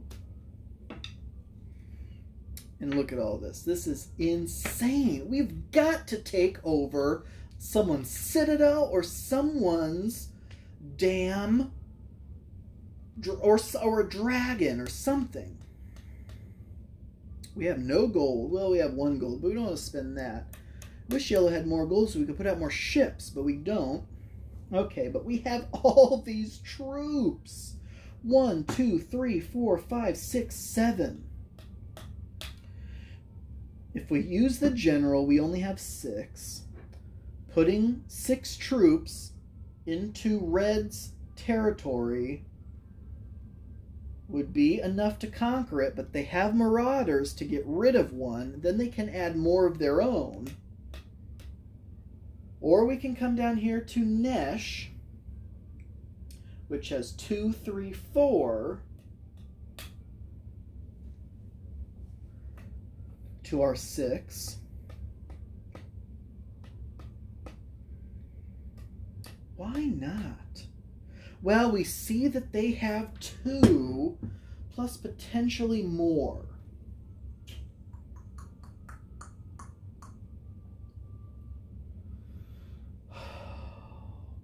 S1: and look at all this. This is insane. We've got to take over someone's citadel or someone's dam or, or a dragon or something. We have no gold. Well, we have one gold, but we don't want to spend that. Wish Yellow had more gold so we could put out more ships, but we don't. Okay, but we have all these troops. One, two, three, four, five, six, seven. If we use the general, we only have six. Putting six troops into Red's territory would be enough to conquer it, but they have marauders to get rid of one. Then they can add more of their own. Or we can come down here to Nesh, which has two, three, four, to our six. Why not? Well, we see that they have two, plus potentially more.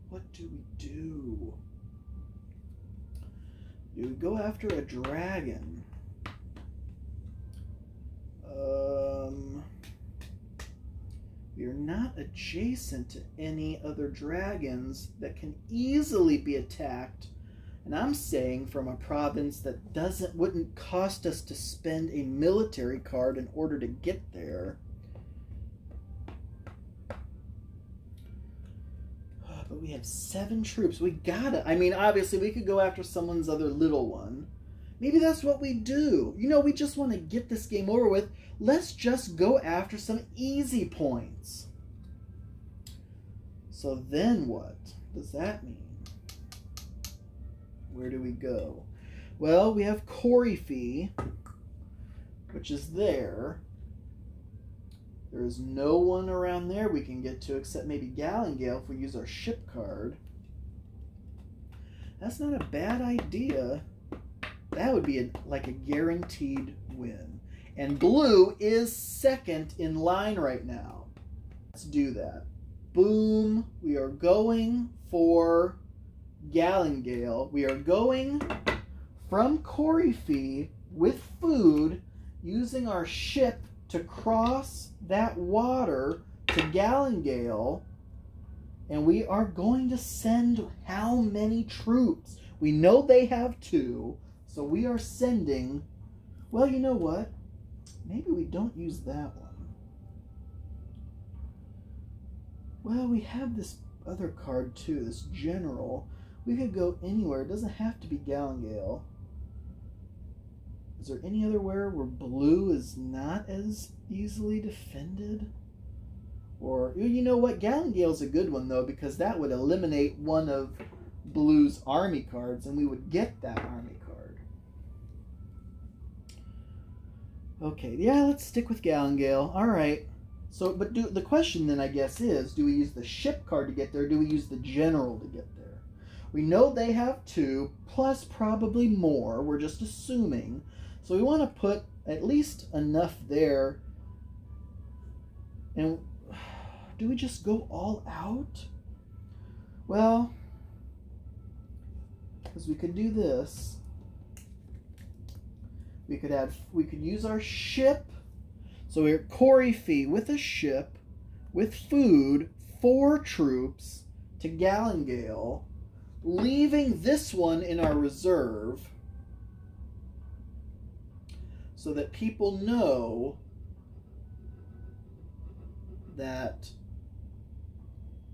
S1: What do we do? Do we go after a dragon? Um, we are not adjacent to any other dragons that can easily be attacked. And I'm saying from a province that doesn't wouldn't cost us to spend a military card in order to get there. But we have seven troops. We gotta. I mean, obviously, we could go after someone's other little one. Maybe that's what we do. You know, we just want to get this game over with. Let's just go after some easy points. So then what does that mean? Where do we go? Well, we have Coryphe, which is there. There is no one around there we can get to except maybe Galengale if we use our ship card. That's not a bad idea. That would be a, like a guaranteed win. And blue is second in line right now. Let's do that. Boom. We are going for Galengale. We are going from Coryphe with food using our ship to cross that water to Galengale. And we are going to send how many troops? We know they have two. So we are sending, well, you know what? Maybe we don't use that one. Well, we have this other card too, this general. We could go anywhere. It doesn't have to be Galengale. Is there any other where where blue is not as easily defended? Or, you know what? Galengale's a good one, though, because that would eliminate one of blue's army cards, and we would get that army card. Okay, yeah, let's stick with Galengale. All right. So, but do, the question then, I guess, is do we use the ship card to get there? do we use the general to get there? We know they have two, plus probably more. We're just assuming. So we want to put at least enough there. And do we just go all out? Well, because we could do this. We could have we could use our ship. So we're Coryphe with a ship, with food, four troops to Galengale, leaving this one in our reserve so that people know that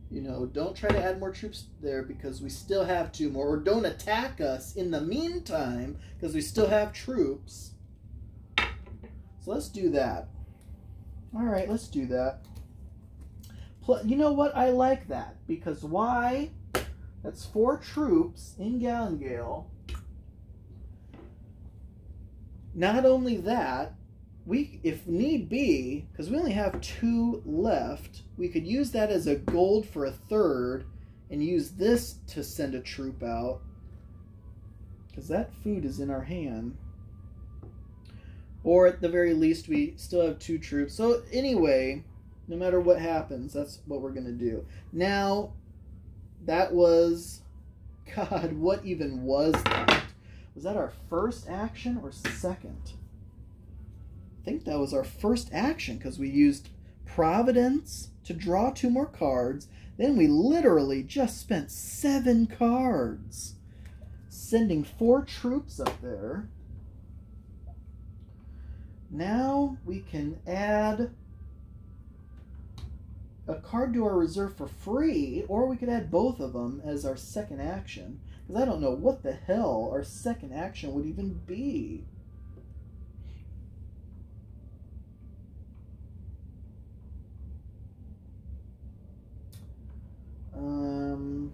S1: you know, don't try to add more troops there because we still have two more. Or don't attack us in the meantime because we still have troops. So let's do that. All right, let's do that. You know what? I like that because why? That's four troops in Galengale. Not only that, we, if need be, because we only have two left, we could use that as a gold for a third and use this to send a troop out. Because that food is in our hand. Or at the very least, we still have two troops. So anyway, no matter what happens, that's what we're going to do. Now, that was... God, what even was that? Was that our first action or second? I think that was our first action because we used Providence to draw two more cards. Then we literally just spent seven cards sending four troops up there. Now we can add a card to our reserve for free, or we could add both of them as our second action. Because I don't know what the hell our second action would even be. Um,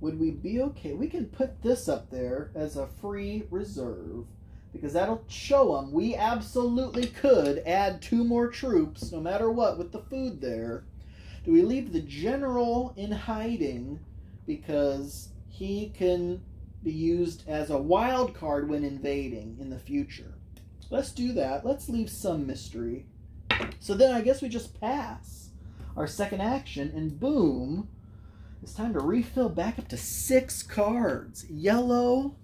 S1: would we be okay? We can put this up there as a free reserve because that'll show them we absolutely could add two more troops no matter what with the food there. Do we leave the general in hiding because he can be used as a wild card when invading in the future? Let's do that. Let's leave some mystery. So then I guess we just pass our second action, and boom, it's time to refill back up to six cards. Yellow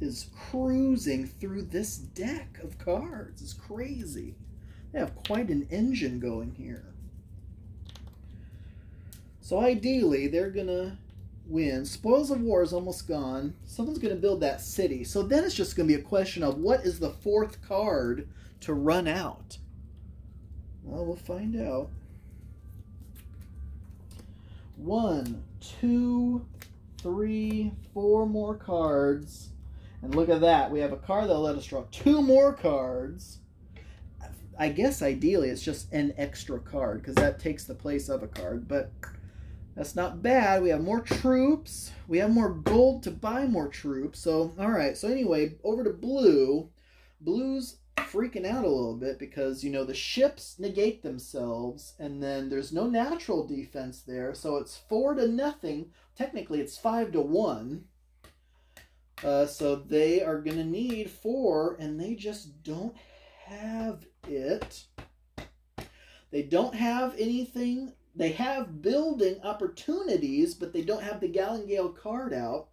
S1: is cruising through this deck of cards. It's crazy. They have quite an engine going here. So ideally, they're going to win. Spoils of War is almost gone. Someone's going to build that city. So then it's just going to be a question of what is the fourth card to run out? Well, we'll find out. One, two, three, four more cards. And look at that. We have a card that'll let us draw two more cards. I guess ideally it's just an extra card because that takes the place of a card. But that's not bad. We have more troops. We have more gold to buy more troops. So, all right. So anyway, over to blue. Blue's freaking out a little bit because, you know, the ships negate themselves and then there's no natural defense there. So it's four to nothing. Technically, it's five to one. Uh, so they are going to need four and they just don't have it. They don't have anything. They have building opportunities, but they don't have the Galengale card out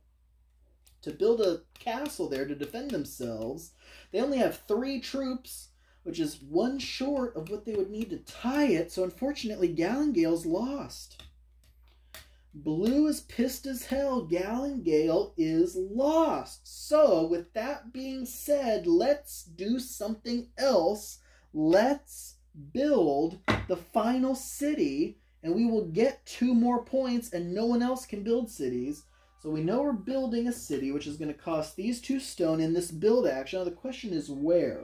S1: to build a castle there to defend themselves. They only have three troops, which is one short of what they would need to tie it. So unfortunately, Galengale's lost. Blue is pissed as hell. Galengale is lost. So, with that being said, let's do something else. Let's build the final city, and we will get two more points, and no one else can build cities. So we know we're building a city, which is going to cost these two stone in this build action. Now the question is where?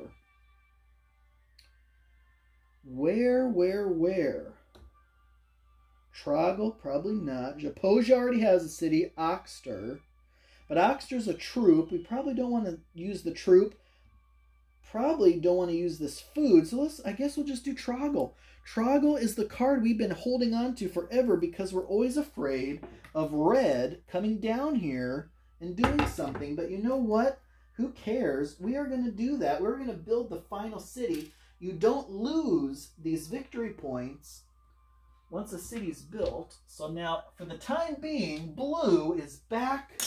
S1: Where, where, where? Troggle, probably not. Japosia already has a city, Oxter. But Oxter's a troop. We probably don't want to use the troop. Probably don't want to use this food. So let's, I guess we'll just do Troggle. Troggle is the card we've been holding on to forever because we're always afraid of red coming down here and doing something. But you know what? Who cares? We are going to do that. We're going to build the final city. You don't lose these victory points once a city's built. So now, for the time being, blue is back,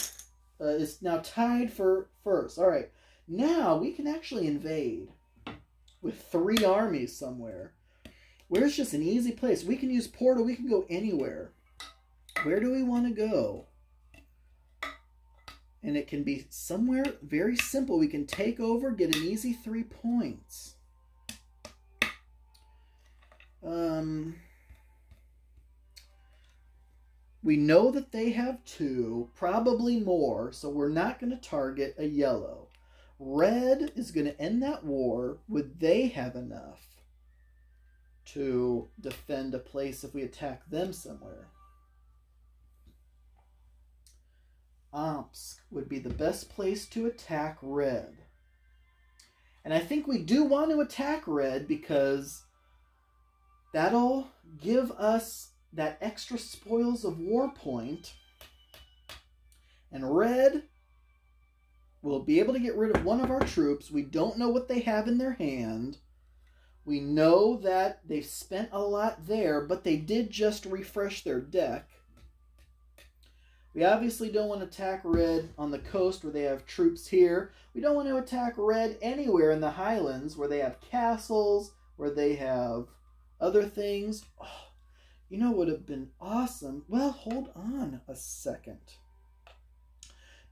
S1: uh, is now tied for first. All right, now we can actually invade with three armies somewhere. Where's just an easy place? We can use portal. We can go anywhere. Where do we want to go? And it can be somewhere very simple. We can take over, get an easy three points. Um, we know that they have two, probably more, so we're not going to target a yellow. Red is going to end that war. Would they have enough? to defend a place if we attack them somewhere. Omsk would be the best place to attack red. And I think we do want to attack red because that'll give us that extra spoils of war point. And red will be able to get rid of one of our troops. We don't know what they have in their hand. We know that they've spent a lot there, but they did just refresh their deck. We obviously don't want to attack red on the coast where they have troops here. We don't want to attack red anywhere in the highlands where they have castles, where they have other things. Oh, you know would have been awesome? Well, hold on a second.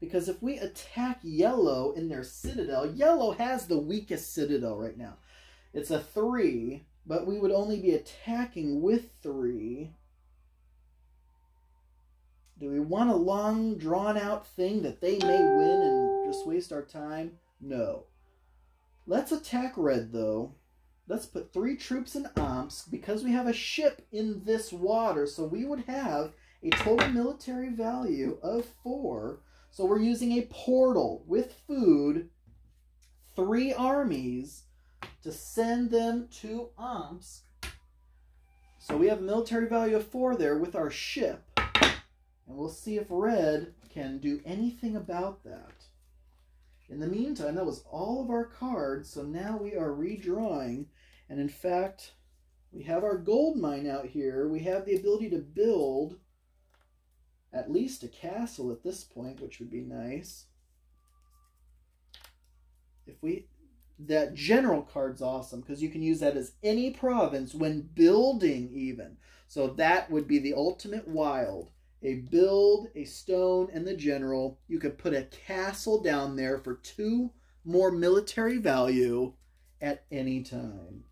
S1: Because if we attack yellow in their citadel, yellow has the weakest citadel right now. It's a three, but we would only be attacking with three. Do we want a long, drawn out thing that they may win and just waste our time? No. Let's attack red, though. Let's put three troops in Omsk because we have a ship in this water, so we would have a total military value of four. So we're using a portal with food, three armies, to send them to Omsk So we have a military value of 4 there with our ship. And we'll see if red can do anything about that. In the meantime, that was all of our cards, so now we are redrawing. And in fact, we have our gold mine out here. We have the ability to build at least a castle at this point, which would be nice. If we that general card's awesome because you can use that as any province when building even. So that would be the ultimate wild. A build, a stone, and the general. You could put a castle down there for two more military value at any time.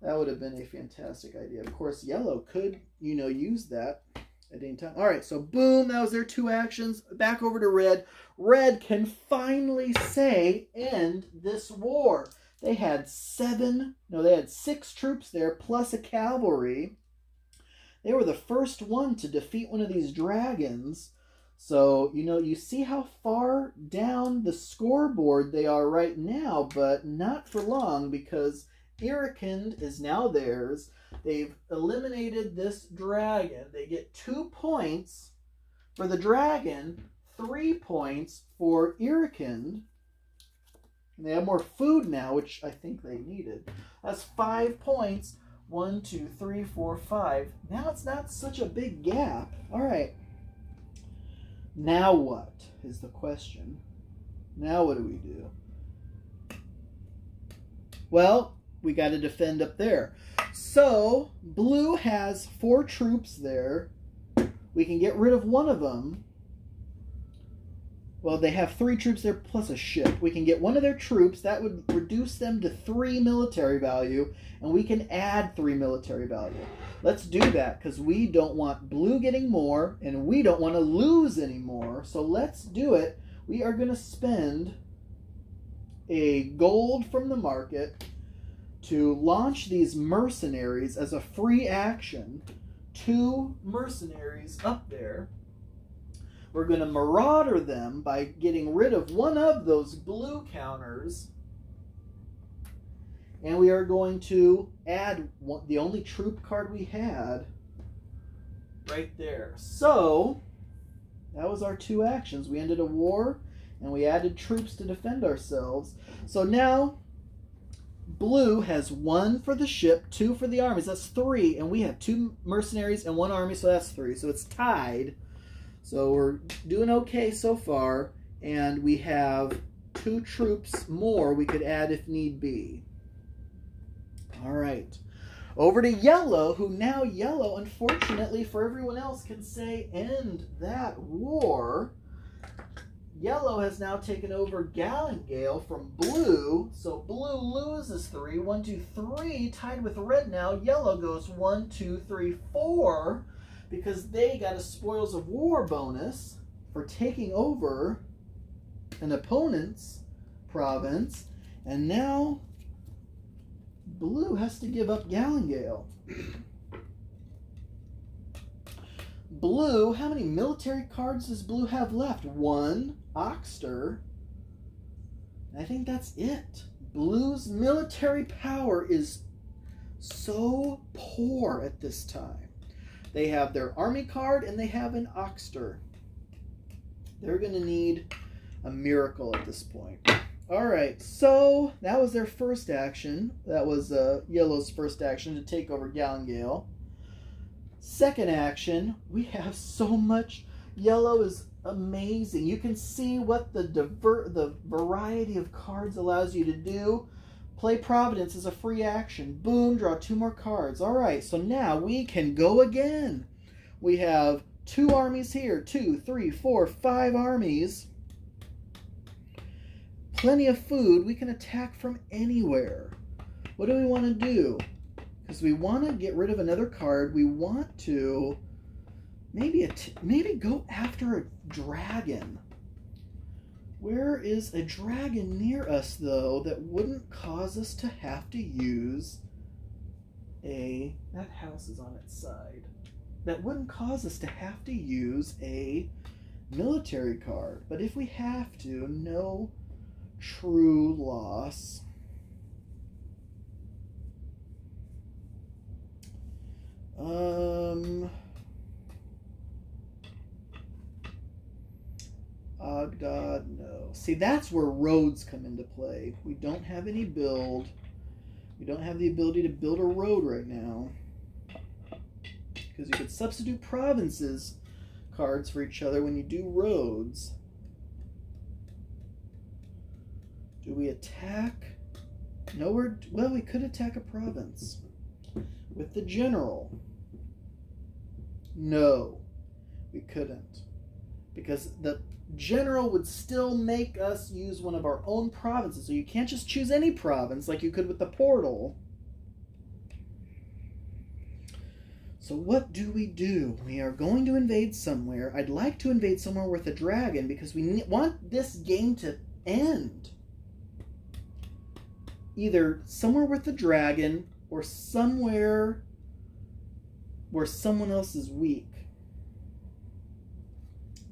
S1: That would have been a fantastic idea. Of course, yellow could, you know, use that at any time. All right, so boom, that was their two actions. Back over to red. Red can finally say, end this war. They had seven, no, they had six troops there, plus a cavalry. They were the first one to defeat one of these dragons. So, you know, you see how far down the scoreboard they are right now, but not for long because Irakind is now theirs. They've eliminated this dragon. They get two points for the dragon, three points for Irakind. And they have more food now, which I think they needed. That's five points. One, two, three, four, five. Now it's not such a big gap. All right. Now what is the question? Now what do we do? Well, we got to defend up there. So, blue has four troops there. We can get rid of one of them. Well, they have three troops there plus a ship. We can get one of their troops. That would reduce them to three military value. And we can add three military value. Let's do that because we don't want blue getting more. And we don't want to lose anymore. So let's do it. We are going to spend a gold from the market to launch these mercenaries as a free action. Two mercenaries up there. We're going to marauder them by getting rid of one of those blue counters. And we are going to add one, the only troop card we had right there. So, that was our two actions. We ended a war and we added troops to defend ourselves. So now Blue has one for the ship, two for the armies. That's three. And we have two mercenaries and one army, so that's three. So it's tied. So we're doing okay so far. And we have two troops more we could add if need be. All right. Over to Yellow, who now Yellow, unfortunately for everyone else, can say end that war. Yellow has now taken over Gallingale from Blue, so Blue loses three. One, two, three, tied with Red now. Yellow goes one, two, three, four, because they got a Spoils of War bonus for taking over an opponent's province, and now Blue has to give up Gallingale. Blue, how many military cards does Blue have left? One. Oxter. I think that's it. Blue's military power is so poor at this time. They have their army card and they have an Oxter. They're going to need a miracle at this point. All right, so that was their first action. That was uh, Yellow's first action to take over Gallingale. Second action, we have so much. Yellow is amazing. You can see what the diver the variety of cards allows you to do. Play Providence is a free action. Boom, draw two more cards. All right, so now we can go again. We have two armies here. Two, three, four, five armies. Plenty of food. We can attack from anywhere. What do we want to do? Because we want to get rid of another card. We want to maybe a maybe go after a dragon. Where is a dragon near us though that wouldn't cause us to have to use a that house is on its side. That wouldn't cause us to have to use a military card. But if we have to, no true loss. Um. Ogdod, no. See, that's where roads come into play. We don't have any build. We don't have the ability to build a road right now. Because you could substitute provinces cards for each other when you do roads. Do we attack? No, we're, well, we could attack a province with the general. No, we couldn't. Because the general would still make us use one of our own provinces. So you can't just choose any province like you could with the portal. So what do we do? We are going to invade somewhere. I'd like to invade somewhere with a dragon because we want this game to end. Either somewhere with a dragon or somewhere where someone else is weak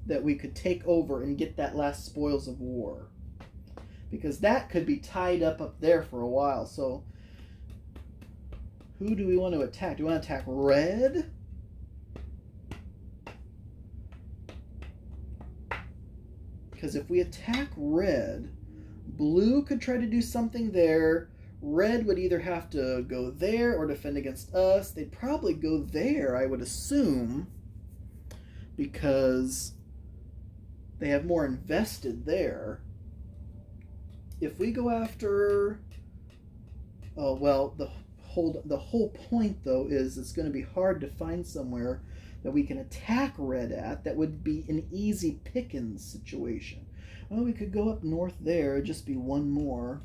S1: that we could take over and get that last spoils of war. Because that could be tied up up there for a while. So, who do we want to attack? Do we want to attack red? Because if we attack red, blue could try to do something there. Red would either have to go there or defend against us. They'd probably go there, I would assume, because they have more invested there. If we go after, oh well, the whole the whole point though is it's going to be hard to find somewhere that we can attack red at that would be an easy pickings situation. Well, we could go up north there, just be one more.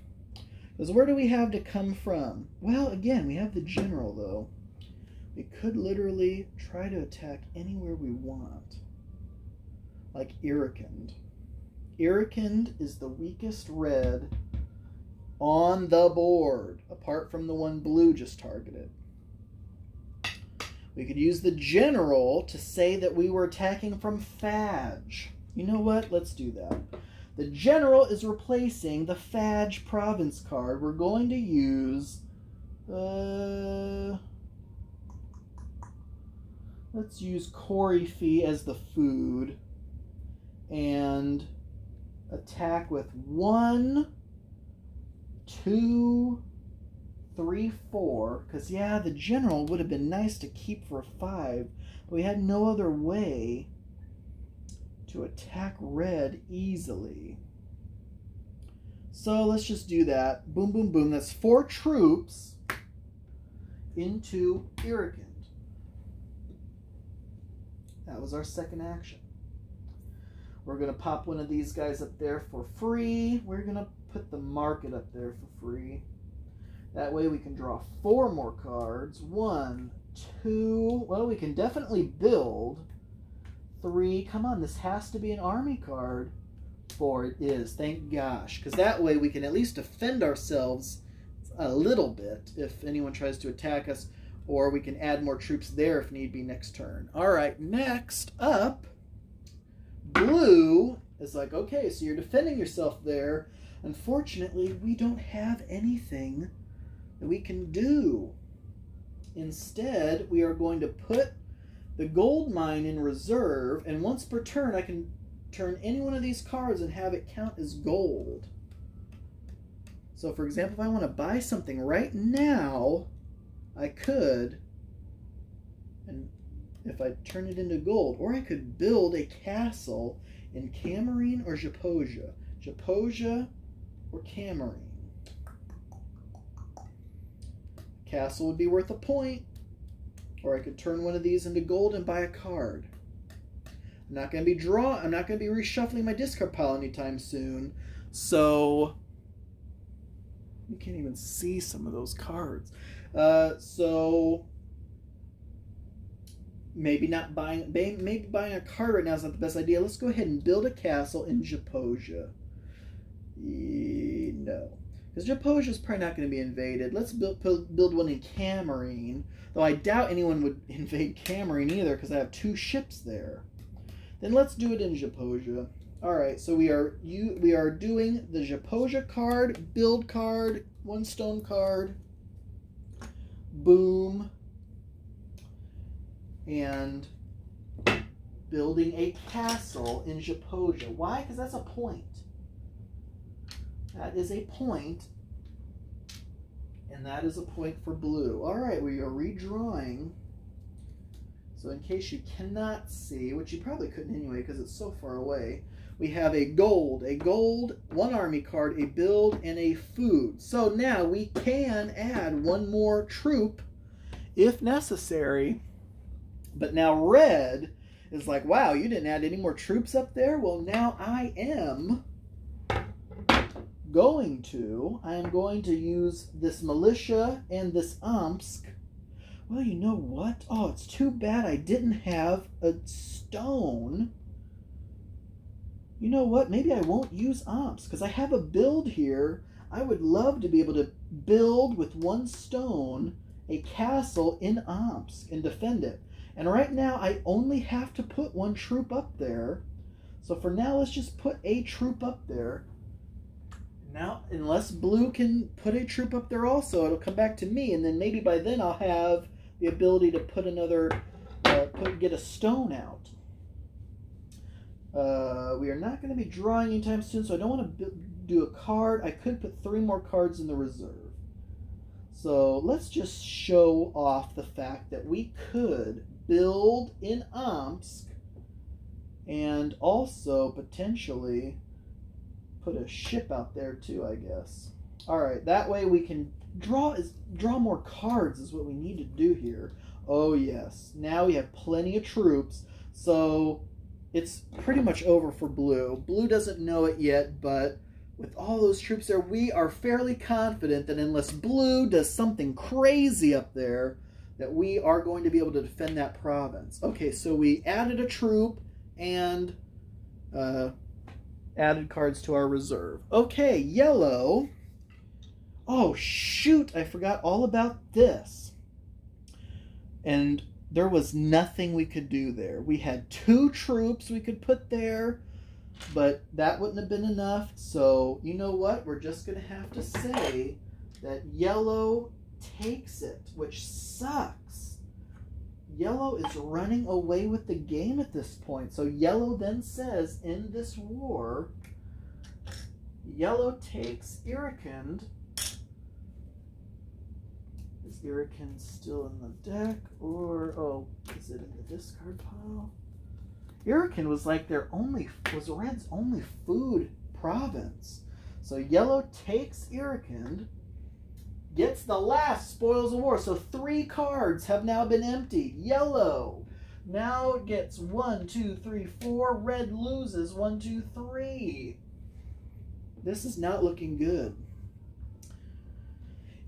S1: Because where do we have to come from? Well, again, we have the general though. We could literally try to attack anywhere we want like Irrikind. Irrikind is the weakest red on the board, apart from the one blue just targeted. We could use the general to say that we were attacking from Fadge. You know what? Let's do that. The general is replacing the Fadge province card. We're going to use... Uh, let's use Coryphe as the food and attack with one, two, three, four. Because, yeah, the general would have been nice to keep for a five, but we had no other way to attack red easily. So let's just do that. Boom, boom, boom. That's four troops into Irrikind. That was our second action. We're going to pop one of these guys up there for free. We're going to put the market up there for free. That way we can draw four more cards. One, two. Well, we can definitely build. Three. Come on, this has to be an army card. Four, it is. Thank gosh. Because that way we can at least defend ourselves a little bit if anyone tries to attack us. Or we can add more troops there if need be next turn. All right, next up Blue is like, okay, so you're defending yourself there. Unfortunately, we don't have anything that we can do. Instead, we are going to put the gold mine in reserve, and once per turn, I can turn any one of these cards and have it count as gold. So, for example, if I want to buy something right now, I could, if I turn it into gold. Or I could build a castle in Camarine or Japosia. Japosia or Camarine. Castle would be worth a point. Or I could turn one of these into gold and buy a card. I'm not going to be draw. I'm not going to be reshuffling my discard pile anytime soon. So you can't even see some of those cards. Uh, so maybe not buying maybe buying a car right now is not the best idea. Let's go ahead and build a castle in Japosia. no, because Japosia is probably not going to be invaded. Let's build build one in Camarine, though I doubt anyone would invade Camarine either because I have two ships there. Then let's do it in Japosia. All right, so we are you we are doing the Japosia card, build card, one stone card. Boom and building a castle in Japosia. Why? Because that's a point. That is a point, and that is a point for blue. All right, we are redrawing. So in case you cannot see, which you probably couldn't anyway because it's so far away, we have a gold, a gold, one army card, a build, and a food. So now we can add one more troop if necessary. But now red is like, wow, you didn't add any more troops up there? Well, now I am going to, I am going to use this militia and this Omsk. Well, you know what? Oh, it's too bad I didn't have a stone. You know what? Maybe I won't use Omsk because I have a build here. I would love to be able to build with one stone a castle in Omsk and defend it. And right now, I only have to put one troop up there. So for now, let's just put a troop up there. Now, unless blue can put a troop up there also, it'll come back to me. And then maybe by then I'll have the ability to put another, uh, put, get a stone out. Uh, we are not going to be drawing anytime soon, so I don't want to do a card. I could put three more cards in the reserve. So let's just show off the fact that we could build in Omsk and also potentially put a ship out there too, I guess. All right, that way we can draw is draw more cards is what we need to do here. Oh yes, now we have plenty of troops, so it's pretty much over for blue. Blue doesn't know it yet, but with all those troops there, we are fairly confident that unless blue does something crazy up there, that we are going to be able to defend that province. Okay, so we added a troop and uh, added cards to our reserve. Okay, yellow. Oh, shoot, I forgot all about this. And there was nothing we could do there. We had two troops we could put there, but that wouldn't have been enough. So, you know what? We're just going to have to say that yellow takes it, which sucks. Yellow is running away with the game at this point. So yellow then says in this war, yellow takes Irrikind Irakin still in the deck, or oh, is it in the discard pile? Irakin was like their only was Red's only food province. So yellow takes Irrikind, gets the last spoils of war. So three cards have now been emptied. Yellow now gets one, two, three, four. Red loses one, two, three. This is not looking good.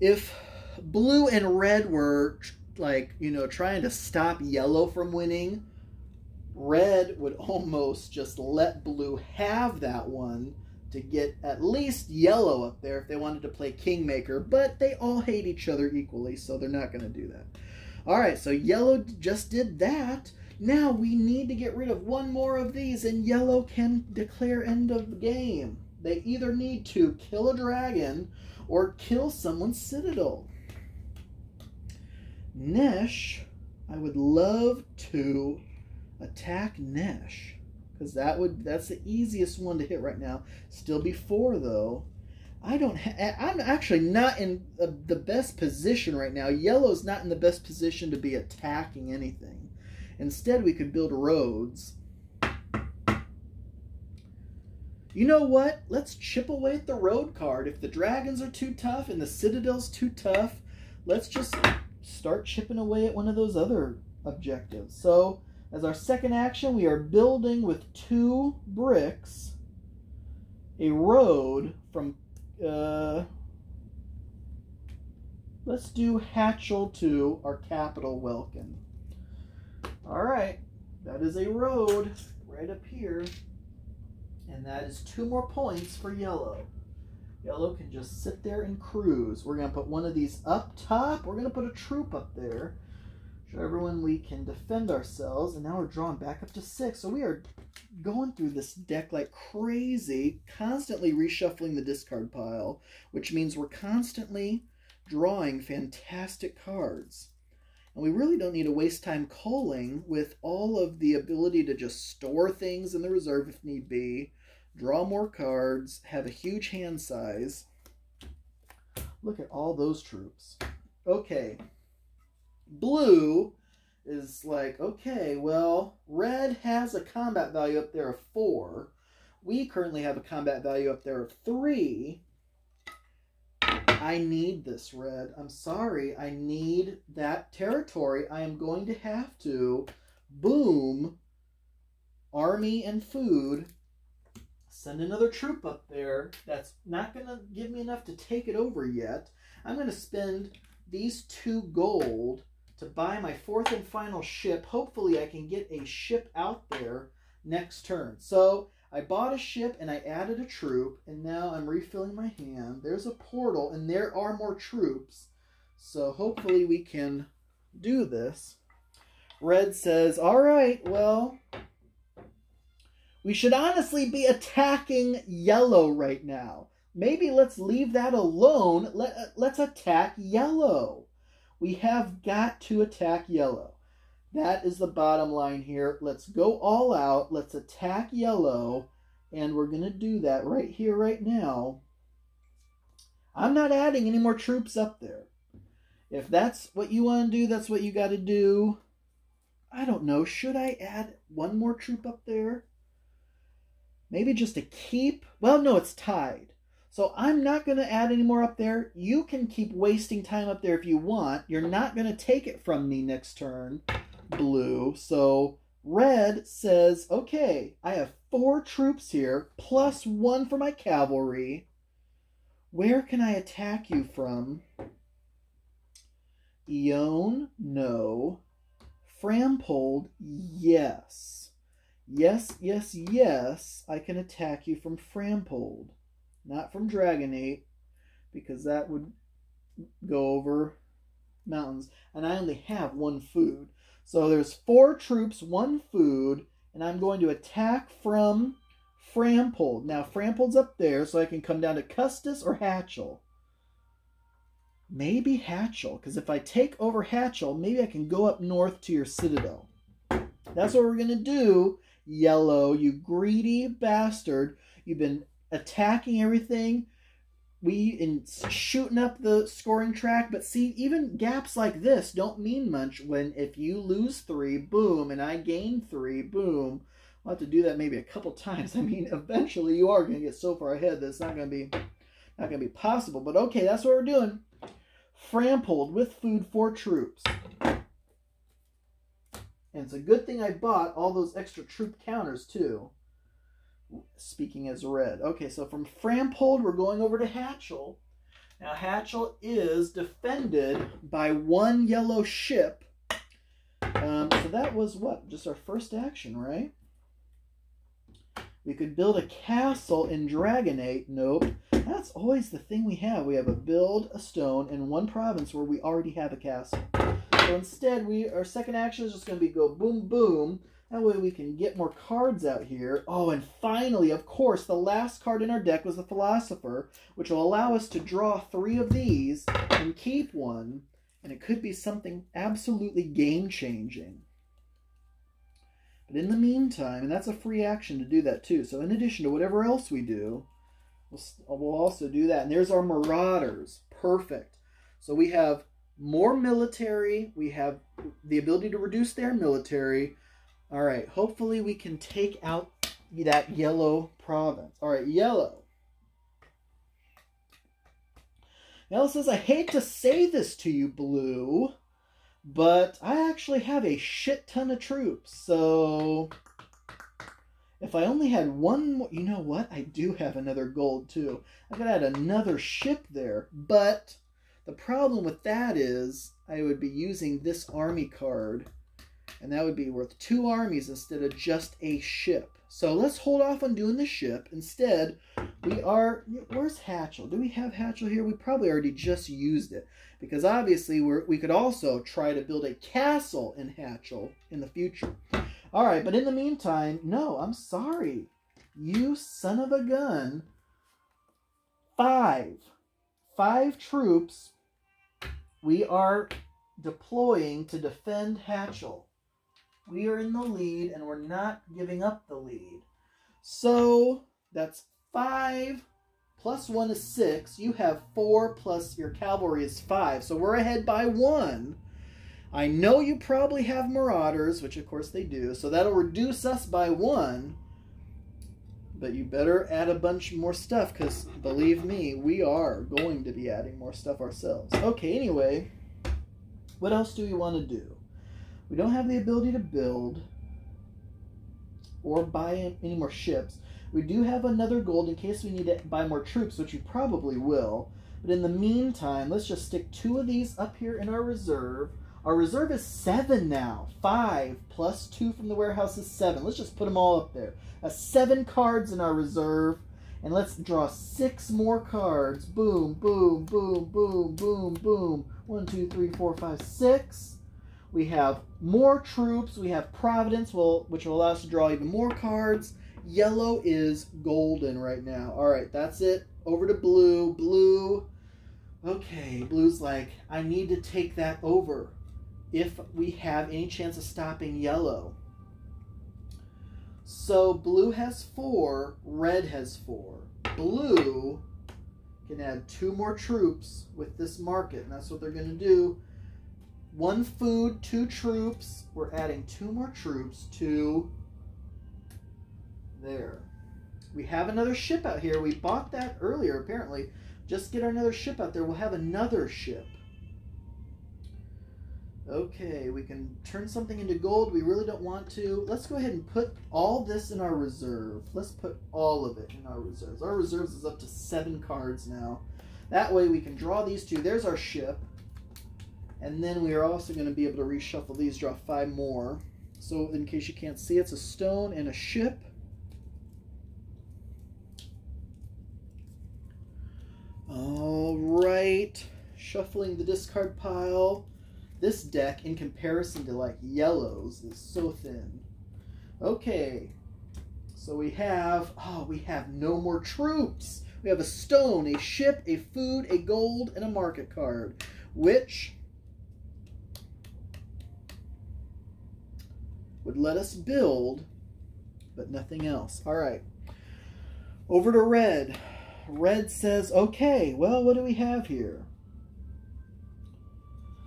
S1: If blue and red were like you know trying to stop yellow from winning red would almost just let blue have that one to get at least yellow up there if they wanted to play kingmaker but they all hate each other equally so they're not going to do that. All right so yellow just did that. Now we need to get rid of one more of these and yellow can declare end of the game. They either need to kill a dragon or kill someone's citadel. Nesh, I would love to attack Nesh because that would that's the easiest one to hit right now. Still before though. I don't. I'm actually not in the best position right now. Yellow's not in the best position to be attacking anything. Instead, we could build roads. You know what? Let's chip away at the road card. If the dragons are too tough and the citadel's too tough, let's just start chipping away at one of those other objectives. So as our second action, we are building with two bricks a road from, uh, let's do Hatchel to our capital, Welkin. All right, that is a road right up here. And that is two more points for yellow. Yellow can just sit there and cruise. We're going to put one of these up top. We're going to put a troop up there. Everyone we can defend ourselves. And now we're drawn back up to six. So we are going through this deck like crazy, constantly reshuffling the discard pile, which means we're constantly drawing fantastic cards. And we really don't need to waste time calling with all of the ability to just store things in the reserve if need be, draw more cards, have a huge hand size. Look at all those troops. Okay. Blue is like, okay, well, red has a combat value up there of four. We currently have a combat value up there of three. I need this red. I'm sorry. I need that territory. I am going to have to boom army and food. Send another troop up there. That's not going to give me enough to take it over yet. I'm going to spend these two gold to buy my fourth and final ship. Hopefully I can get a ship out there next turn. So I bought a ship and I added a troop, and now I'm refilling my hand. There's a portal, and there are more troops. So hopefully we can do this. Red says, all right, well, we should honestly be attacking yellow right now. Maybe let's leave that alone. Let, let's attack yellow. We have got to attack yellow. That is the bottom line here. Let's go all out. Let's attack yellow. And we're going to do that right here, right now. I'm not adding any more troops up there. If that's what you want to do, that's what you got to do. I don't know. Should I add one more troop up there? Maybe just to keep? Well, no, it's tied. So I'm not going to add any more up there. You can keep wasting time up there if you want. You're not going to take it from me next turn, blue. So red says, okay, I have four troops here, plus one for my cavalry. Where can I attack you from? Eon, no. Frampold, yes. Yes, yes, yes, I can attack you from Frampold not from Dragonate, because that would go over mountains. And I only have one food. So there's four troops, one food, and I'm going to attack from Frampold. Now, Frampold's up there, so I can come down to Custis or Hatchel. Maybe Hatchel, because if I take over Hatchel, maybe I can go up north to your Citadel. That's what we're going to do, Yellow, you greedy bastard. You've been attacking everything. We in shooting up the scoring track, but see, even gaps like this don't mean much when if you lose three, boom, and I gain three, boom. I'll have to do that maybe a couple times. I mean, eventually you are going to get so far ahead that it's not going to be not going to be possible. But okay, that's what we're doing. Frampold with food for troops. And it's a good thing I bought all those extra troop counters too speaking as red. Okay, so from Frampold, we're going over to Hatchel. Now, Hatchel is defended by one yellow ship. Um, so that was what? Just our first action, right? We could build a castle in Dragonate. Nope. That's always the thing we have. We have a build, a stone, in one province where we already have a castle. So instead, we our second action is just going to be go boom, boom. That way we can get more cards out here. Oh, and finally, of course, the last card in our deck was the Philosopher, which will allow us to draw three of these and keep one. And it could be something absolutely game-changing. But in the meantime, and that's a free action to do that too. So in addition to whatever else we do, we'll, we'll also do that. And there's our Marauders. Perfect. So we have more military. We have the ability to reduce their military all right, hopefully we can take out that yellow province. All right, yellow. Yellow says, I hate to say this to you, Blue, but I actually have a shit ton of troops. So if I only had one more, you know what? I do have another gold too. I could add another ship there, but the problem with that is I would be using this army card and that would be worth two armies instead of just a ship. So let's hold off on doing the ship. Instead, we are... Where's Hatchel? Do we have Hatchel here? We probably already just used it. Because obviously, we're, we could also try to build a castle in Hatchel in the future. Alright, but in the meantime, no, I'm sorry. You son of a gun. Five. Five troops. We are deploying to defend Hatchel. We are in the lead and we're not giving up the lead. So that's five plus one is six. You have four plus your cavalry is five. So we're ahead by one. I know you probably have marauders, which of course they do. So that'll reduce us by one. But you better add a bunch more stuff because believe me, we are going to be adding more stuff ourselves. Okay, anyway, what else do we want to do? We don't have the ability to build or buy any more ships. We do have another gold in case we need to buy more troops, which we probably will. But in the meantime, let's just stick two of these up here in our reserve. Our reserve is seven now. Five plus two from the warehouse is seven. Let's just put them all up there. A seven cards in our reserve. And let's draw six more cards. Boom, boom, boom, boom, boom, boom. One, two, three, four, five, six. We have more troops. We have Providence, which will allow us to draw even more cards. Yellow is golden right now. All right, that's it. Over to blue. Blue. Okay, blue's like, I need to take that over if we have any chance of stopping yellow. So blue has four, red has four. Blue can add two more troops with this market, and that's what they're going to do. One food, two troops. We're adding two more troops to there. We have another ship out here. We bought that earlier, apparently. Just get another ship out there. We'll have another ship. Okay, we can turn something into gold. We really don't want to. Let's go ahead and put all this in our reserve. Let's put all of it in our reserves. Our reserves is up to seven cards now. That way we can draw these two. There's our ship. And then we are also going to be able to reshuffle these, draw five more. So in case you can't see, it's a stone and a ship. All right, shuffling the discard pile. This deck, in comparison to like yellows, is so thin. Okay, so we have, oh, we have no more troops. We have a stone, a ship, a food, a gold, and a market card, which would let us build, but nothing else. All right, over to red. Red says, okay, well, what do we have here?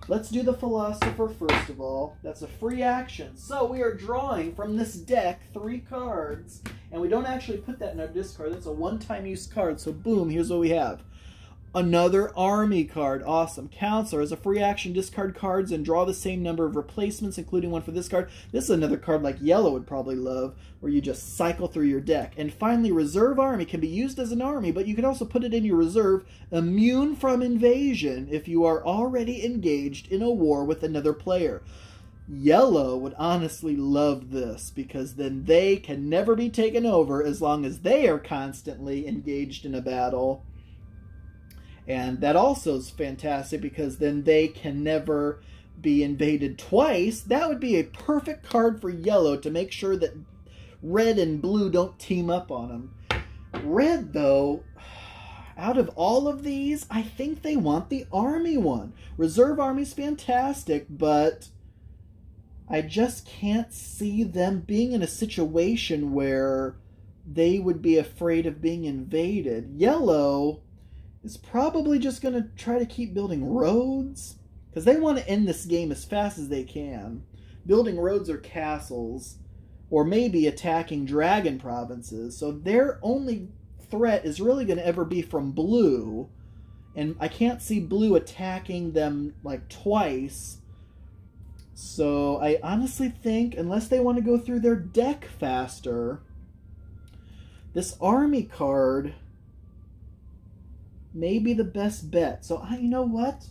S1: Let's do the Philosopher first of all. That's a free action. So we are drawing from this deck three cards, and we don't actually put that in our discard. That's a one-time use card. So boom, here's what we have. Another army card. Awesome. Counselor. As a free action, discard cards and draw the same number of replacements, including one for this card. This is another card like Yellow would probably love, where you just cycle through your deck. And finally, Reserve Army can be used as an army, but you can also put it in your reserve, immune from invasion if you are already engaged in a war with another player. Yellow would honestly love this because then they can never be taken over as long as they are constantly engaged in a battle and that also is fantastic because then they can never be invaded twice. That would be a perfect card for yellow to make sure that red and blue don't team up on them. Red, though, out of all of these, I think they want the army one. Reserve Army's fantastic, but I just can't see them being in a situation where they would be afraid of being invaded. Yellow is probably just going to try to keep building roads because they want to end this game as fast as they can. Building roads or castles, or maybe attacking dragon provinces. So their only threat is really going to ever be from blue. And I can't see blue attacking them like twice. So I honestly think, unless they want to go through their deck faster, this army card may be the best bet. So, you know what?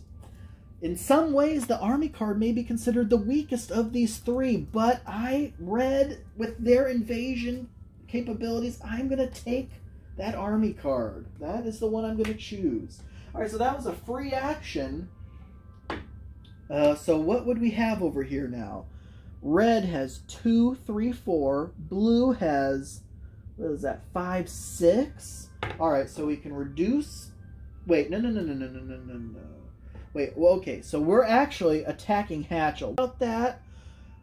S1: In some ways, the Army card may be considered the weakest of these three, but I read with their invasion capabilities, I'm going to take that Army card. That is the one I'm going to choose. All right, so that was a free action. Uh, so what would we have over here now? Red has two, three, four. Blue has, what is that, five, six? All right, so we can reduce Wait, no, no, no, no, no, no, no, no, no. Wait, well, okay, so we're actually attacking Hatchel. About that,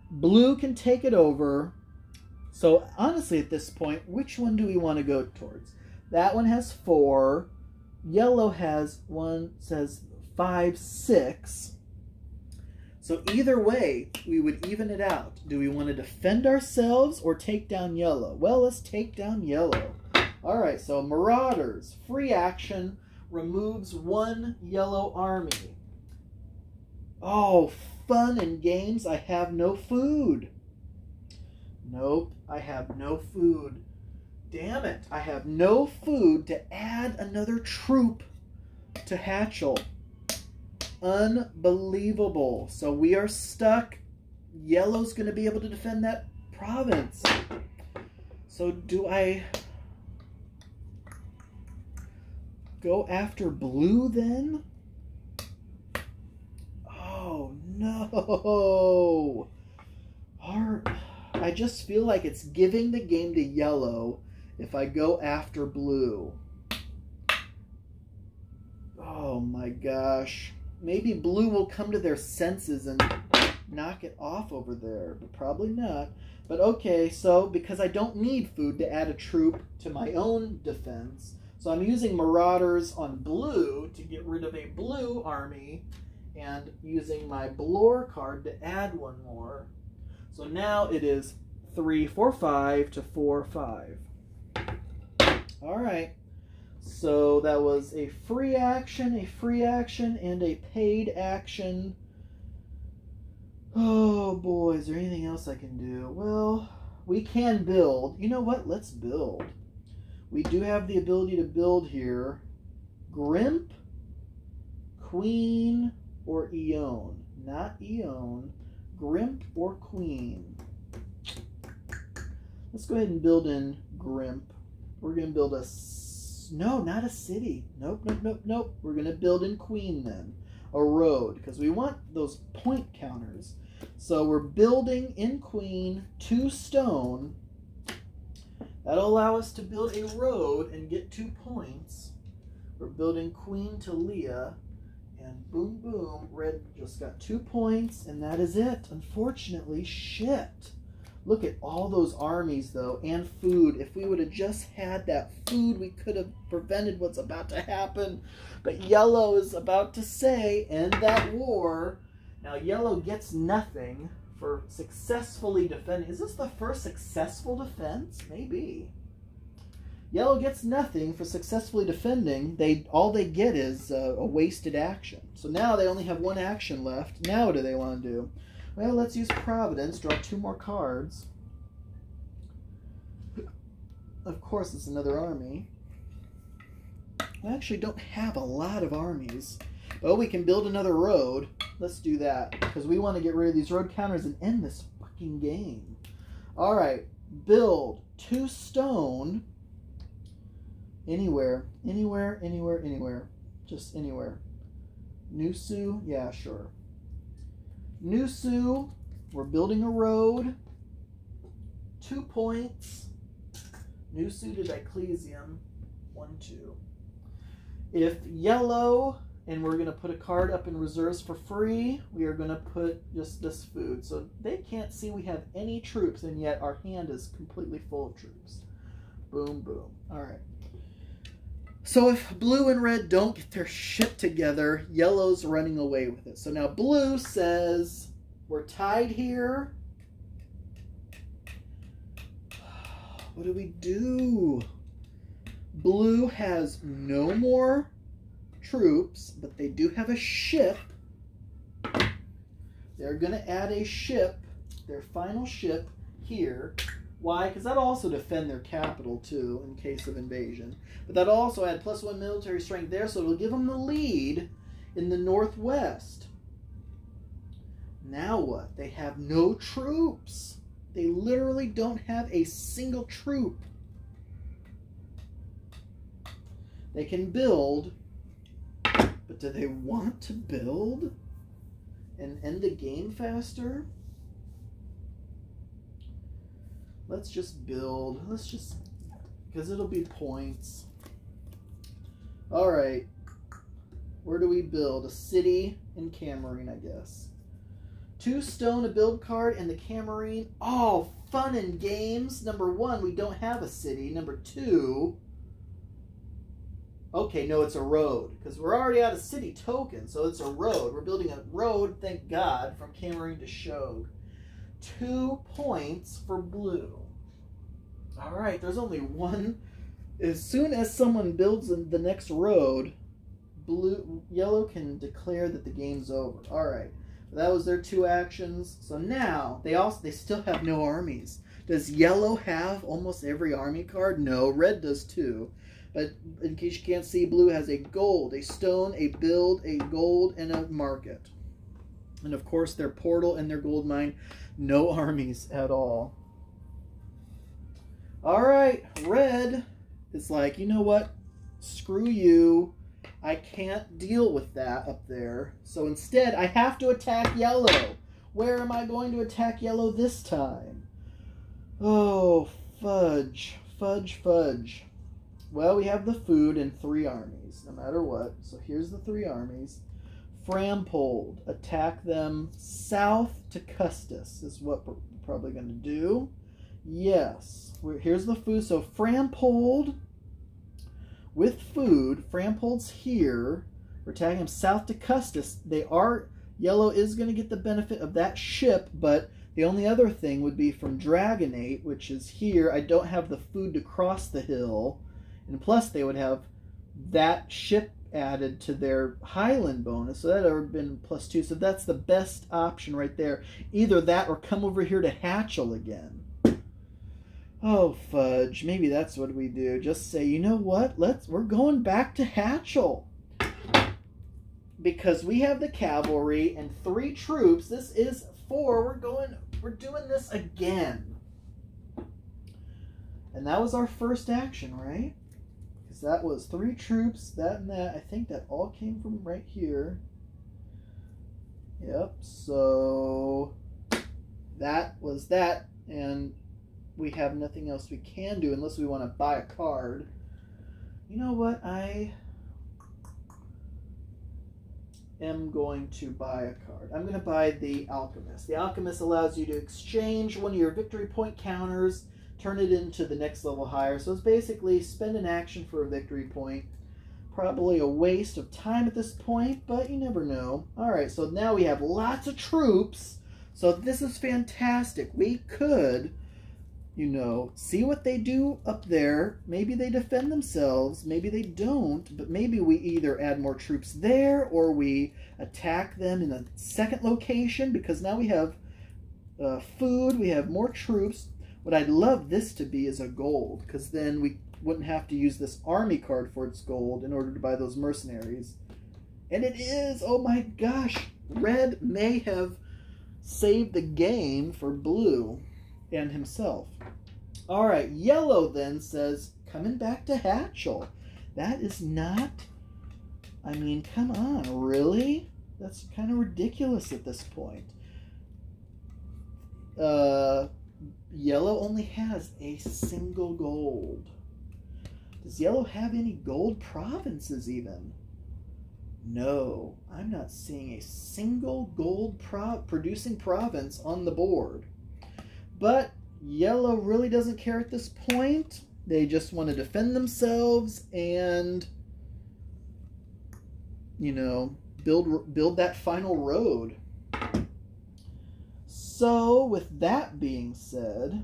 S1: blue can take it over. So honestly, at this point, which one do we want to go towards? That one has four. Yellow has one, says five, six. So either way, we would even it out. Do we want to defend ourselves or take down yellow? Well, let's take down yellow. All right, so Marauders, free action, removes one yellow army. Oh, fun and games. I have no food. Nope, I have no food. Damn it, I have no food to add another troop to Hatchel. Unbelievable. So we are stuck. Yellow's going to be able to defend that province. So do I go after blue then? Oh no. Our, I just feel like it's giving the game to yellow if I go after blue. Oh my gosh. Maybe blue will come to their senses and knock it off over there, but probably not. But okay, so because I don't need food to add a troop to my own defense, so I'm using Marauders on blue to get rid of a blue army and using my Blore card to add one more. So now it is 3, 4, 5 to 4, 5. All right. So that was a free action, a free action, and a paid action. Oh boy, is there anything else I can do? Well, we can build. You know what? Let's build. We do have the ability to build here. Grimp, Queen, or Eon. Not Eon. Grimp or Queen. Let's go ahead and build in Grimp. We're going to build a no, not a city. Nope, nope, nope, nope. We're going to build in Queen then. A road, because we want those point counters. So we're building in Queen two stone. That'll allow us to build a road and get two points. We're building Queen to Leah. And boom, boom, red just got two points, and that is it. Unfortunately, shit. Look at all those armies, though, and food. If we would have just had that food, we could have prevented what's about to happen. But Yellow is about to say, end that war. Now, Yellow gets nothing for successfully defending. Is this the first successful defense? Maybe. Yellow gets nothing for successfully defending. They All they get is a wasted action. So now they only have one action left. Now what do they want to do? Well, let's use Providence, draw two more cards. Of course, it's another army. I actually don't have a lot of armies. But we can build another road. Let's do that. Because we want to get rid of these road counters and end this fucking game. Alright. Build two stone. Anywhere. Anywhere, anywhere, anywhere. Just anywhere. Nusu? Yeah, sure. Nusu, we're building a road. Two points. Nusu to Diclesium. One, two. If yellow, and we're going to put a card up in reserves for free, we are going to put just this food. So they can't see we have any troops, and yet our hand is completely full of troops. Boom, boom. All right. So if blue and red don't get their shit together, yellow's running away with it. So now blue says, we're tied here. What do we do? Blue has no more troops, but they do have a ship. They're going to add a ship, their final ship, here. Why? Because that'll also defend their capital, too, in case of invasion. But that'll also add plus one military strength there, so it'll give them the lead in the northwest. Now what? They have no troops. They literally don't have a single troop. They can build, but do they want to build and end the game faster? Let's just build. Let's just, because it'll be points. All right. Where do we build? A city in Camarine, I guess. Two stone, a build card, and the Camarine. Oh, fun and games. Number one, we don't have a city. Number two, okay, no, it's a road because we're already out of city token, so it's a road. We're building a road, thank God, from Camarine to Shog. Two points for blue. All right, there's only one. As soon as someone builds the next road, blue, yellow can declare that the game's over. All right, that was their two actions. So now they also they still have no armies. Does yellow have almost every army card? No, red does too. But in case you can't see, blue has a gold, a stone, a build, a gold, and a market. And of course, their portal and their gold mine, no armies at all. All right, red is like, you know what? Screw you. I can't deal with that up there. So instead, I have to attack yellow. Where am I going to attack yellow this time? Oh, fudge. Fudge, fudge. Well, we have the food and three armies, no matter what. So here's the three armies. Frampold, attack them south to Custis is what we're probably going to do. Yes. We're, here's the food. So Frampold with food. Frampold's here. We're tagging them south to Custis. They are yellow is going to get the benefit of that ship, but the only other thing would be from Dragonate, which is here. I don't have the food to cross the hill, and plus they would have that ship added to their Highland bonus, so that would have been plus two. So that's the best option right there. Either that or come over here to Hatchel again. Oh fudge, maybe that's what we do. Just say, you know what? Let's we're going back to Hatchel. Because we have the cavalry and three troops. This is four. We're going we're doing this again. And that was our first action, right? Because that was three troops, that and that. I think that all came from right here. Yep, so that was that. And we have nothing else we can do unless we want to buy a card. You know what? I am going to buy a card. I'm going to buy the Alchemist. The Alchemist allows you to exchange one of your victory point counters, turn it into the next level higher. So it's basically spend an action for a victory point. Probably a waste of time at this point, but you never know. All right, so now we have lots of troops. So this is fantastic. We could you know, see what they do up there. Maybe they defend themselves, maybe they don't, but maybe we either add more troops there or we attack them in a second location because now we have uh, food, we have more troops. What I'd love this to be is a gold because then we wouldn't have to use this army card for its gold in order to buy those mercenaries. And it is, oh my gosh, red may have saved the game for blue and himself. All right, yellow then says, coming back to Hatchel. That is not, I mean, come on, really? That's kind of ridiculous at this point. Uh, yellow only has a single gold. Does yellow have any gold provinces even? No, I'm not seeing a single gold pro producing province on the board. But yellow really doesn't care at this point. They just want to defend themselves and, you know, build build that final road. So, with that being said,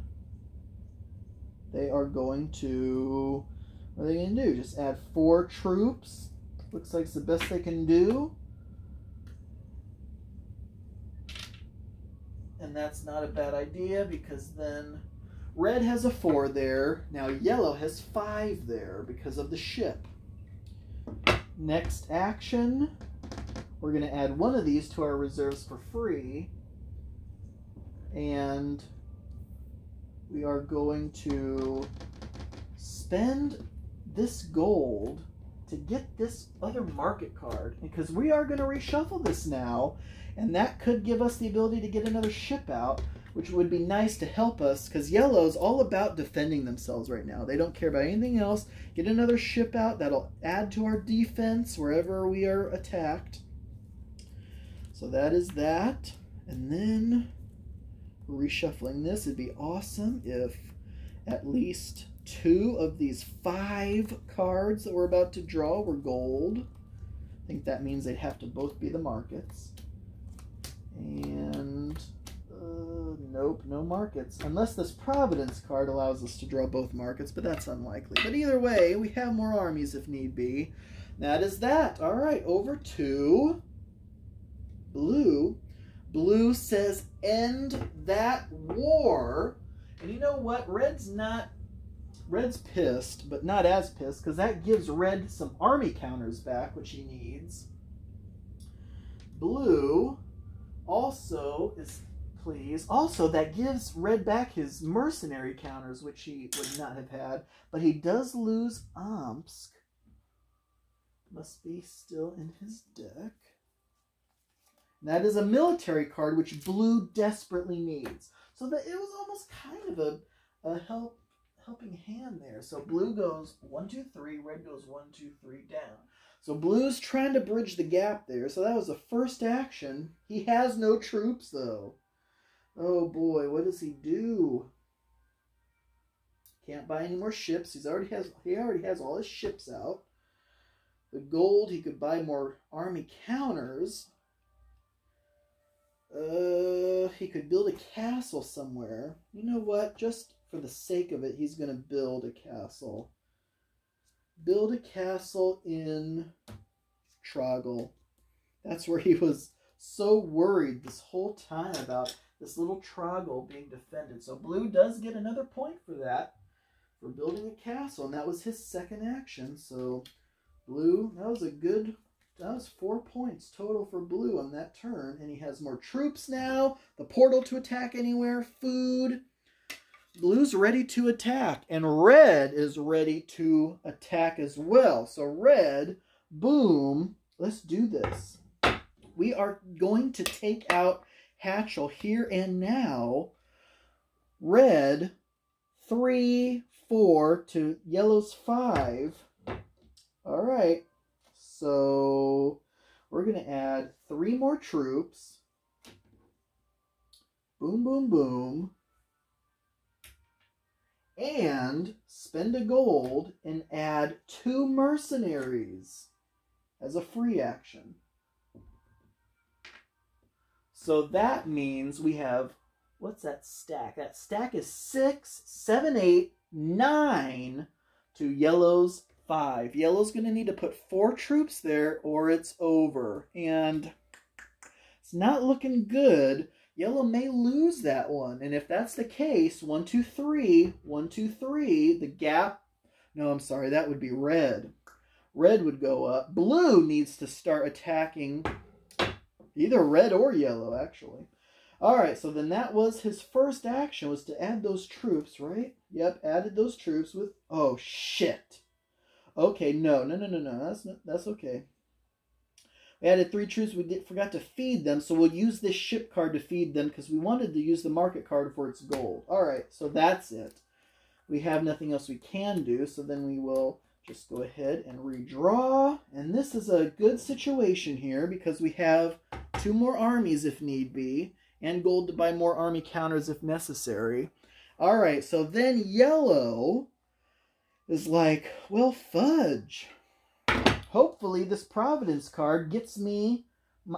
S1: they are going to, what are they going to do? Just add four troops. Looks like it's the best they can do. and that's not a bad idea because then red has a four there. Now yellow has five there because of the ship. Next action, we're going to add one of these to our reserves for free. And we are going to spend this gold to get this other market card because we are going to reshuffle this now and that could give us the ability to get another ship out. which would be nice to help us because yellow's all about defending themselves right now. They don't care about anything else. Get another ship out that'll add to our defense wherever we are attacked. So that is that. And then reshuffling this, it'd be awesome if at least two of these five cards that we're about to draw were gold. I think that means they'd have to both be the markets. And uh, nope, no markets. Unless this Providence card allows us to draw both markets, but that's unlikely. But either way, we have more armies if need be. That is that. All right, over to blue. Blue says end that war. And you know what? Red's not Red's pissed, but not as pissed, because that gives Red some army counters back, which he needs. Blue also is pleased. Also, that gives Red back his mercenary counters, which he would not have had. But he does lose Omsk. Must be still in his deck. That is a military card which blue desperately needs. So that it was almost kind of a, a help helping hand there. So blue goes one, two, three, red goes one, two, three down. So blue's trying to bridge the gap there. So that was the first action. He has no troops though. Oh boy, what does he do? Can't buy any more ships. He's already has he already has all his ships out. The gold he could buy more army counters. Uh, he could build a castle somewhere. You know what? Just for the sake of it, he's going to build a castle. Build a castle in Troggle. That's where he was so worried this whole time about this little Troggle being defended. So Blue does get another point for that, for building a castle. And that was his second action. So Blue, that was a good that was four points total for blue on that turn. And he has more troops now. The portal to attack anywhere. Food. Blue's ready to attack. And red is ready to attack as well. So red, boom. Let's do this. We are going to take out Hatchel here and now. Red, three, four to yellow's five. All right. So we're going to add three more troops. Boom, boom, boom. And spend a gold and add two mercenaries as a free action. So that means we have, what's that stack? That stack is six, seven, eight, nine to yellow's five. Yellow's going to need to put four troops there or it's over. And it's not looking good. Yellow may lose that one. And if that's the case, one, two, three, one, two, three, the gap. No, I'm sorry, that would be red. Red would go up. Blue needs to start attacking either red or yellow, actually. All right, so then that was his first action was to add those troops, right? Yep, added those troops with. Oh shit! Okay, no, no, no, no, no. That's not, that's okay. We added three troops. We did, forgot to feed them, so we'll use this ship card to feed them because we wanted to use the market card for its gold. All right, so that's it. We have nothing else we can do, so then we will just go ahead and redraw. And this is a good situation here because we have two more armies if need be, and gold to buy more army counters if necessary. All right, so then yellow is like, well, fudge. Hopefully this Providence card gets me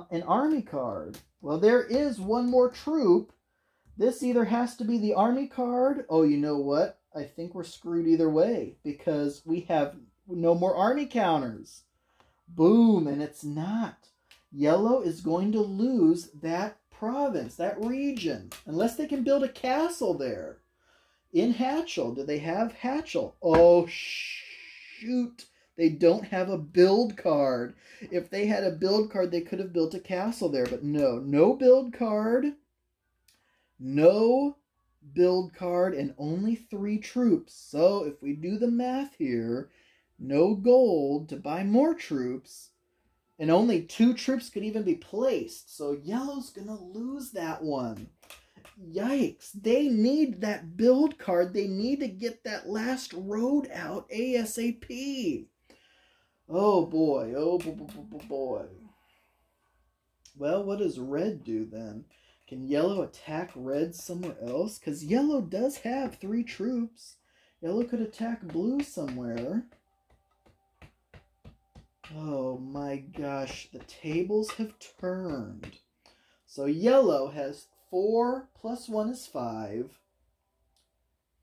S1: an army card. Well, there is one more troop. This either has to be the army card. Oh, you know what? I think we're screwed either way because we have no more army counters. Boom, and it's not. Yellow is going to lose that province, that region, unless they can build a castle there in Hatchel. Do they have Hatchel? Oh, shoot. They don't have a build card. If they had a build card, they could have built a castle there. But no, no build card. No build card and only three troops. So if we do the math here, no gold to buy more troops. And only two troops could even be placed. So yellow's going to lose that one. Yikes. They need that build card. They need to get that last road out ASAP. Oh boy. Oh boy. Well, what does red do then? Can yellow attack red somewhere else? Because yellow does have three troops. Yellow could attack blue somewhere. Oh my gosh, the tables have turned. So yellow has 4 plus 1 is 5.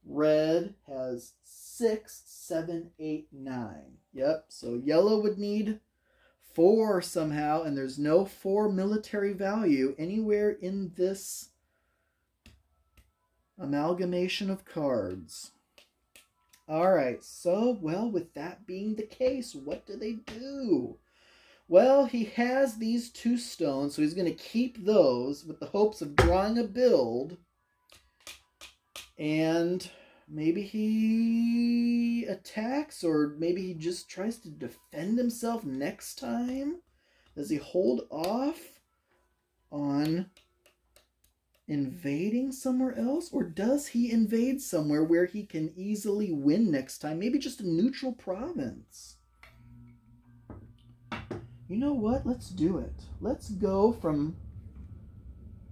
S1: Red has 6, 7, 8, 9. Yep, so yellow would need 4 somehow, and there's no 4 military value anywhere in this amalgamation of cards. Alright, so, well, with that being the case, what do they do? Well, he has these two stones, so he's going to keep those with the hopes of drawing a build. And maybe he attacks, or maybe he just tries to defend himself next time? Does he hold off on invading somewhere else? Or does he invade somewhere where he can easily win next time? Maybe just a neutral province. You know what? Let's do it. Let's go from...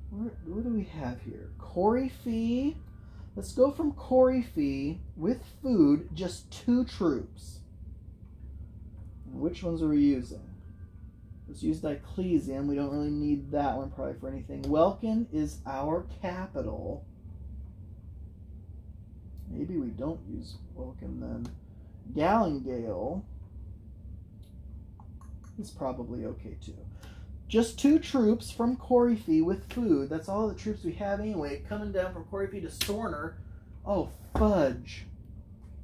S1: Where, what do we have here? Coryphe. Let's go from Coryphe with food, just two troops. Which ones are we using? Let's use Diclesium. We don't really need that one probably for anything. Welkin is our capital. Maybe we don't use Welkin then. Gallengale is probably okay too. Just two troops from Coryphe with food. That's all the troops we have anyway. Coming down from Coryphe to Sorner. Oh, fudge.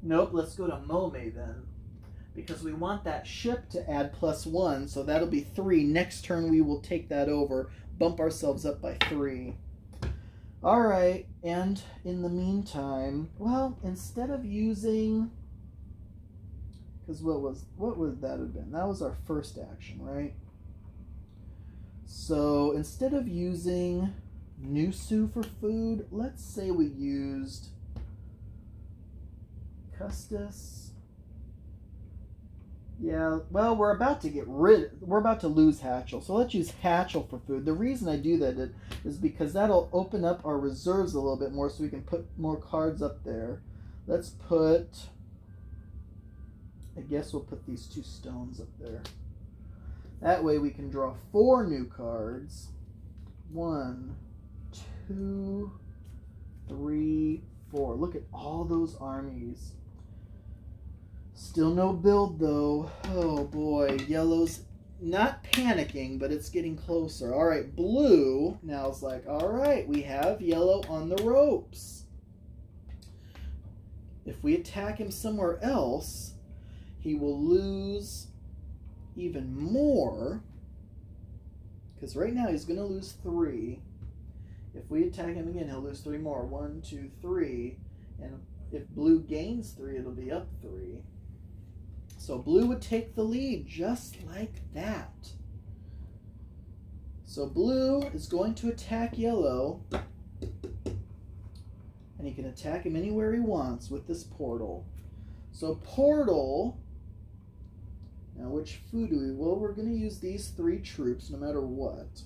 S1: Nope, let's go to Mome then because we want that ship to add plus one, so that'll be three. Next turn we will take that over, bump ourselves up by three. All right, and in the meantime, well, instead of using, because what was what would that have been? That was our first action, right? So instead of using Nusu for food, let's say we used Custis yeah, well, we're about to get rid. We're about to lose Hatchel, so let's use Hatchel for food. The reason I do that is because that'll open up our reserves a little bit more, so we can put more cards up there. Let's put. I guess we'll put these two stones up there. That way we can draw four new cards. One, two, three, four. Look at all those armies. Still no build though. Oh boy, yellow's not panicking, but it's getting closer. All right, blue now it's like, all right, we have yellow on the ropes. If we attack him somewhere else, he will lose even more. Because right now he's going to lose three. If we attack him again, he'll lose three more. One, two, three. And if blue gains three, it'll be up three. So blue would take the lead just like that. So blue is going to attack yellow. And he can attack him anywhere he wants with this portal. So portal, now which food do we, well we're going to use these three troops no matter what.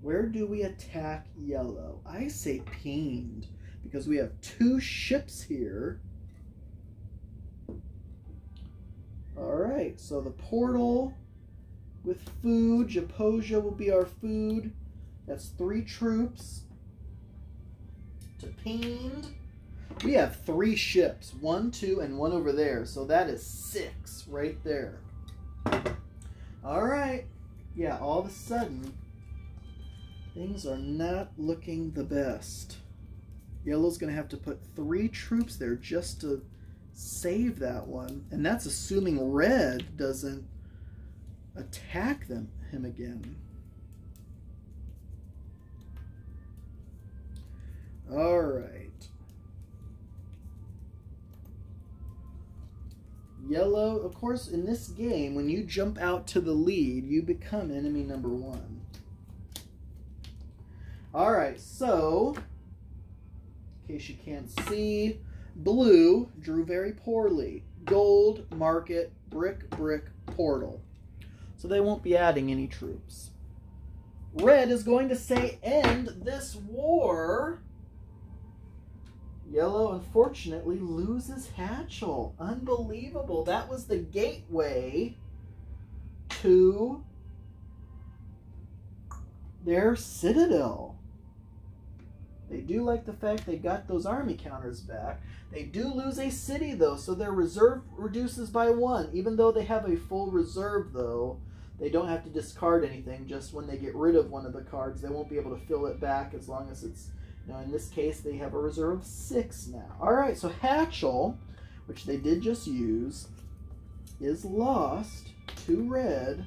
S1: Where do we attack yellow? I say Peened because we have two ships here All right, so the portal with food. Japosia will be our food. That's three troops. To Peened. We have three ships. One, two, and one over there. So that is six right there. All right. Yeah, all of a sudden, things are not looking the best. Yellow's going to have to put three troops there just to save that one. And that's assuming red doesn't attack them him again. All right. Yellow, of course, in this game, when you jump out to the lead, you become enemy number one. All right, so in case you can't see, blue drew very poorly. Gold, market, brick, brick, portal. So they won't be adding any troops. Red is going to say end this war. Yellow, unfortunately, loses Hatchel. Unbelievable. That was the gateway to their citadel. They do like the fact they got those army counters back. They do lose a city, though, so their reserve reduces by one. Even though they have a full reserve, though, they don't have to discard anything. Just when they get rid of one of the cards, they won't be able to fill it back as long as it's... Know, in this case, they have a reserve of six now. All right, so Hatchel, which they did just use, is lost to red.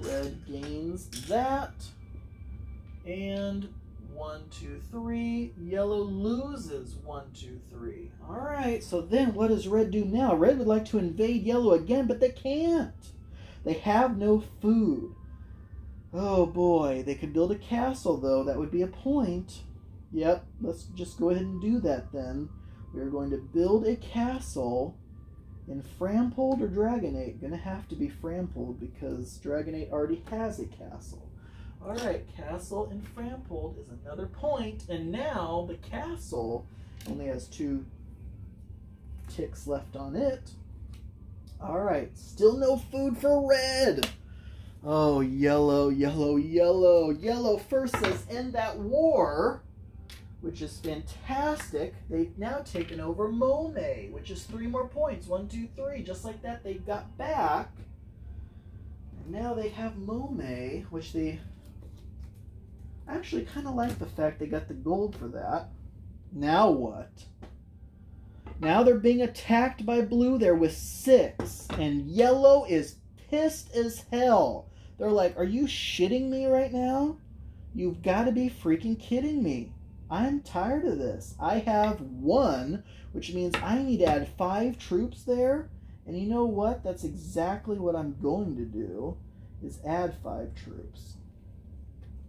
S1: Red gains that. And one, two, three. Yellow loses one, two, three. All right, so then what does red do now? Red would like to invade yellow again, but they can't. They have no food. Oh boy, they could build a castle though. That would be a point. Yep, let's just go ahead and do that then. We're going to build a castle in Frampold or Dragonate. Gonna have to be Frampold because Dragonate already has a castle. All right, castle in Frampold is another point, and now the castle only has two ticks left on it. All right, still no food for red. Oh, yellow, yellow, yellow. Yellow first says end that war, which is fantastic. They've now taken over Mome, which is three more points. One, two, three. Just like that, they got back. And now they have Mome, which they actually kind of like the fact they got the gold for that. Now what? Now they're being attacked by blue there with six. And yellow is pissed as hell. They're like, are you shitting me right now? You've got to be freaking kidding me. I'm tired of this. I have one, which means I need to add five troops there. And you know what? That's exactly what I'm going to do, is add five troops.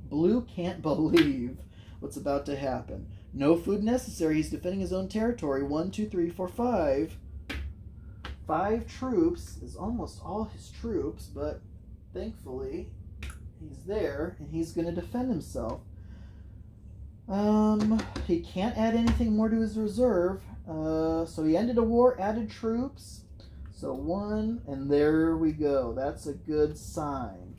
S1: Blue can't believe what's about to happen. No food necessary. He's defending his own territory. One, two, three, four, five. Five troops is almost all his troops, but thankfully he's there and he's going to defend himself. Um, he can't add anything more to his reserve. Uh, so he ended a war, added troops. So one, and there we go. That's a good sign.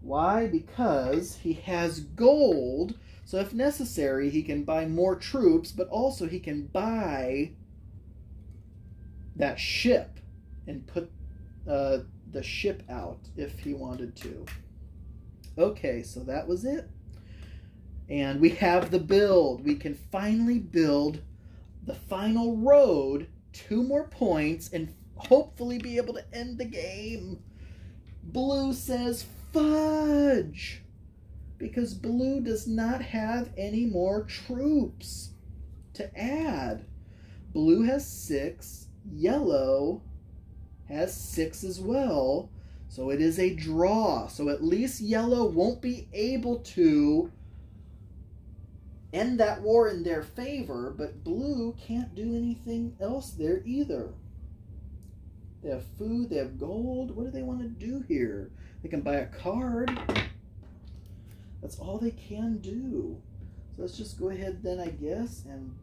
S1: Why? Because he has gold, so if necessary, he can buy more troops, but also he can buy that ship and put uh, the ship out if he wanted to. Okay, so that was it. And we have the build. We can finally build the final road, two more points, and hopefully be able to end the game. Blue says fudge because blue does not have any more troops to add. Blue has six, yellow has six as well, so it is a draw. So at least yellow won't be able to end that war in their favor, but blue can't do anything else there either. They have food, they have gold. What do they want to do here? They can buy a card. That's all they can do. So let's just go ahead then, I guess, and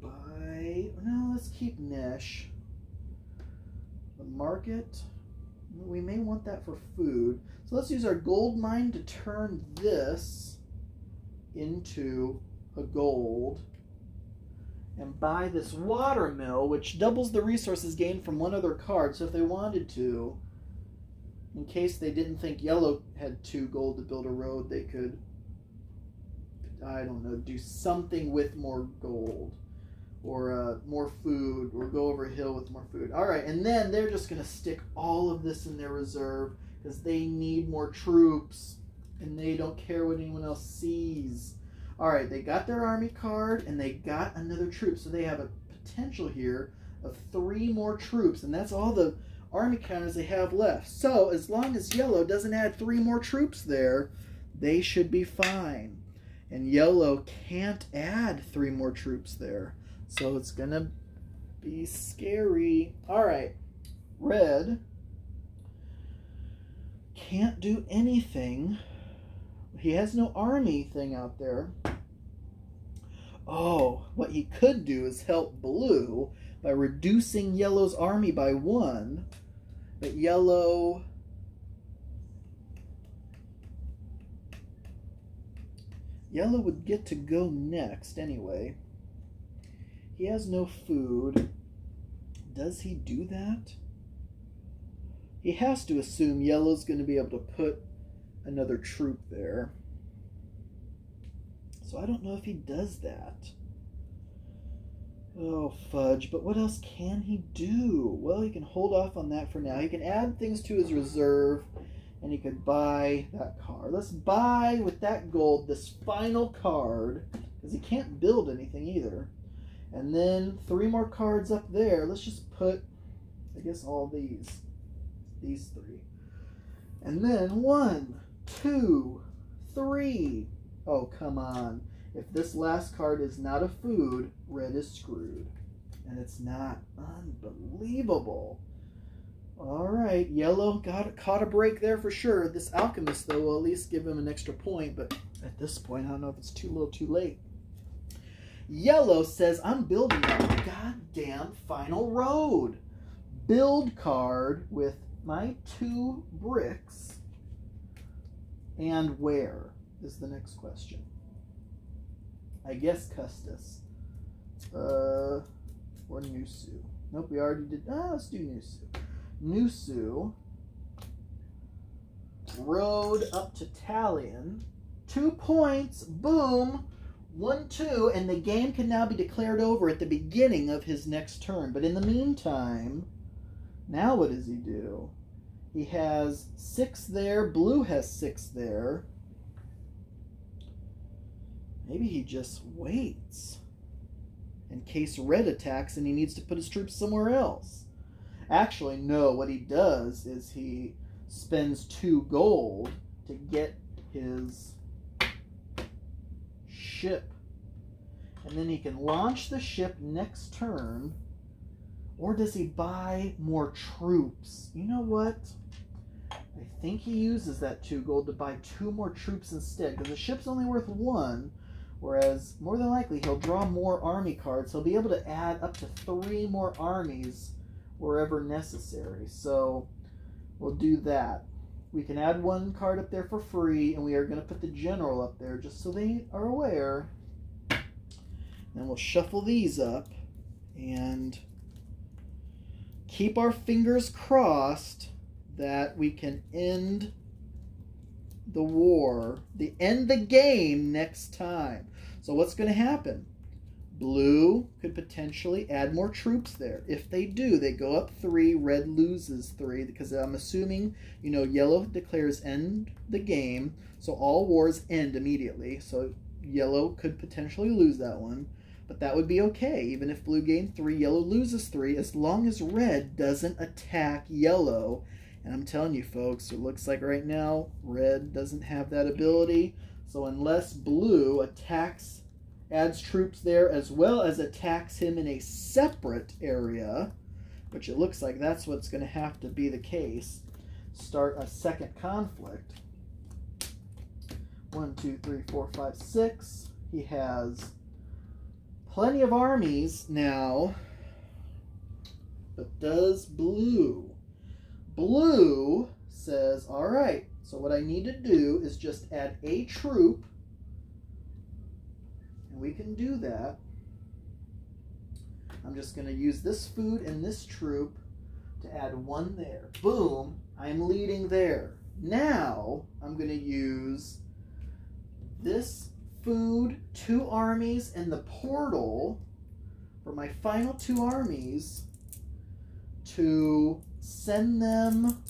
S1: buy... No, let's keep Nesh. The market. We may want that for food. So let's use our gold mine to turn this into a gold and buy this water mill, which doubles the resources gained from one other card. So if they wanted to, in case they didn't think yellow had two gold to build a road, they could, I don't know, do something with more gold or uh, more food or go over a hill with more food. All right, and then they're just going to stick all of this in their reserve because they need more troops and they don't care what anyone else sees. All right, they got their army card and they got another troop. So they have a potential here of three more troops, and that's all the army counters they have left. So as long as yellow doesn't add three more troops there, they should be fine. And yellow can't add three more troops there. So it's going to be scary. All right. Red can't do anything. He has no army thing out there. Oh, what he could do is help blue by reducing yellow's army by one. But yellow... Yellow would get to go next anyway. He has no food. Does he do that? He has to assume yellow's going to be able to put another troop there. So I don't know if he does that. Oh, fudge. But what else can he do? Well, he can hold off on that for now. He can add things to his reserve, and he could buy that car. Let's buy, with that gold, this final card, because he can't build anything either. And then three more cards up there. Let's just put, I guess, all these. These three. And then one, two, three. Oh, come on. If this last card is not a food, red is screwed. And it's not. Unbelievable. All right, yellow got caught a break there for sure. This alchemist, though, will at least give him an extra point. But at this point, I don't know if it's too little too late. Yellow says, I'm building a goddamn final road. Build card with my two bricks. And where is the next question? I guess Custis. Uh, or Nusu. Nope, we already did. Ah, let's do Nusu. Nusu. Road up to Talion. Two points. Boom. One, two. And the game can now be declared over at the beginning of his next turn. But in the meantime, now what does he do? He has six there. Blue has six there. Maybe he just waits in case red attacks and he needs to put his troops somewhere else. Actually, no, what he does is he spends two gold to get his ship. And then he can launch the ship next turn. Or does he buy more troops? You know what? I think he uses that two gold to buy two more troops instead. Because the ship's only worth one. Whereas, more than likely, he'll draw more army cards. He'll be able to add up to three more armies wherever necessary. So, we'll do that. We can add one card up there for free, and we are going to put the general up there just so they are aware. Then we'll shuffle these up and keep our fingers crossed that we can end the war, the end the game next time. So what's going to happen? Blue could potentially add more troops there. If they do, they go up three, red loses three, because I'm assuming, you know, yellow declares end the game, so all wars end immediately. So yellow could potentially lose that one, but that would be okay. Even if blue gained three, yellow loses three, as long as red doesn't attack yellow. And I'm telling you, folks, it looks like right now red doesn't have that ability. So unless blue attacks, adds troops there, as well as attacks him in a separate area, which it looks like that's what's going to have to be the case, start a second conflict. One, two, three, four, five, six. He has plenty of armies now. But does blue? Blue says, all right, so what I need to do is just add a troop. And we can do that. I'm just going to use this food and this troop to add one there. Boom, I'm leading there. Now I'm going to use this food, two armies, and the portal for my final two armies to send them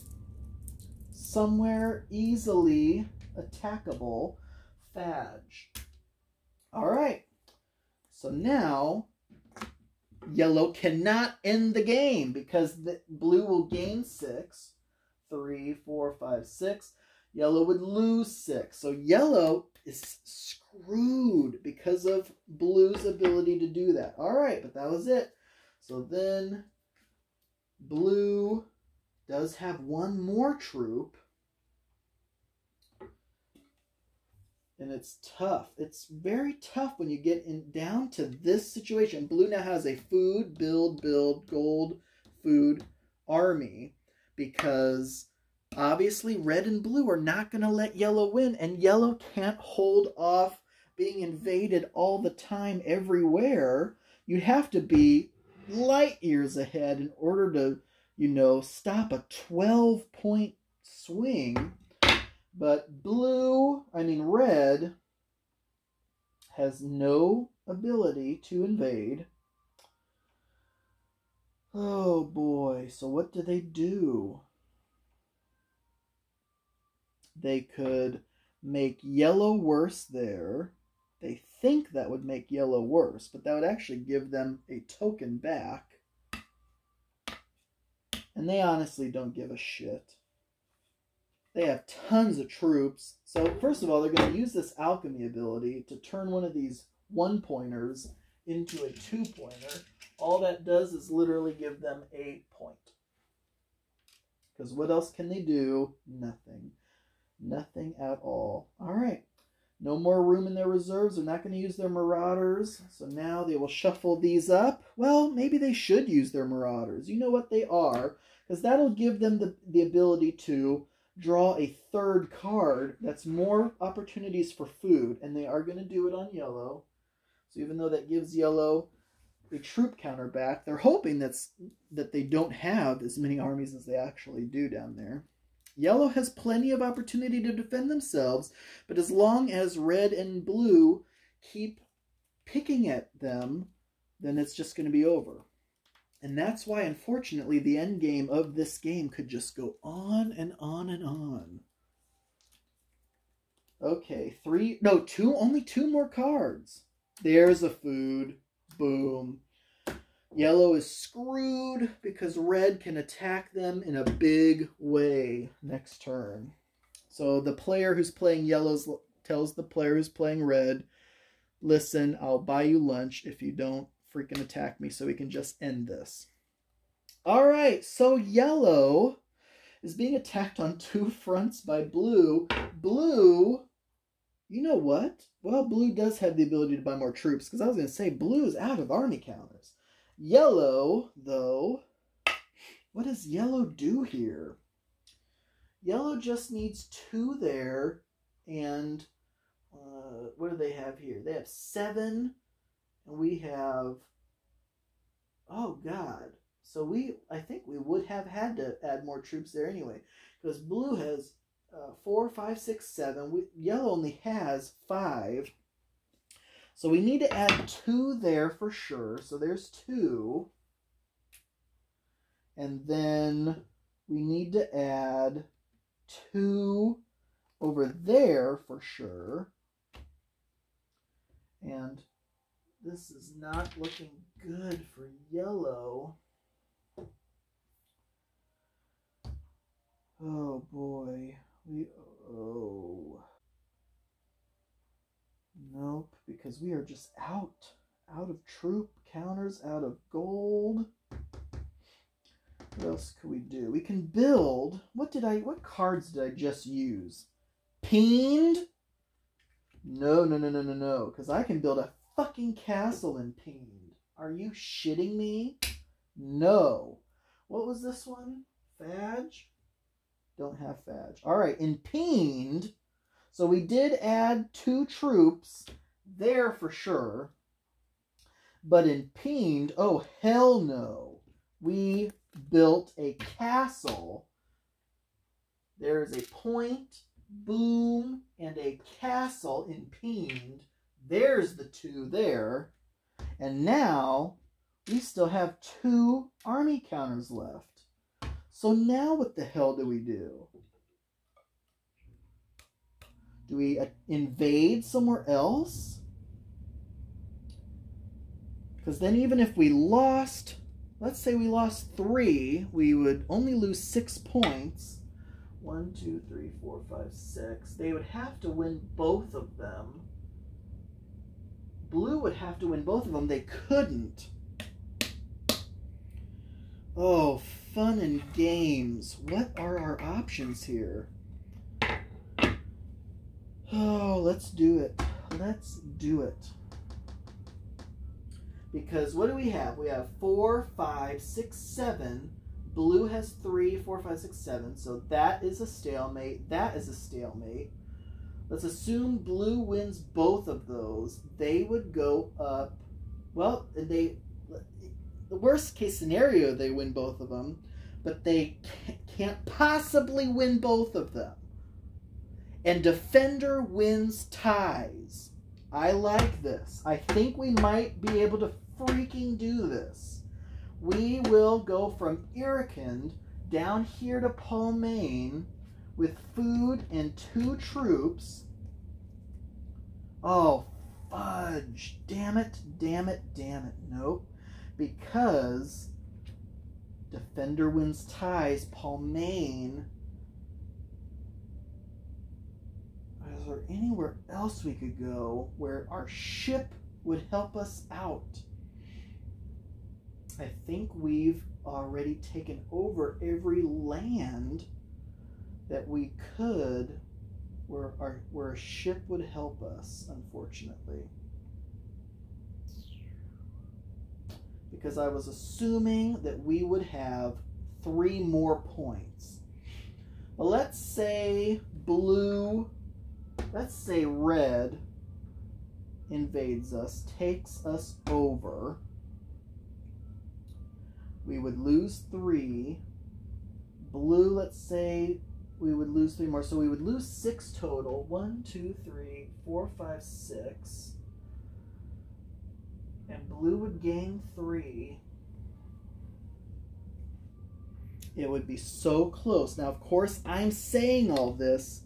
S1: somewhere easily attackable. Fadge. All right. So now yellow cannot end the game because the blue will gain six. Three, four, five, six. Yellow would lose six. So yellow is screwed because of blue's ability to do that. All right, but that was it. So then blue does have one more troop. And it's tough. It's very tough when you get in down to this situation. Blue now has a food, build, build, gold, food army because obviously red and blue are not going to let yellow win and yellow can't hold off being invaded all the time everywhere You'd have to be light years ahead in order to you know stop a 12 point swing. But blue i mean red has no ability to invade. Oh boy. So what do they do? They could make yellow worse there. They think that would make yellow worse, but that would actually give them a token back. And they honestly don't give a shit. They have tons of troops. So, first of all, they're going to use this alchemy ability to turn one of these one pointers into a two pointer. All that does is literally give them a point. Because what else can they do? Nothing. Nothing at all. All right. No more room in their reserves. They're not going to use their Marauders. So now they will shuffle these up. Well, maybe they should use their Marauders. You know what they are. Because that'll give them the, the ability to draw a third card that's more opportunities for food. And they are going to do it on yellow. So even though that gives yellow a troop counter back, they're hoping that's that they don't have as many armies as they actually do down there. Yellow has plenty of opportunity to defend themselves, but as long as red and blue keep picking at them, then it's just going to be over. And that's why, unfortunately, the end game of this game could just go on and on and on. Okay, three, no, two, only two more cards. There's a food. Boom. Yellow is screwed because red can attack them in a big way next turn. So the player who's playing yellows tells the player who's playing red, listen, I'll buy you lunch if you don't freaking attack me so we can just end this. All right, so yellow is being attacked on two fronts by blue. Blue, you know what? Well, blue does have the ability to buy more troops because I was going to say blue is out of army counters. Yellow, though, what does yellow do here? Yellow just needs two there, and uh, what do they have here? They have seven, and we have, oh God. So we, I think we would have had to add more troops there anyway, because blue has uh, four, five, six, seven. We, yellow only has five. So we need to add two there for sure. So there's two. And then we need to add two over there for sure. And this is not looking good for yellow. Oh boy. We oh Nope, because we are just out. Out of troop counters, out of gold. What else could we do? We can build. What did I, what cards did I just use? Peened? No, no, no, no, no, no. Because I can build a fucking castle in Peened. Are you shitting me? No. What was this one? Fadge? Don't have Fadge. All right, in Peened, so we did add two troops there for sure. But in Peened, oh hell no. We built a castle. There's a point, boom, and a castle in Peened. There's the two there. And now we still have two army counters left. So now what the hell do we do? Do we uh, invade somewhere else? Because then even if we lost, let's say we lost three, we would only lose six points. One, two, three, four, five, six. They would have to win both of them. Blue would have to win both of them. They couldn't. Oh, fun and games. What are our options here? Oh, let's do it. Let's do it. Because what do we have? We have four, five, six, seven. Blue has three, four, five, six, seven. So that is a stalemate. That is a stalemate. Let's assume blue wins both of those. They would go up. Well, they the worst case scenario they win both of them, but they can't possibly win both of them. And defender wins ties. I like this. I think we might be able to freaking do this. We will go from Irrikind down here to Palmain with food and two troops. Oh, fudge. Damn it, damn it, damn it. Nope. Because Defender wins ties, Pulmayne. Is there anywhere else we could go where our ship would help us out? I think we've already taken over every land that we could where our where a ship would help us, unfortunately. Because I was assuming that we would have three more points. But let's say blue, let's say red invades us, takes us over we would lose three. Blue, let's say we would lose three more. So we would lose six total. One, two, three, four, five, six. And blue would gain three. It would be so close. Now, of course, I'm saying all this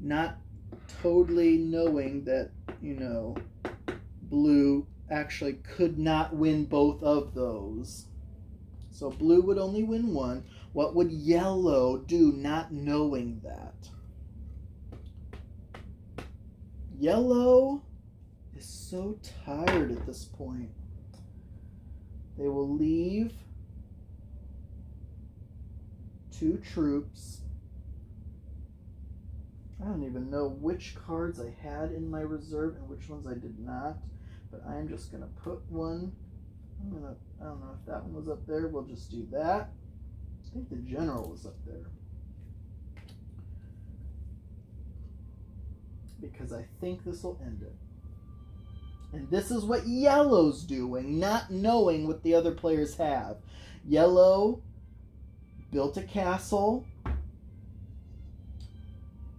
S1: not totally knowing that, you know, blue actually could not win both of those. So blue would only win one. What would yellow do not knowing that? Yellow is so tired at this point. They will leave two troops. I don't even know which cards I had in my reserve and which ones I did not, but I'm just going to put one I'm gonna, I don't know if that one was up there. We'll just do that. I think the general was up there. Because I think this will end it. And this is what yellow's doing, not knowing what the other players have. Yellow built a castle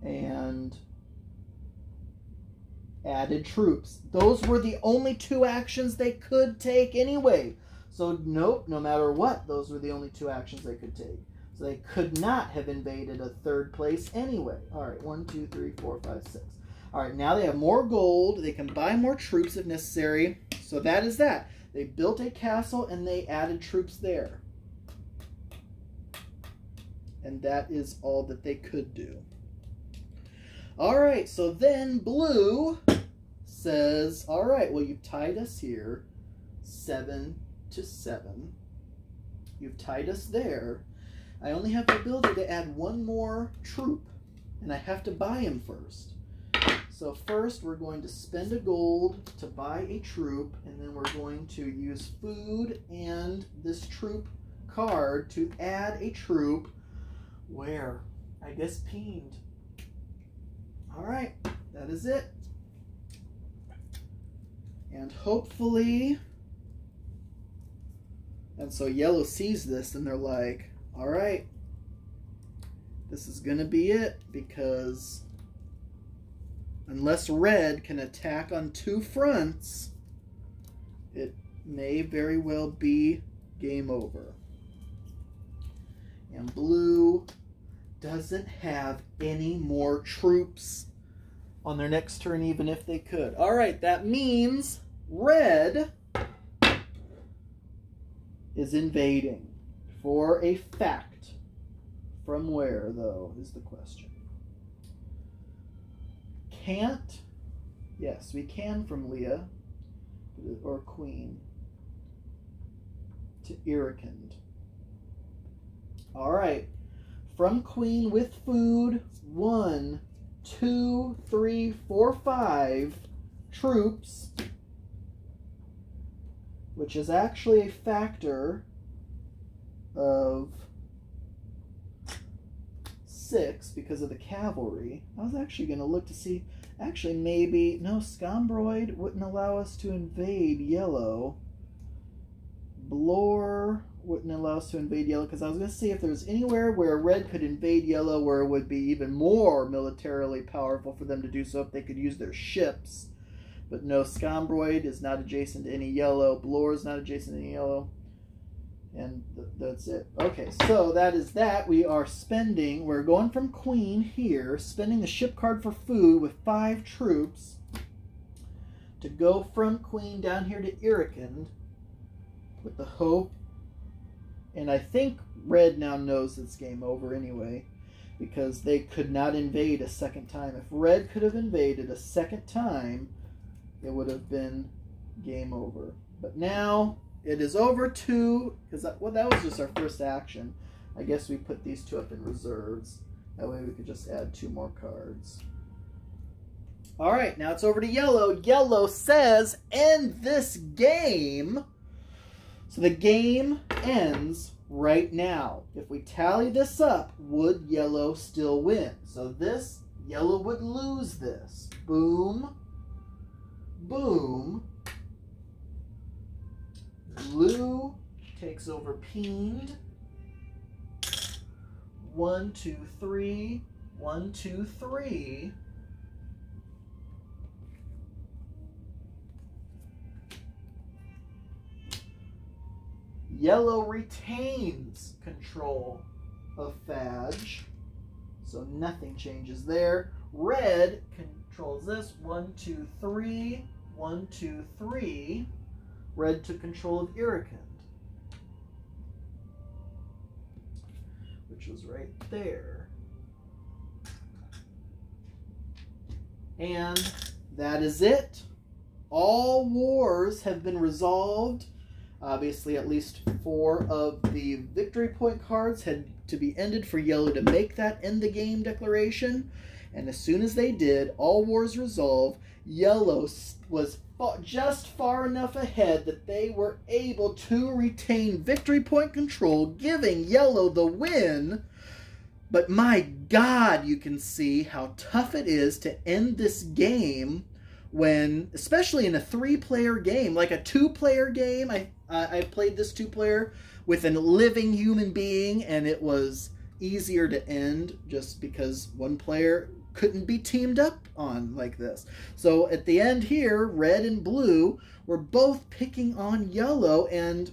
S1: and added troops. Those were the only two actions they could take anyway. So, nope, no matter what, those were the only two actions they could take. So they could not have invaded a third place anyway. All right, one, two, three, four, five, six. All right, now they have more gold. They can buy more troops if necessary. So that is that. They built a castle and they added troops there. And that is all that they could do. All right, so then blue says, all right, well, you've tied us here, seven to seven. You've tied us there. I only have the ability to add one more troop, and I have to buy him first. So first, we're going to spend a gold to buy a troop, and then we're going to use food and this troop card to add a troop where? I guess Peened. All right, that is it. And hopefully, and so yellow sees this and they're like, all right, this is going to be it because unless red can attack on two fronts, it may very well be game over. And blue doesn't have any more troops on their next turn, even if they could. All right, that means red is invading for a fact. From where, though, is the question. Can't. Yes, we can from Leah or Queen to Irrikind. All right. From Queen with food, one, two, three, four, five troops, which is actually a factor of six because of the cavalry. I was actually going to look to see, actually, maybe, no, Scombroid wouldn't allow us to invade yellow. Blore wouldn't allow us to invade yellow because I was going to see if there's anywhere where red could invade yellow where it would be even more militarily powerful for them to do so if they could use their ships. But no, Scombroid is not adjacent to any yellow. Blore is not adjacent to any yellow. And th that's it. Okay, so that is that. We are spending, we're going from Queen here, spending the ship card for food with five troops to go from Queen down here to Irrikind with the hope. And I think Red now knows it's game over anyway because they could not invade a second time. If Red could have invaded a second time, it would have been game over. But now it is over two, because well, that was just our first action. I guess we put these two up in reserves. That way we could just add two more cards. All right, now it's over to yellow. Yellow says, end this game. So the game ends right now. If we tally this up, would yellow still win? So this, yellow would lose this. Boom, boom, Blue takes over Peened. One, two, three. One, two, three. Yellow retains control of Fadge. So nothing changes there. Red controls this. One, two, three. One, two, three. Red took control of Irrikind, which was right there. And that is it. All wars have been resolved. Obviously, at least four of the victory point cards had to be ended for yellow to make that end the game declaration. And as soon as they did, all wars resolved. Yellow was just far enough ahead that they were able to retain victory point control, giving Yellow the win. But my God, you can see how tough it is to end this game when, especially in a three-player game, like a two-player game. I I played this two-player with a living human being, and it was easier to end just because one player couldn't be teamed up on like this. So at the end here, red and blue were both picking on yellow, and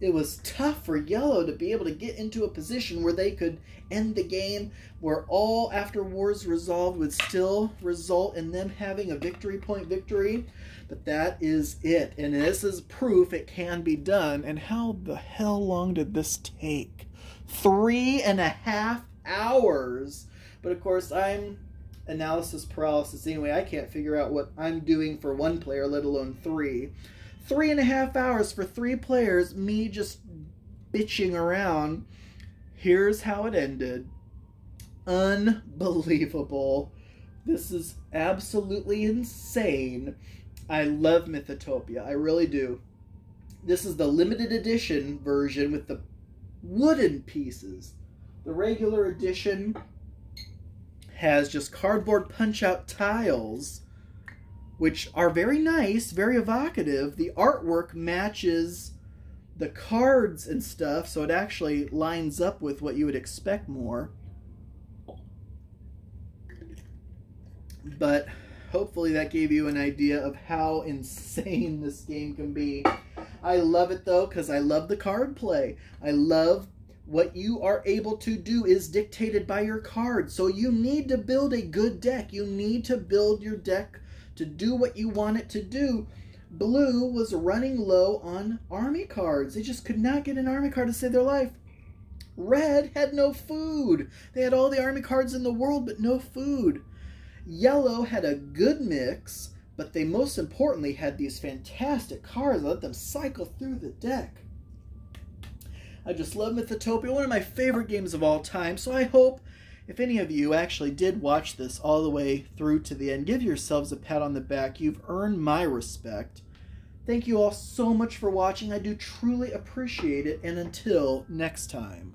S1: it was tough for yellow to be able to get into a position where they could end the game, where all after wars resolved would still result in them having a victory point victory. But that is it. And this is proof it can be done. And how the hell long did this take? Three and a half hours but of course, I'm analysis paralysis anyway. I can't figure out what I'm doing for one player, let alone three. Three and a half hours for three players, me just bitching around. Here's how it ended. Unbelievable. This is absolutely insane. I love Mythotopia. I really do. This is the limited edition version with the wooden pieces. The regular edition has just cardboard punch-out tiles, which are very nice, very evocative. The artwork matches the cards and stuff, so it actually lines up with what you would expect more. But hopefully that gave you an idea of how insane this game can be. I love it though because I love the card play. I love what you are able to do is dictated by your cards. So you need to build a good deck. You need to build your deck to do what you want it to do. Blue was running low on army cards. They just could not get an army card to save their life. Red had no food. They had all the army cards in the world, but no food. Yellow had a good mix, but they most importantly had these fantastic cards. That let them cycle through the deck. I just love Mythotopia, one of my favorite games of all time, so I hope if any of you actually did watch this all the way through to the end, give yourselves a pat on the back. You've earned my respect. Thank you all so much for watching. I do truly appreciate it, and until next time.